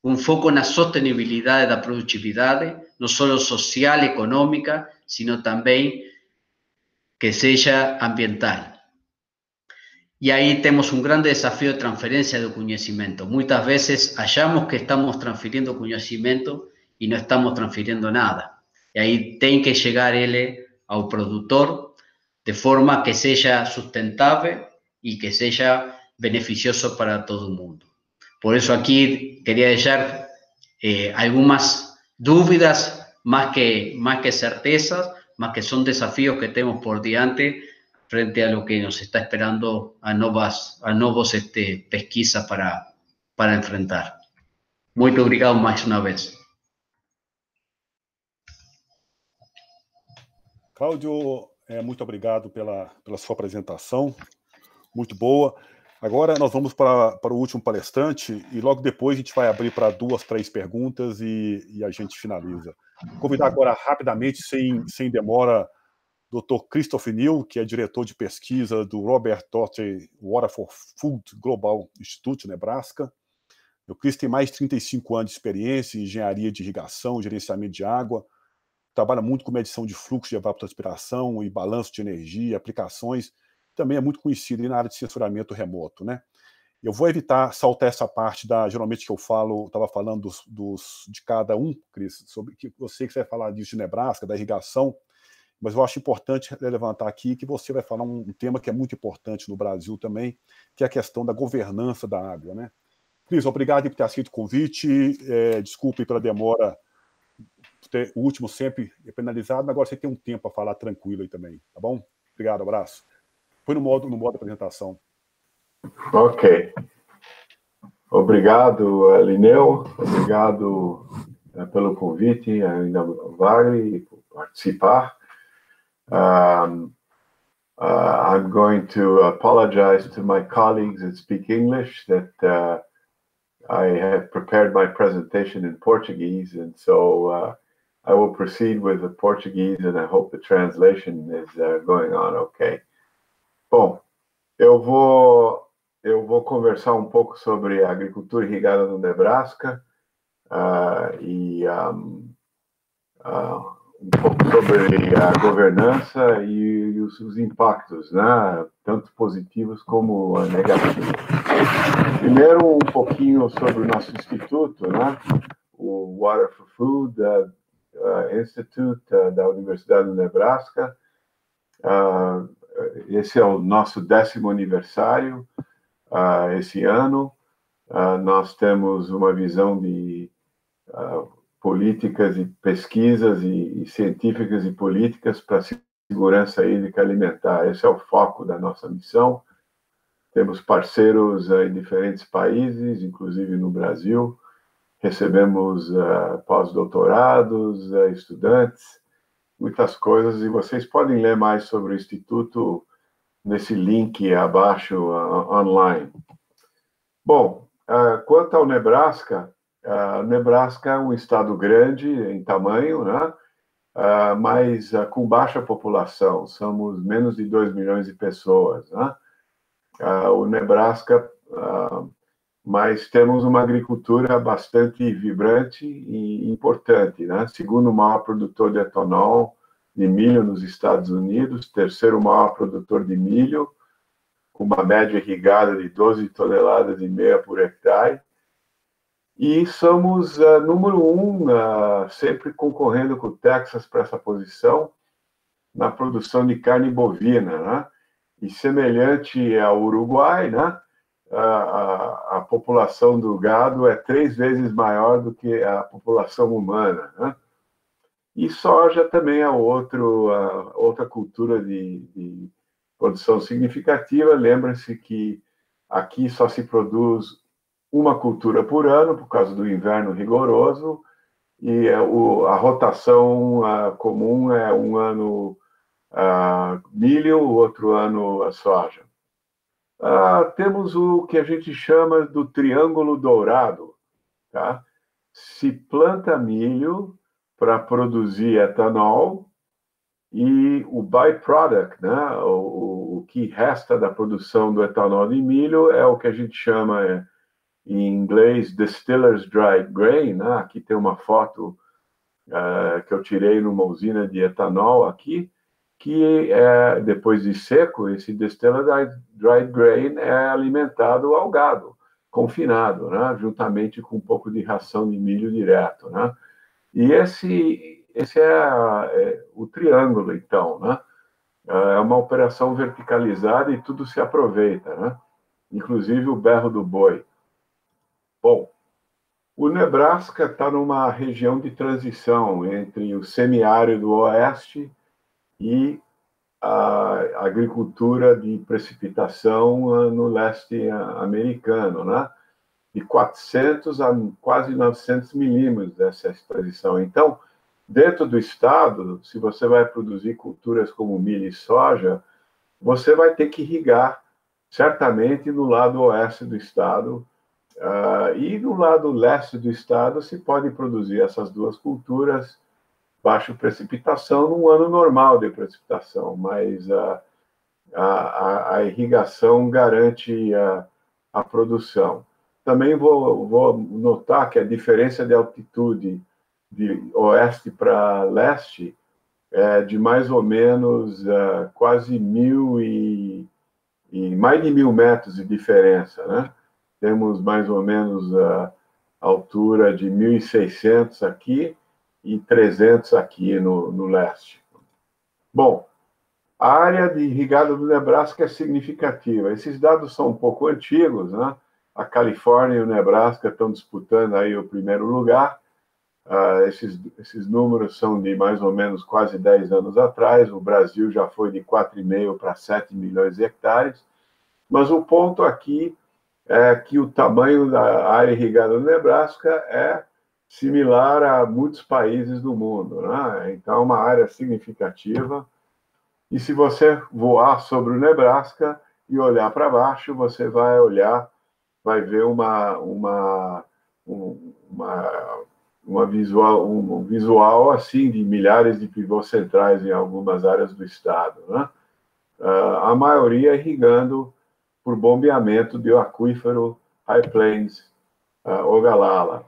un foco en la sostenibilidad de la productividad, no solo social, económica, sino también que sea ambiental. Y ahí tenemos un gran desafío de transferencia de conocimiento. Muchas veces hallamos que estamos transfiriendo conocimiento y no estamos transfiriendo nada. Y ahí tiene que llegar él al productor de forma que sea sustentable y que sea beneficioso para todo el mundo. Por eso aquí quería dejar eh, algunas dudas más que, más que certezas, más que son desafíos que tenemos por diante frente a lo que nos está esperando a nuevas a nuevos este, pesquisas para, para enfrentar. Muito obrigado mais uma vez. Cláudio, é, muito obrigado pela, pela sua apresentação, muito boa. Agora nós vamos para, para o último palestrante e logo depois a gente vai abrir para duas, três perguntas e, e a gente finaliza. Vou convidar agora rapidamente, sem, sem demora, Dr. Christopher Neal, que é diretor de pesquisa do Robert Doty Water for Food Global Institute, Nebraska. O Chris tem mais de 35 anos de experiência em engenharia de irrigação, gerenciamento de água, trabalha muito com medição de fluxo de evapotranspiração e balanço de energia, aplicações, também é muito conhecido na área de censuramento remoto, né? Eu vou evitar saltar essa parte da, geralmente que eu falo, estava falando dos, dos, de cada um, Cris, sobre que você que vai falar disso de Nebraska, da irrigação, mas eu acho importante levantar aqui que você vai falar um, um tema que é muito importante no Brasil também, que é a questão da governança da água, né? Cris, obrigado por ter aceito o convite. É, desculpe pela demora, o último sempre é penalizado, agora você tem um tempo para falar tranquilo aí também, tá bom? Obrigado, abraço. Põe no modo, no modo apresentação. Ok. Obrigado, Lineu. Obrigado uh, pelo convite, ainda vale por participar. Um, uh, I'm going to apologize to my colleagues that speak English that uh, I have prepared my presentation in Portuguese, and so uh, I will proceed with the Portuguese, and I hope the translation is uh, going on okay. Bom, eu vou eu vou conversar um pouco sobre a agricultura irrigada no Nebraska uh, e um, uh, um pouco sobre a governança e, e os, os, impactos, né, tanto positivos como negativos. Primeiro, um pouquinho sobre o nosso instituto, né, o Water for Food uh, Institute uh, da Universidade do Nebraska. Uh, esse é o nosso décimo aniversário esse ano. Nós temos uma visão de políticas e pesquisas e, e científicas e políticas para segurança hídrica alimentar. Esse é o foco da nossa missão. Temos parceiros em diferentes países, inclusive no Brasil. Recebemos uh, pós-doutorados, uh, estudantes, muitas coisas. E vocês podem ler mais sobre o Instituto nesse link abaixo online. Bom, quanto ao Nebraska, Uh, Nebraska é um estado grande em tamanho, né? Uh, mas uh, com baixa população, somos menos de 2 milhões de pessoas. Né? o Nebraska, mas temos uma agricultura bastante vibrante e importante. Né? Segundo maior produtor de etanol de milho nos Estados Unidos, terceiro maior produtor de milho, com uma média irrigada de 12 toneladas e meia por hectare e somos uh, número um, uh, sempre concorrendo com o Texas para essa posição, na produção de carne bovina, né? E semelhante ao Uruguai, né? A, a, a, população do gado é três vezes maior do que a população humana, né? E soja também é outro, uh, outra cultura de, de produção significativa. Lembra-se que aqui só se produz uma cultura por ano, por causa do inverno rigoroso, e é o, a rotação comum é um ano milho, outro ano a soja. Uh, temos o que a gente chama do triângulo dourado. Tá? Se planta milho para produzir etanol, e o byproduct, né, o, o, que resta da produção do etanol de milho é o que a gente chama é, em inglês Distillers Dry Grain, né? aqui tem uma foto uh, que eu tirei numa usina de etanol aqui, que é, depois de seco, esse Distillers Dry Grain é alimentado ao gado, confinado, né? juntamente com um pouco de ração de milho direto. Né? E esse, esse é, é o triângulo, então. Né? é uma operação verticalizada e tudo se aproveita, né? inclusive o berro do boi. Bom, o Nebraska está numa região de transição entre o semiárido oeste e a agricultura de precipitação no leste americano, né? De 400 a quase 900 milímetros dessa transição. Então, dentro do estado, se você vai produzir culturas como milho e soja, você vai ter que irrigar certamente no lado oeste do estado Uh, e no lado leste do estado se pode produzir essas duas culturas baixo precipitação num ano normal de precipitação, mas uh, a, a, irrigação garante a, a produção. Também vou, vou, notar que a diferença de altitude de oeste para leste é de mais ou menos uh, quase mil e, e mais de mil metros de diferença, né? temos mais ou menos a altura de 1.600 aqui e 300 aqui no, no leste. Bom, a área de irrigada do Nebraska é significativa. Esses dados são um pouco antigos, né? A Califórnia e o Nebraska estão disputando aí o primeiro lugar. Uh, esses, esses números são de mais ou menos quase 10 anos atrás. O Brasil já foi de 4,5 para 7 milhões de hectares. Mas o ponto aqui é que o tamanho da área irrigada no Nebraska é similar a muitos países do mundo. Né? Então, uma área significativa. E se você voar sobre o Nebraska e olhar para baixo, você vai olhar, vai ver uma, uma, uma, uma visual, um visual assim de milhares de pivôs centrais em algumas áreas do estado. Né? Uh, a maioria irrigando por bombeamento do aquífero High Plains uh, Ogallala.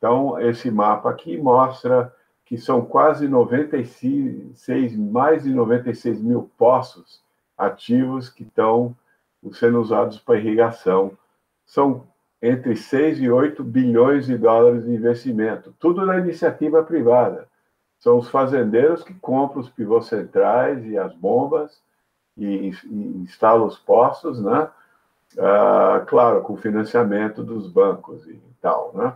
Então, esse mapa aqui mostra que são quase 96, mais de 96 mil poços ativos que estão sendo usados para irrigação. São entre 6 e 8 bilhões de dólares de investimento, tudo na iniciativa privada. São os fazendeiros que compram os pivôs centrais e as bombas e, instalam os poços, né? ah, claro, com financiamento dos bancos e tal, né?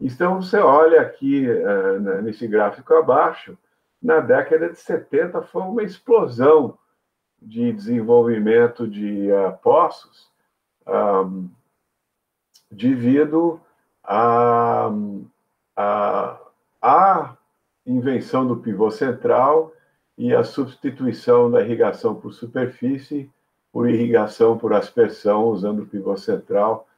Então, você olha aqui uh, nesse gráfico abaixo, na década de 70 foi uma explosão de desenvolvimento de uh, poços um, devido à a, a, a, invenção do pivô central e a substituição da irrigação por superfície por irrigação, por aspersão, usando o pivô central.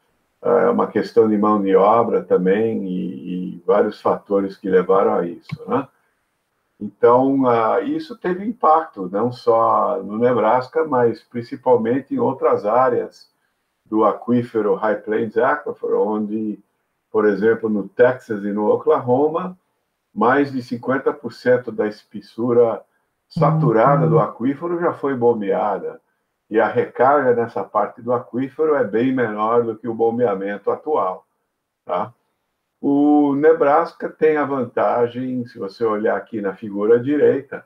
É uma questão de mão de obra também e, e vários fatores que levaram a isso, né? Então, uh, isso teve impacto, não só no Nebraska, mas principalmente em outras áreas do aquífero High Plains Aquifer, onde, por exemplo, no Texas e no Oklahoma, mais de 50% da espessura saturada do aquífero já foi bombeada e a recarga nessa parte do aquífero é bem menor do que o bombeamento atual. Tá? O Nebraska tem a vantagem, se você olhar aqui na figura direita,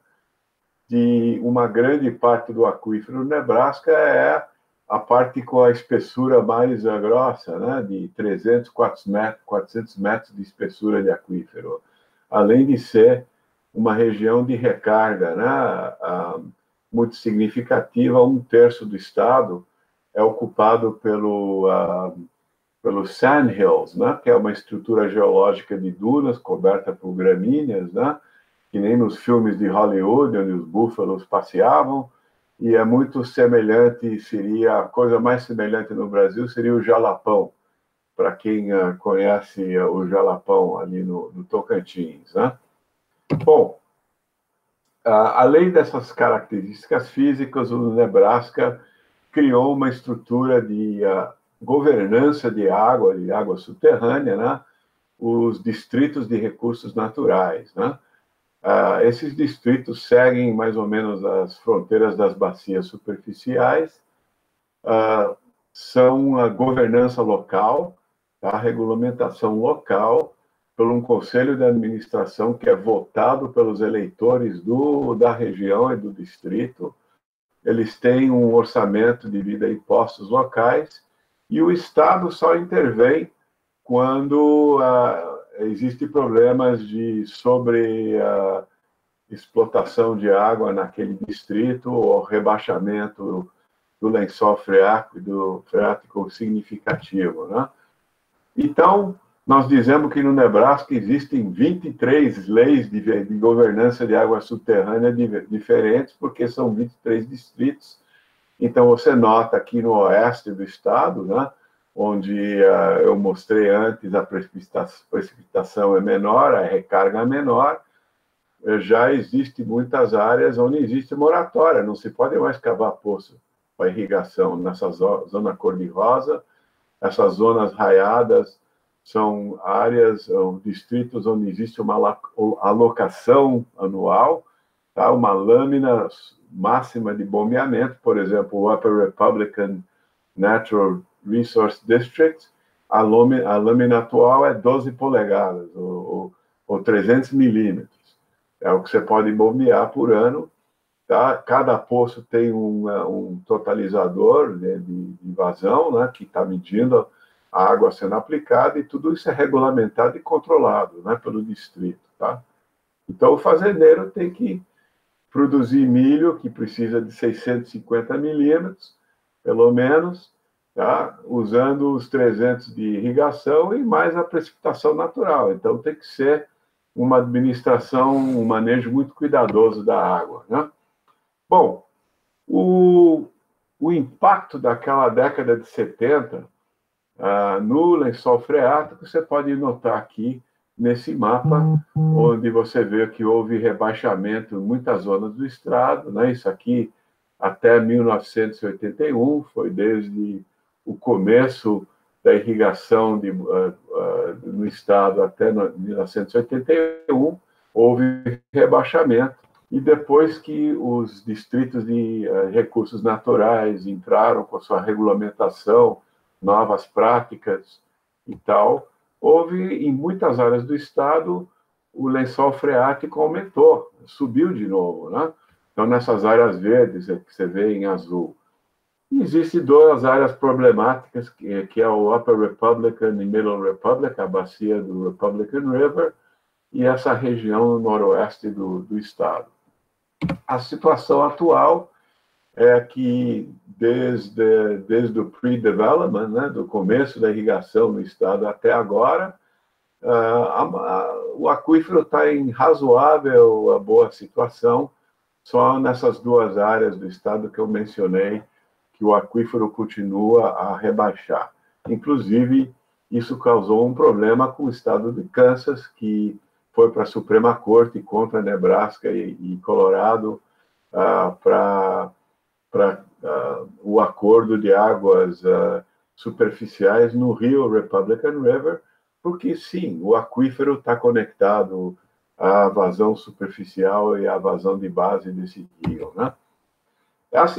de uma grande parte do aquífero Nebraska é a parte com a espessura mais grossa, né, de 300, 400 metros, 400 metros de espessura de aquífero, além de ser uma região de recarga, né, muito significativa, um terço do estado é ocupado pelo, uh, pelo Sandhills, né, que é uma estrutura geológica de dunas coberta por gramíneas, né, que nem nos filmes de Hollywood, onde os búfalos passeavam, e é muito semelhante, seria a coisa mais semelhante no Brasil seria o jalapão, para quem uh, conhece uh, o jalapão ali no, no Tocantins, né? Bom, além dessas características físicas, o Nebraska criou uma estrutura de uh, governança de água, de água subterrânea, né? os distritos de recursos naturais. Né? Uh, esses distritos seguem mais ou menos as fronteiras das bacias superficiais, uh, são a governança local, a tá? regulamentação local, por um conselho de administração que é votado pelos eleitores do, da região e do distrito. eles têm um orçamento devido a impostos locais e o Estado só intervém quando uh, existem problemas de sobre uh, explotação de água naquele distrito ou rebaixamento do lençol freático, do freático significativo, né? Então, nós dizemos que no Nebraska existem 23 leis de, de governança de água subterrânea diferentes, porque são 23 distritos. Então, você nota aqui no oeste do estado, né, onde uh, eu mostrei antes, a precipitação, é menor, a recarga é menor, já existe muitas áreas onde existe moratória, não se pode mais cavar poço para irrigação nessa zona cor-de-rosa, essas zonas raiadas são áreas, são distritos onde existe uma alocação anual, tá? uma lâmina máxima de bombeamento, por exemplo, o Upper Republican Natural Resource District, a lâmina, a lâmina atual é 12 polegadas, ou, ou, ou 300 milímetros. É o que você pode bombear por ano. Tá? Cada poço tem um, um totalizador né, de, de vazão, né, que está medindo a água sendo aplicada, e tudo isso é regulamentado e controlado né, pelo distrito. Tá? Então, o fazendeiro tem que produzir milho, que precisa de 650 milímetros, pelo menos, tá? usando os 300 de irrigação e mais a precipitação natural. Então, tem que ser uma administração, um manejo muito cuidadoso da água. Né? Bom, o, o impacto daquela década de 70 ah, no lençol freático, você pode notar aqui nesse mapa, onde você vê que houve rebaixamento em muitas zonas do estado, né? isso aqui até 1981, foi desde o começo da irrigação de, uh, uh, no estado até 1981, houve rebaixamento. E depois que os distritos de uh, recursos naturais entraram com a sua regulamentação, novas práticas e tal, houve em muitas áreas do estado o lençol freático aumentou, subiu de novo, né? Então, nessas áreas verdes que você vê em azul, Existem duas áreas problemáticas, que, é o Upper Republican e Middle Republican, a bacia do Republican River, e essa região noroeste do, do estado. A situação atual é que, desde, desde o pre-development, né, do começo da irrigação no estado até agora, uh, a, a, o aquífero está em razoável, boa situação, só nessas duas áreas do estado que eu mencionei, que o aquífero continua a rebaixar. Inclusive, isso causou um problema com o estado de Kansas, que foi para a Suprema Corte contra Nebraska e, e Colorado ah, para ah, o acordo de águas ah, superficiais no Rio Republican River, porque sim, o aquífero está conectado à vazão superficial e à vazão de base desse rio, né?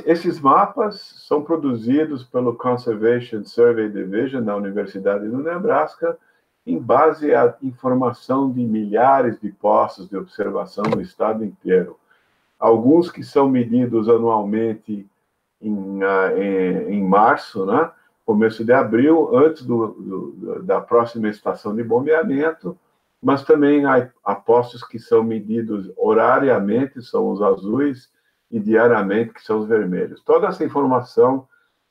Esses mapas são produzidos pelo Conservation Survey Division da Universidade do Nebraska, em base à informação de milhares de postos de observação no estado inteiro. Alguns que são medidos anualmente em, ah, em, em março, né? começo de abril, antes do, do, da próxima estação de bombeamento, mas também há, há postos que são medidos horariamente, são os azuis, e diariamente, que são os vermelhos. Toda essa informação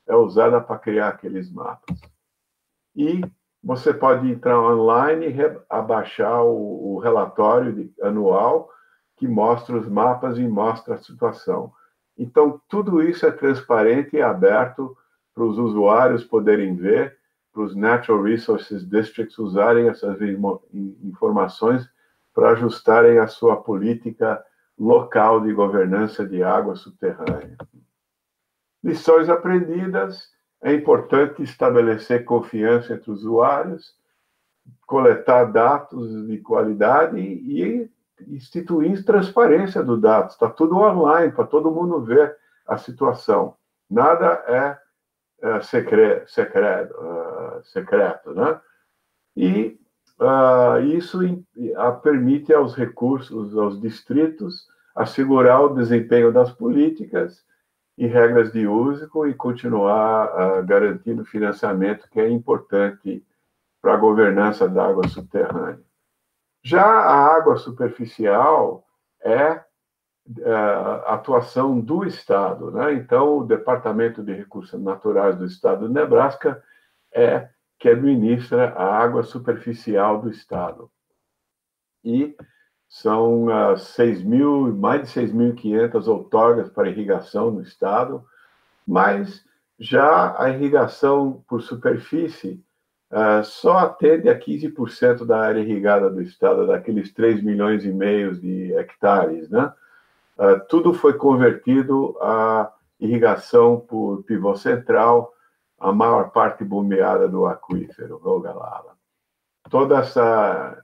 é usada para criar aqueles mapas. E você pode entrar online abaixar o, o relatório de, anual que mostra os mapas e mostra a situação. Então, tudo isso é transparente e aberto para os usuários poderem ver, para os Natural Resources Districts usarem essas informações para ajustarem a sua política local de governança de água subterrânea. Lições aprendidas: é importante estabelecer confiança entre usuários, coletar dados de qualidade e instituir transparência do dados. Está tudo online para todo mundo ver a situação. Nada é, é secreto, secreto, uh, secreto, né? E Uh, isso uh, permite aos recursos, aos distritos, assegurar o desempenho das políticas e regras de uso e continuar uh, garantindo financiamento, que é importante para a governança da água subterrânea. Já a água superficial é uh, atuação do Estado, né? Então, o Departamento de Recursos Naturais do Estado de Nebraska é que administra a água superficial do Estado. E são uh, 6 mil, mais de 6.500 outorgas para irrigação no estado, mas já a irrigação por superfície uh, só atende a 15% da área irrigada do estado, daqueles 3 milhões e meio de hectares, né? Uh, tudo foi convertido a irrigação por pivô central, a maior parte bombeada do aquífero, Rogalala. Toda essa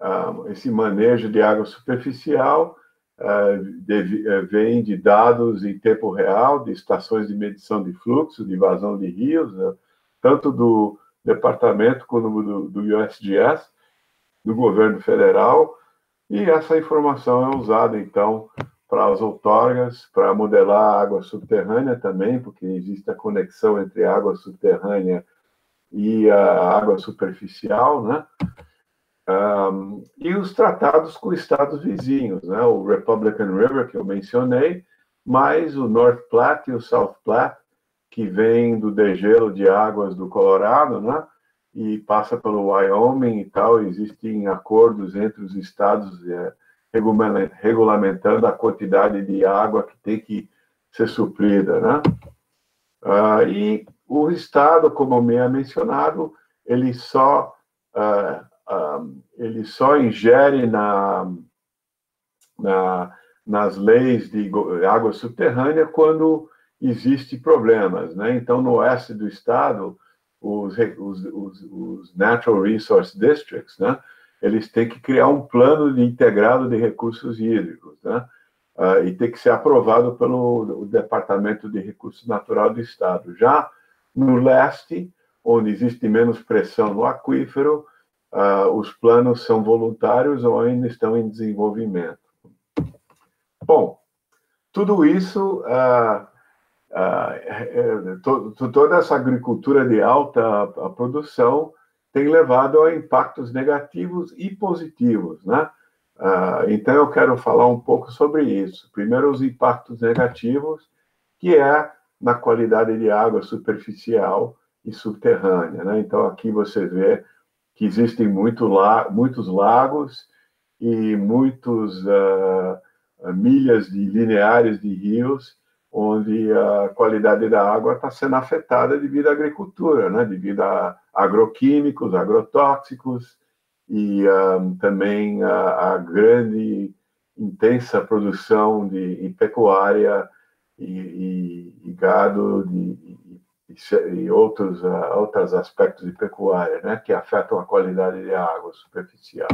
uh, esse manejo de água superficial uh, deve, uh, vem de dados em tempo real, de estações de medição de fluxo, de vazão de rios, né? tanto do departamento como do, do USGS, do governo federal, e essa informação é usada, então, para as outorgas, para modelar a água subterrânea também, porque existe a conexão entre a água subterrânea e a água superficial, né? Um, e os tratados com estados vizinhos, né? o Republican River, que eu mencionei, mais o North Platte e o South Platte, que vem do degelo de águas do Colorado, né? e passa pelo Wyoming e tal. Existem acordos entre os estados é, regulamentando a quantidade de água que tem que ser suprida. Né? Uh, e o estado, como é mencionado, ele só uh, ele só ingere na, na, nas leis de água subterrânea quando existe problemas, né? Então, no oeste do estado, os, os, os, os Natural Resource Districts, né? Eles têm que criar um plano de integrado de recursos hídricos, né? Uh, e tem que ser aprovado pelo Departamento de Recursos Naturais do Estado. Já no leste, onde existe menos pressão no aquífero, uh, os planos são voluntários ou ainda estão em desenvolvimento. Bom, tudo isso, to, toda essa agricultura de alta produção tem levado a impactos negativos e positivos, né? então, eu quero falar um pouco sobre isso. Primeiro, os impactos negativos, que é na qualidade de água superficial e subterrânea. Né? Então, aqui você vê que existem muito la muitos lagos e muitos uh, milhas de lineares de rios onde a qualidade da água está sendo afetada devido à agricultura, né? devido a agroquímicos, agrotóxicos e um, também a, a, grande, intensa produção de, pecuária e, e, e gado de, e outros, uh, outros aspectos de pecuária, né, que afetam a qualidade da água superficial.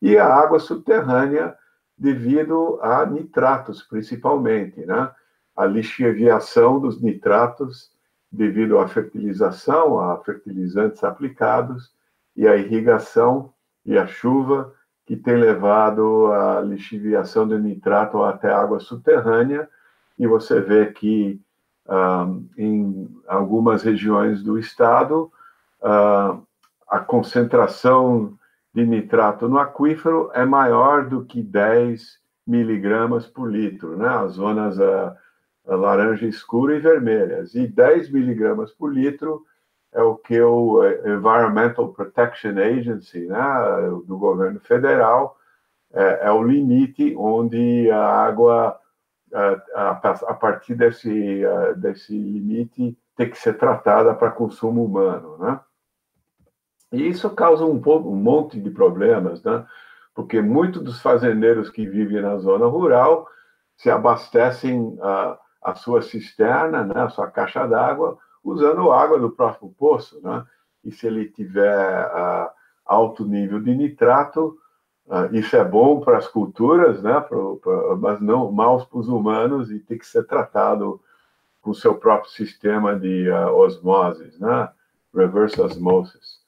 E a água subterrânea, devido a nitratos, principalmente, né, a lixiviação dos nitratos devido à fertilização, a fertilizantes aplicados e a irrigação e a chuva que tem levado a lixiviação do nitrato até a água subterrânea. E você vê que em algumas regiões do estado, uh, a concentração de nitrato no aquífero é maior do que 10 miligramas por litro, né? As zonas uh, laranja escura e vermelhas. E 10 miligramas por litro é o que o eh, Environmental Protection Agency, né, do governo federal, é, é o limite onde a água a, partir desse, desse limite ter que ser tratada para consumo humano, né? E isso causa um, um monte de problemas, né? Porque muitos dos fazendeiros que vivem na zona rural se abastecem a, a sua cisterna, né, a sua caixa d'água, usando água do próprio poço, né? E se ele tiver uh, alto nível de nitrato, Uh, isso é bom para as culturas, né? Pro, pro, mas não mal para os humanos e tem que ser tratado com o seu próprio sistema de uh, osmose, né? Reverse osmosis.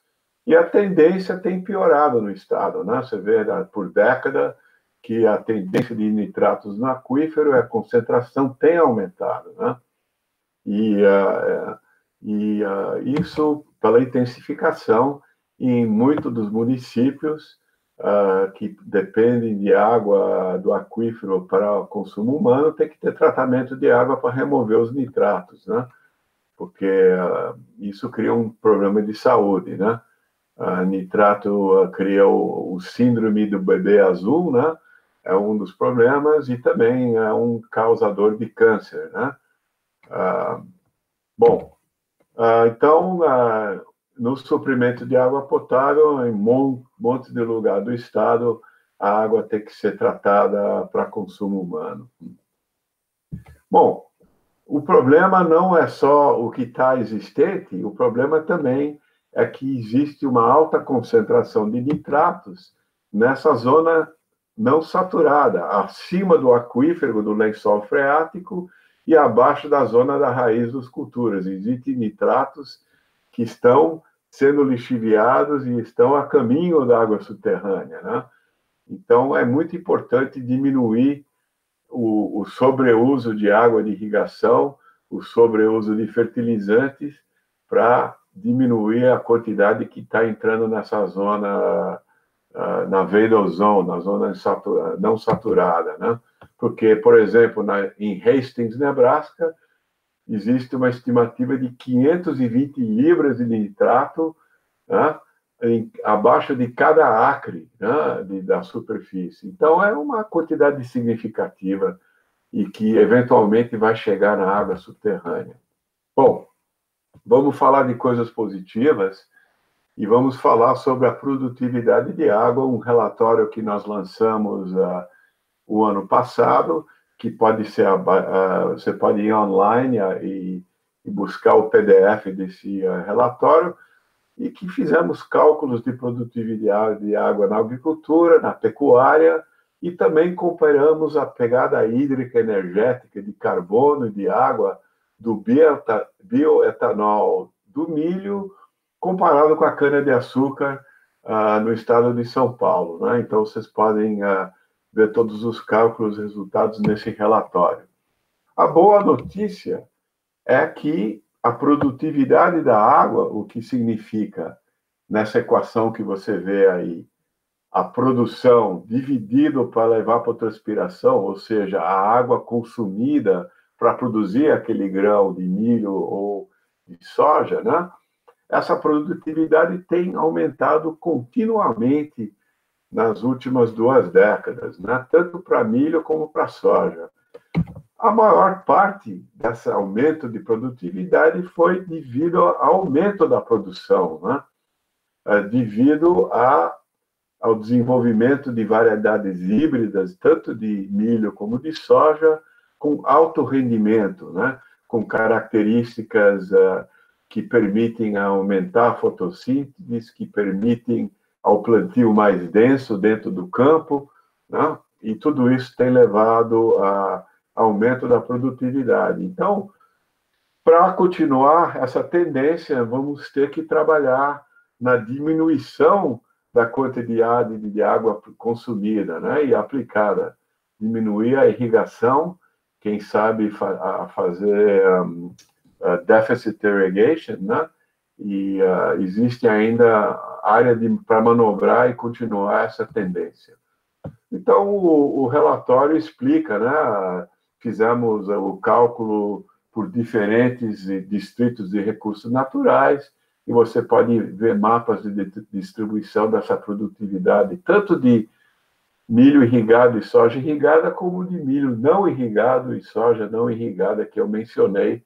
E a tendência tem piorado no estado, né? Você vê por década que a tendência de nitratos no aquífero, a concentração tem aumentado, né? E, uh, e uh, isso pela intensificação em muitos dos municípios uh, que dependem de água do aquífero para o consumo humano, tem que ter tratamento de água para remover os nitratos, né? Porque isso cria um problema de saúde, né? nitrato cria o, o síndrome do bebê azul, né? É um dos problemas e também é um causador de câncer, né? Ah, bom, ah, então, ah, no suprimento de água potável, em um monte de lugar do estado, a água tem que ser tratada para consumo humano. Bom, o problema não é só o que está existente, o problema também é que existe uma alta concentração de nitratos nessa zona não saturada, acima do aquífero do lençol freático e abaixo da zona da raiz dos culturas. Existem nitratos que estão sendo lixiviados e estão a caminho da água subterrânea. Né? Então, é muito importante diminuir o, o sobreuso de água de irrigação, o sobreuso de fertilizantes, para diminuir a quantidade que está entrando nessa zona uh, na veia do na zona não saturada, né? Porque, por exemplo, na, em Hastings, Nebraska, existe uma estimativa de 520 libras de nitrato né, em, abaixo de cada acre né, de, da superfície. Então, é uma quantidade significativa e que eventualmente vai chegar na água subterrânea. Bom, vamos falar de coisas positivas e vamos falar sobre a produtividade de água, um relatório que nós lançamos uh, o ano passado, que pode ser, uh, você pode ir online uh, e, e, buscar o PDF desse relatório, e que fizemos cálculos de produtividade de água na agricultura, na pecuária, e também comparamos a pegada hídrica energética de carbono e de água do bioetanol do milho comparado com a cana-de-açúcar uh, no estado de São Paulo. Né? Então, vocês podem uh, ver todos os cálculos resultados nesse relatório. A boa notícia é que a produtividade da água, o que significa nessa equação que você vê aí, a produção dividido pela evapotranspiração, ou seja, a água consumida para produzir aquele grão de milho ou de soja, né? Essa produtividade tem aumentado continuamente nas últimas duas décadas, né? tanto para milho como para soja. A maior parte desse aumento de produtividade foi devido ao aumento da produção, né? É, devido a, ao desenvolvimento de variedades híbridas, tanto de milho como de soja, com alto rendimento, né? com características uh, que permitem aumentar a fotossíntese, que permitem ao plantio mais denso dentro do campo, né? e tudo isso tem levado a aumento da produtividade. Então, para continuar essa tendência, vamos ter que trabalhar na diminuição da quantidade de água consumida né, e aplicada. Diminuir a irrigação, quem sabe fa fazer um, uh, deficit irrigation, né? E uh, existe ainda área para manobrar e continuar essa tendência. Então, o, o relatório explica, né? Fizemos o cálculo por diferentes distritos de recursos naturais e você pode ver mapas de distribuição dessa produtividade, tanto de milho irrigado e soja irrigada, como de milho não irrigado e soja não irrigada, que eu mencionei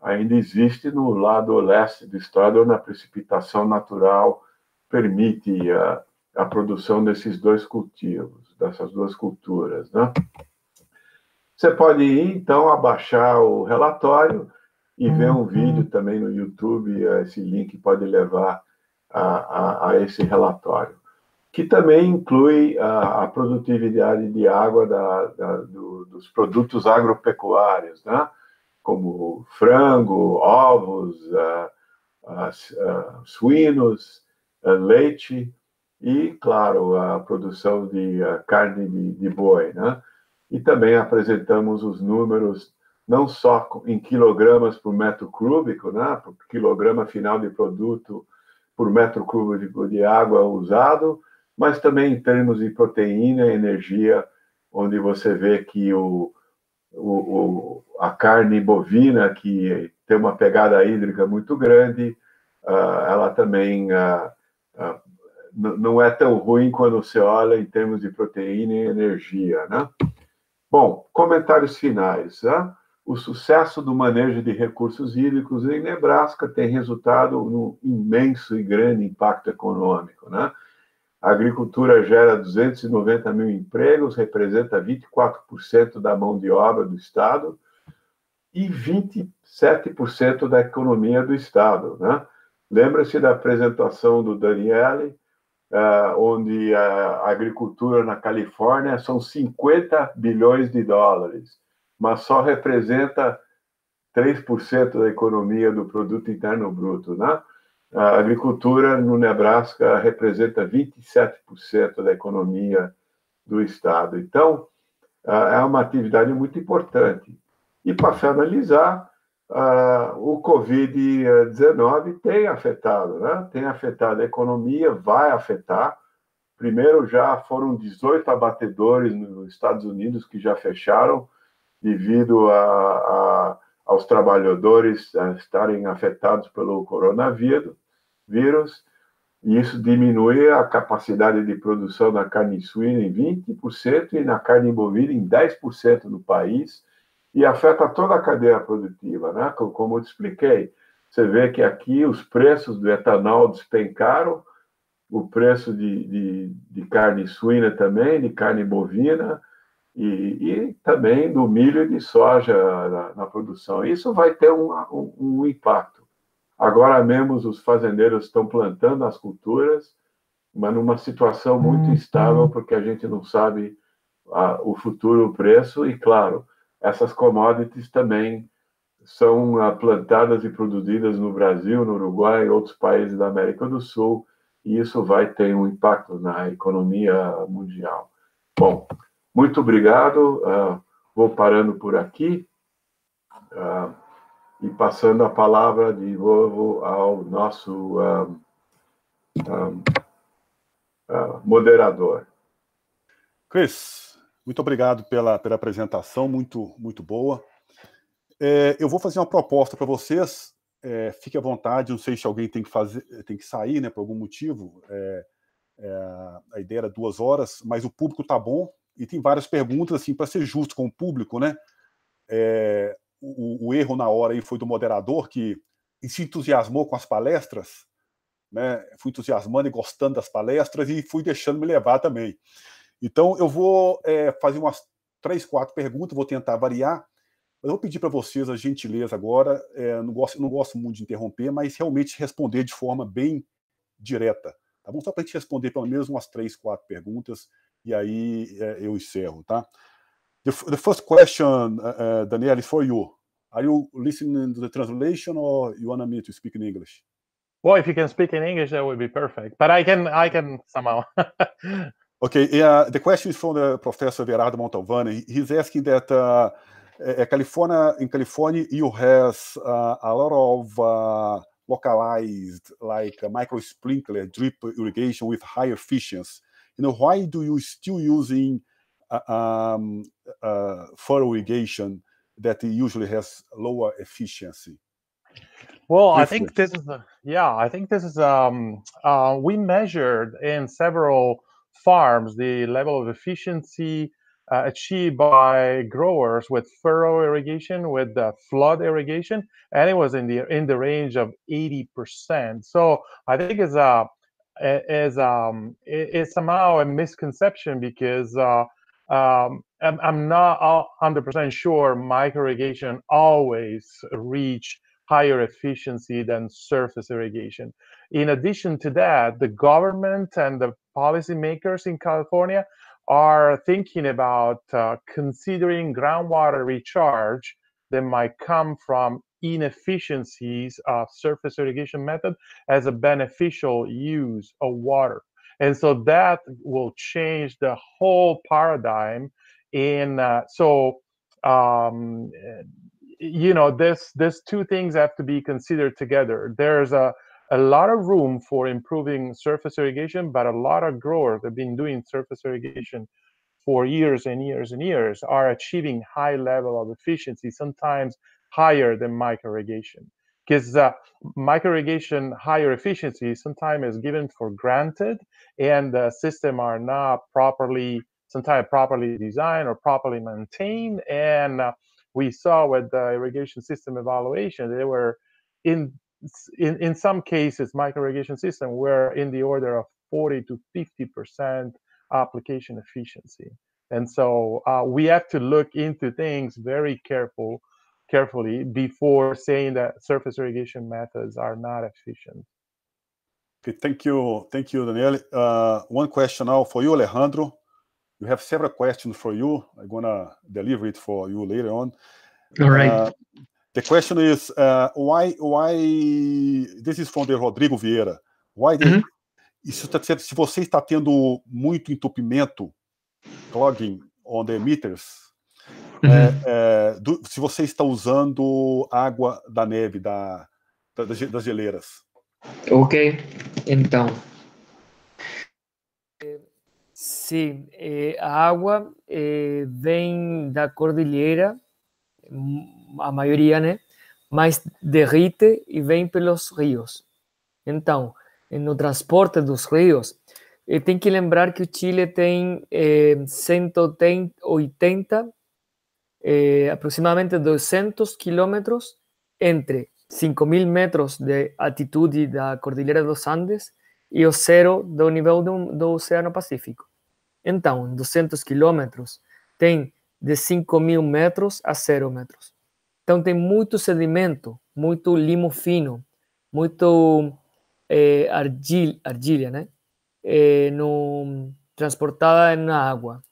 ainda existe no lado leste do estado, onde a precipitação natural permite a, a produção desses dois cultivos, dessas duas culturas. Né? Você pode ir, então, abaixar o relatório e ver um uhum. vídeo também no YouTube, esse link pode levar a, a, a esse relatório, que também inclui a, a produtividade de água da, da, do, dos produtos agropecuários, né? Como frango, ovos, uh, uh, suínos, leite, e, claro, a produção de carne de, de, boi, né? E também apresentamos os números não só em quilogramas por metro cúbico, né? Por quilograma final de produto por metro cúbico de água usado, mas também em termos de proteína energia, onde você vê que o, o, o a carne bovina, que tem uma pegada hídrica muito grande, uh, ela também uh, não é tão ruim quando você olha em termos de proteína e energia, né? Bom, comentários finais. Né? O sucesso do manejo de recursos hídricos em Nebraska tem resultado no imenso e grande impacto econômico, né? A agricultura gera 290 mil empregos, representa 24% da mão de obra do Estado e 27% da economia do Estado. Né? Lembra-se da apresentação do Daniele, uh, onde a agricultura na Califórnia são 50 bilhões de dólares, mas só representa 3% da economia do produto interno bruto, né? A agricultura no Nebraska representa 27% da economia do estado. Então, é uma atividade muito importante. E para finalizar, o Covid-19 tem afetado, né? tem afetado a economia, vai afetar. Primeiro, já foram 18 abatedores nos Estados Unidos que já fecharam devido a, a aos trabalhadores estarem afetados pelo coronavírus vírus, e isso diminui a capacidade de produção da carne suína em 20% e na carne bovina em 10% no país, e afeta toda a cadeia produtiva, né? Como eu te expliquei, você vê que aqui os preços do etanol despencaram, o preço de, de, de carne suína também, de carne bovina, e, e, também do milho e de soja na, na produção. Isso vai ter um, um, um impacto. Agora mesmo os fazendeiros estão plantando as culturas, mas numa situação muito uhum. instável, porque a gente não sabe a, o futuro o preço, e claro, essas commodities também são ah, plantadas e produzidas no Brasil, no Uruguai e outros países da América do Sul, e isso vai ter um impacto na economia mundial. Bom, muito obrigado, uh, vou parando por aqui. Uh, e passando a palavra de novo ao nosso um, um, uh, moderador. Chris, muito obrigado pela, pela apresentação, muito, muito boa. É, eu vou fazer uma proposta para vocês. É, fique à vontade, não sei se alguém tem que fazer, tem que sair, né, por algum motivo. É, é a ideia era duas horas, mas o público está bom e tem várias perguntas assim para ser justo com o público, né? É, o, o, erro na hora aí foi do moderador que se entusiasmou com as palestras, né? Fui entusiasmando e gostando das palestras e fui deixando me levar também. Então eu vou é, fazer umas três, quatro perguntas, vou tentar variar. Eu vou pedir para vocês a gentileza agora, é, não, gosto, não gosto muito de interromper, mas realmente responder de forma bem direta. Tá bom? Só para a gente responder pelo menos umas três, quatro perguntas e aí é, eu encerro, tá? The, the first question, uh, uh, Daniel, is for you. Are you listening to the translation, or you want me to speak in English? Well, if you can speak in English, that would be perfect. But I can, I can somehow. okay. Yeah, the question is from the Professor Gerardo Montalvani. He's asking that uh, uh, California, in California, you has uh, a lot of uh, localized, like micro sprinkler drip irrigation with high efficiency. You know, why do you still using uh, um, uh, furrow irrigation that usually has lower efficiency? Well, I think this is a, yeah, I think this is um uh, we measured in several farms the level of efficiency uh, achieved by growers with furrow irrigation with the flood irrigation and it was in the in the range of 80% so i think it's a is um it's somehow a misconception because uh um, I'm, not 100% sure micro irrigation always reach higher efficiency than surface irrigation. In addition to that, the government and the policymakers in California are thinking about uh, considering groundwater recharge that might come from inefficiencies of surface irrigation method as a beneficial use of water. And so that will change the whole paradigm in uh, so um, you know this this two things have to be considered together. There's a a lot of room for improving surface irrigation but a lot of growers that have been doing surface irrigation for years and years and years are achieving high level of efficiency sometimes higher than micro irrigation because uh, micro irrigation higher efficiency sometimes is given for granted and the system are not properly sometimes properly designed or properly maintained and uh, we saw with the irrigation system evaluation they were in in, in some cases micro irrigation system were in the order of 40 to 50 percent application efficiency. And so uh, we have to look into things very careful carefully before saying that surface irrigation methods are not efficient. Okay thank you thank you daniel uh, one question now for you alejandro. We have several questions for you. I'm gonna deliver it for you later on. All right. Uh, the question is uh, why why this is from the rodrigo vieira. Why the, Mhm. isso está dizendo se você está tendo muito entupimento clogging on the meters Mhm. é, é, do- se você está usando água da neve da, da- das ge- das geleiras Ok, então. Sim, eh, a água eh, vem da cordilheira, a maioria, né? Mas derrite e vem pelos rios. Então, no transporte dos rios, eh, tem que lembrar que o Chile tem eh, 180, eh, aproximadamente 200 quilômetros entre 5.000 metros de altitude da Cordilheira dos Andes e o zero do nível do, do Oceano Pacífico. Então, em 200 quilômetros, tem de 5.000 metros a 0 metros. Então, tem muito sedimento, muito limo fino, muito eh, argil, argilha, né? Eh, no, transportada na água.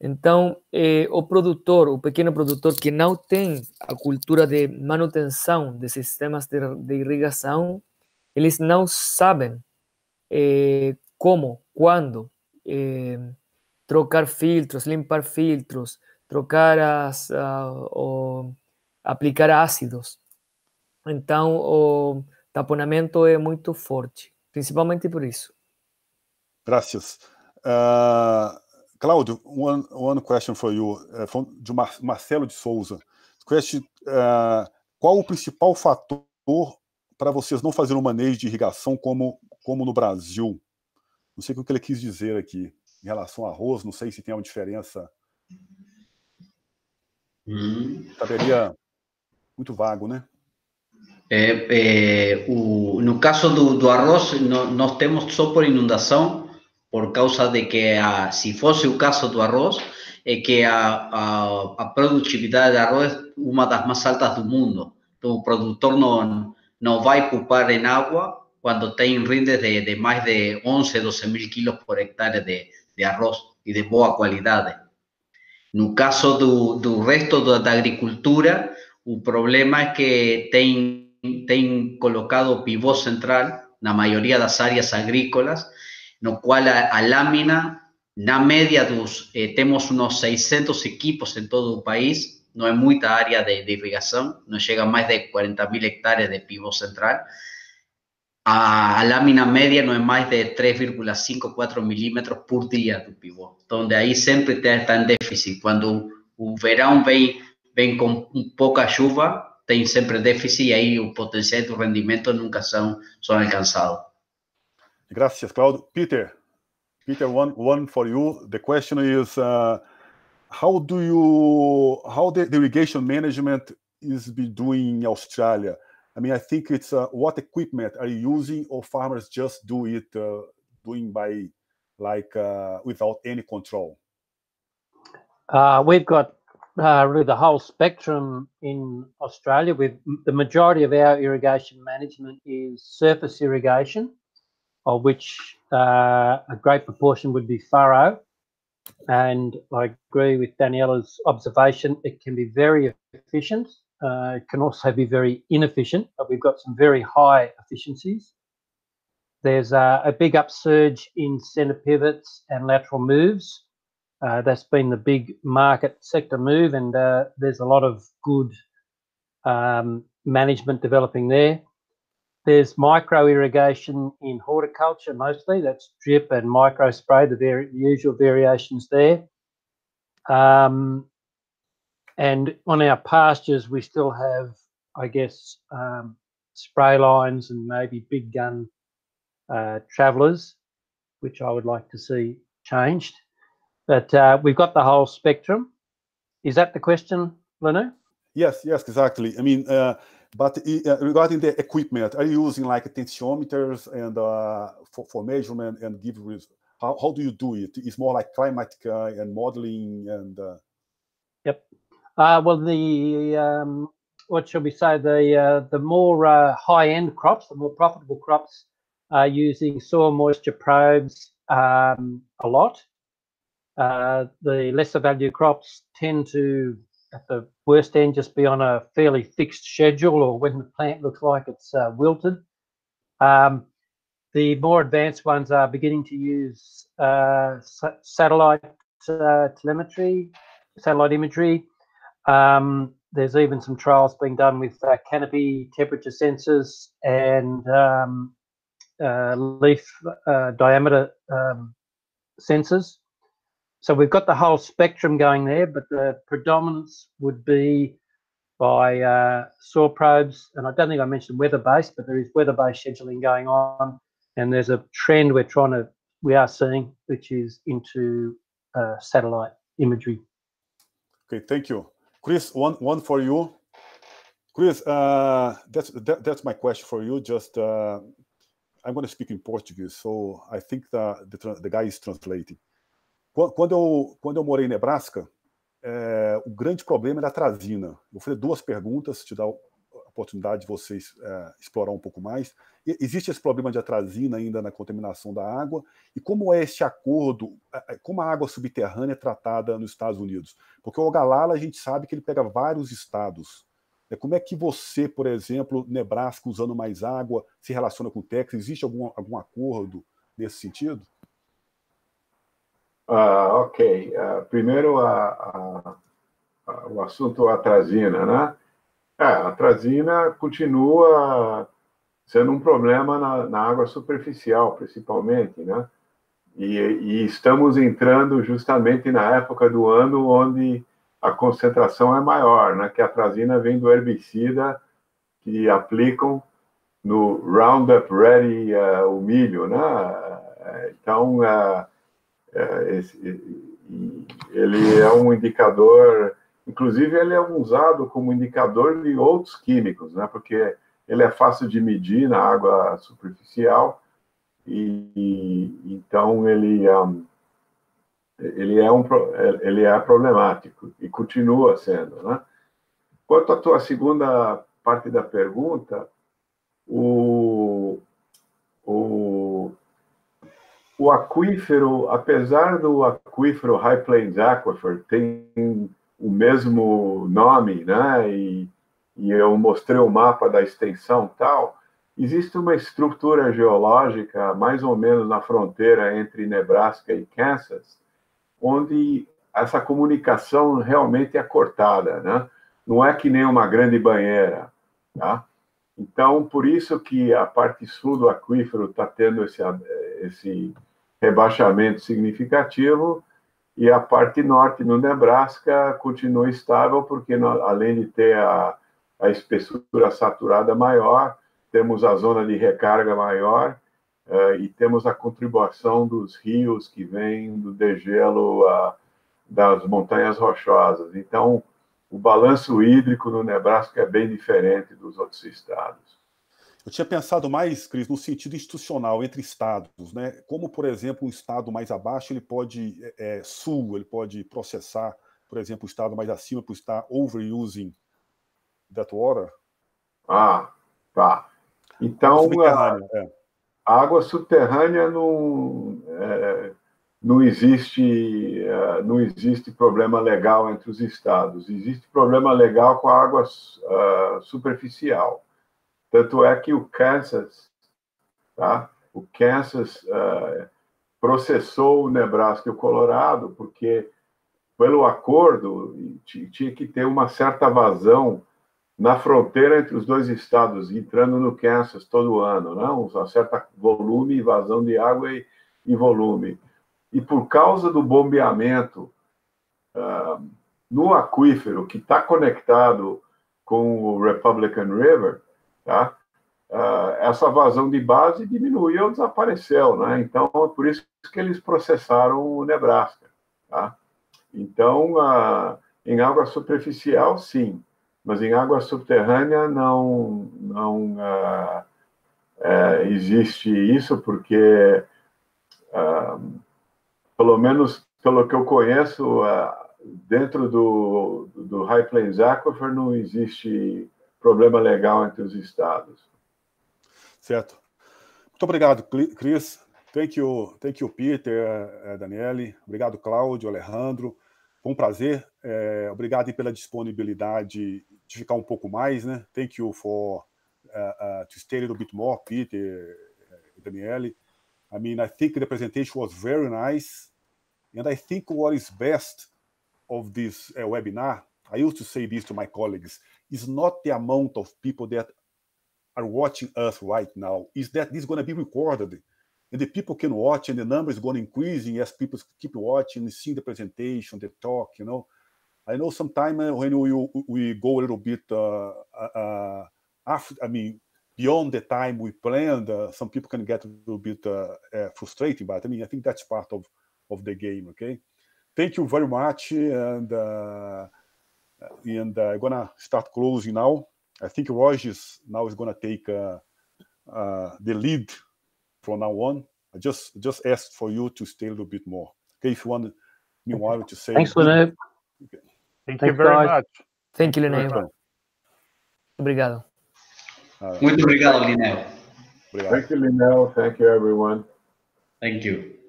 Então, eh, o produtor, o pequeno produtor que não tem a cultura de manutenção de sistemas de, de irrigação, eles não sabem eh, como, quando eh, trocar filtros, limpar filtros, trocar as, ah, o, aplicar ácidos. Então, o taponamento é muito forte, principalmente por isso. Gracias. Uh, Cláudio, one, one question for you, from, de Mar Marcelo de Souza. Question, uh, qual o principal fator para vocês não fazerem um manejo de irrigação como, como no Brasil? Não sei o que ele quis dizer aqui em relação ao arroz, não sei se tem uma diferença. Hum. Saberia muito vago, né? É, é, o, no caso do, do arroz, no, nós temos só por inundação, por causa de que, a, se fosse o caso do arroz, é que a, a, a produtividade de arroz é uma das mais altas do mundo. Então, o produtor não, não vai poupar em água quando tem rendes de, de mais de 11, 12 mil quilos por hectare de, de arroz e de boa qualidade. No caso do, do resto da, agricultura, o problema é que tem tem colocado pivô central na maioria das áreas agrícolas, no qual a, a na média dos, eh, temos uns 600 equipos em todo o país, não é muita área de, de irrigação, não chega a de 40 mil hectares de pivô central. A, a lâmina média não é mais de 3,5, 4 milímetros por dia do pivô. Então, de aí sempre está em déficit. Quando o verão vem, vem com pouca chuva, tem sempre déficit e aí o potencial do rendimento nunca são, são alcançados. Gracias, Claudio. Peter, Peter, one one for you. The question is, uh, how do you how the, the irrigation management is be doing in Australia? I mean, I think it's uh, what equipment are you using, or farmers just do it uh, doing by like uh, without any control? Uh, we've got uh, really the whole spectrum in Australia. With the majority of our irrigation management is surface irrigation, of which uh, a great proportion would be furrow. And I agree with Daniela's observation. It can be very efficient. Uh, it can also be very inefficient, but we've got some very high efficiencies. there's a, a big upsurge in centre pivots and lateral moves. Uh, that's been the big market sector move, and uh, there's a lot of good um, management developing there. There's micro irrigation in horticulture mostly. That's drip and micro spray, the usual variations there. Um, and on our pastures, we still have, I guess, um, spray lines and maybe big gun uh, travelers, which I would like to see changed. But uh, we've got the whole spectrum. Is that the question, Lenu? Yes, yes, exactly. I mean, uh, but uh, regarding the equipment, are you using like tensiometers and uh, for, for measurement and give res- how, how do you do it? It's more like climatic uh, and modeling and uh, Yep. Uh, well, the um, what shall we say? The uh, the more uh, high-end crops, the more profitable crops, are using soil moisture probes um, a lot. The lesser value crops tend to, at the worst end, just be on a fairly fixed schedule, or when the plant looks like it's uh, wilted. Um, the more advanced ones are beginning to use uh, sa- satellite uh, telemetry, satellite imagery. Um, there's even some trials being done with uh, canopy temperature sensors and um, uh, leaf uh, diameter um, sensors. So we've got the whole spectrum going there, but the predominance would be by uh, soil probes. And I don't think I mentioned weather-based, but there is weather-based scheduling going on. And there's a trend we're trying to, we are seeing, which is into uh, satellite imagery. okay, thank you. Chris, one one for you. Chris, uh, that's that, that's my question for you. Just uh, I'm going to speak in Portuguese, so I think the the, the guy is translating. Quan- Quando eu quando eu morei em Nebraska, é, o grande problema era a trazina. Vou fazer duas perguntas, te dar a oportunidade de vocês é, explorar um pouco mais. Existe esse problema de atrazina ainda na contaminação da água? E como é esse acordo, como a água subterrânea é tratada nos Estados Unidos? Porque o Ogalala a gente sabe que ele pega vários estados. É, Como é que você, por exemplo, Nebraska usando mais água, se relaciona com o Texas? Existe algum, algum acordo nesse sentido? Ah, ok. Ah, primeiro, a, a- a- o assunto atrazina, né? É, a atrazina continua sendo um problema na, na água superficial, principalmente, né? E, e estamos entrando justamente na época do ano onde a concentração é maior, né? Que a atrazina vem do herbicida que aplicam no Roundup Ready, ah, o milho, né? Então, ah, é, esse- ele é um indicador, inclusive ele é usado como indicador de outros químicos, né? Porque ele é fácil de medir na água superficial e, e- então ele um, ele é um ele é problemático e continua sendo, né? Quanto à tua segunda parte da pergunta, o, o o aquífero, apesar do aquífero High Plains Aquifer tem o mesmo nome, né? E, e eu mostrei o mapa da extensão tal, existe uma estrutura geológica mais ou menos na fronteira entre Nebraska e Kansas, onde essa comunicação realmente é cortada, né? Não é que nem uma grande banheira, tá? Então, por isso que a parte sul do aquífero está tendo esse, esse rebaixamento significativo e a parte norte no Nebraska continua estável porque além de ter a, a espessura saturada maior, temos a zona de recarga maior eh, e temos a contribuição dos rios que vêm do degelo ah, das montanhas rochosas. Então, o balanço hídrico no Nebraska é bem diferente dos outros estados. Eu tinha pensado mais, Cris, no sentido institucional entre estados, né? Como, por exemplo, um estado mais abaixo ele pode é, é, sul, ele pode processar, por exemplo, o estado mais acima por estar overusing that water. Ah, tá. Então, a, é. a água subterrânea não, é, não existe é, não existe problema legal entre os estados. Existe problema legal com a água ah, superficial. Tanto é que o Kansas, tá? o Kansas uh, processou o Nebraska e o Colorado, porque, pelo acordo, tinha que ter uma certa vazão na fronteira entre os dois estados, entrando no Kansas todo ano? Né? um certo volume vazão de água e, e, volume. E por causa do bombeamento uh, no aquífero, que está conectado com o Republican River, tá? Uh, essa vazão de base diminuiu ou desapareceu, né? Então, é por isso que eles processaram o Nebraska, tá? Então, uh, em água superficial, sim, mas em água subterrânea não, não uh, existe isso, porque, pelo menos pelo que eu conheço, dentro do, do High Plains Aquifer não existe problema legal entre os estados. Certo. Muito obrigado, Cris. Thank you, thank you, Peter, eh, Daniele. Obrigado, Cláudio, Alejandro. Foi um prazer. É, obrigado pela disponibilidade de ficar um pouco mais, né? Thank you for uh, uh, to stay a little bit more, Peter, Daniele. I mean, I think the presentation was very nice, and I think what is best of this uh, webinar, I used to say this to my colleagues, is not the amount of people that are watching us right now. Is that this is going to be recorded? And the people can watch and the number is going to increasing as people keep watching seeing the presentation the talk you know. I know sometimes uh, when we, we go a little bit uh, uh, uh, after i mean beyond the time we planned uh, some people can get a little bit uh, frustrating but i mean i think that's part of of the game okay? Thank you very much and and i'm gonna start closing now I think Rogers now is going to take uh, uh, the lead from now on. I just just asked for you to stay a little bit more. Okay, if you want, meanwhile, to say. Thanks, Linneo. Okay. Thank Thanks, you very guys. much. Thank you, Linneo. Obrigado. Right. Muito obrigado, Linneo. Thank you, Linneo. Thank you, everyone. Thank you.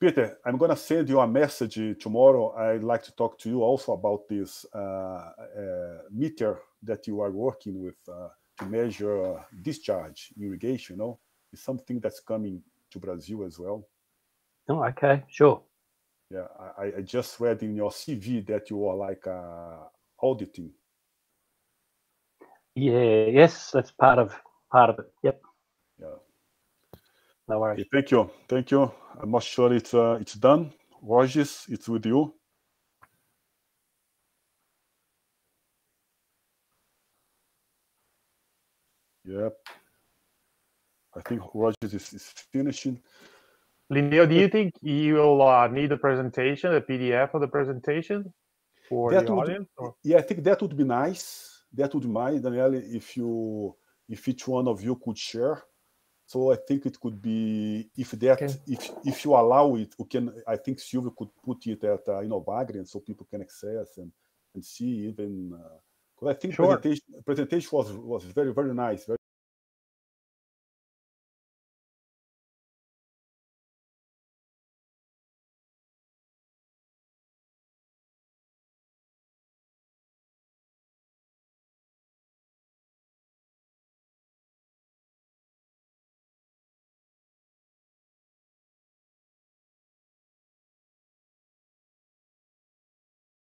Peter, I'm going to send you a message tomorrow. I'd like to talk to you also about this uh, uh, meter that you are working with uh, to measure uh, discharge irrigation. You know, it's something that's coming to Brazil as well. Oh, okay, sure. Yeah, I, I just read in your CV that you are like uh, auditing. Yeah, yes, that's part of part of it. Yep. Yeah. No worries. Okay, thank you. Thank you. I'm not sure it's uh, it's done. Rogers, it's with you. Yep. I think Rogers is, is finishing. Linneo, do you think you will uh, need a presentation, a PDF of the presentation for that the would, audience? Or? Yeah, I think that would be nice. That would be nice, Danielle, if you if each one of you could share. So I think it could be if that okay. if if you allow it, we can. I think Silvio could put it at uh, you know Bagrian so people can access and and see even. Uh, I think sure. presentation presentation was was very very nice. Very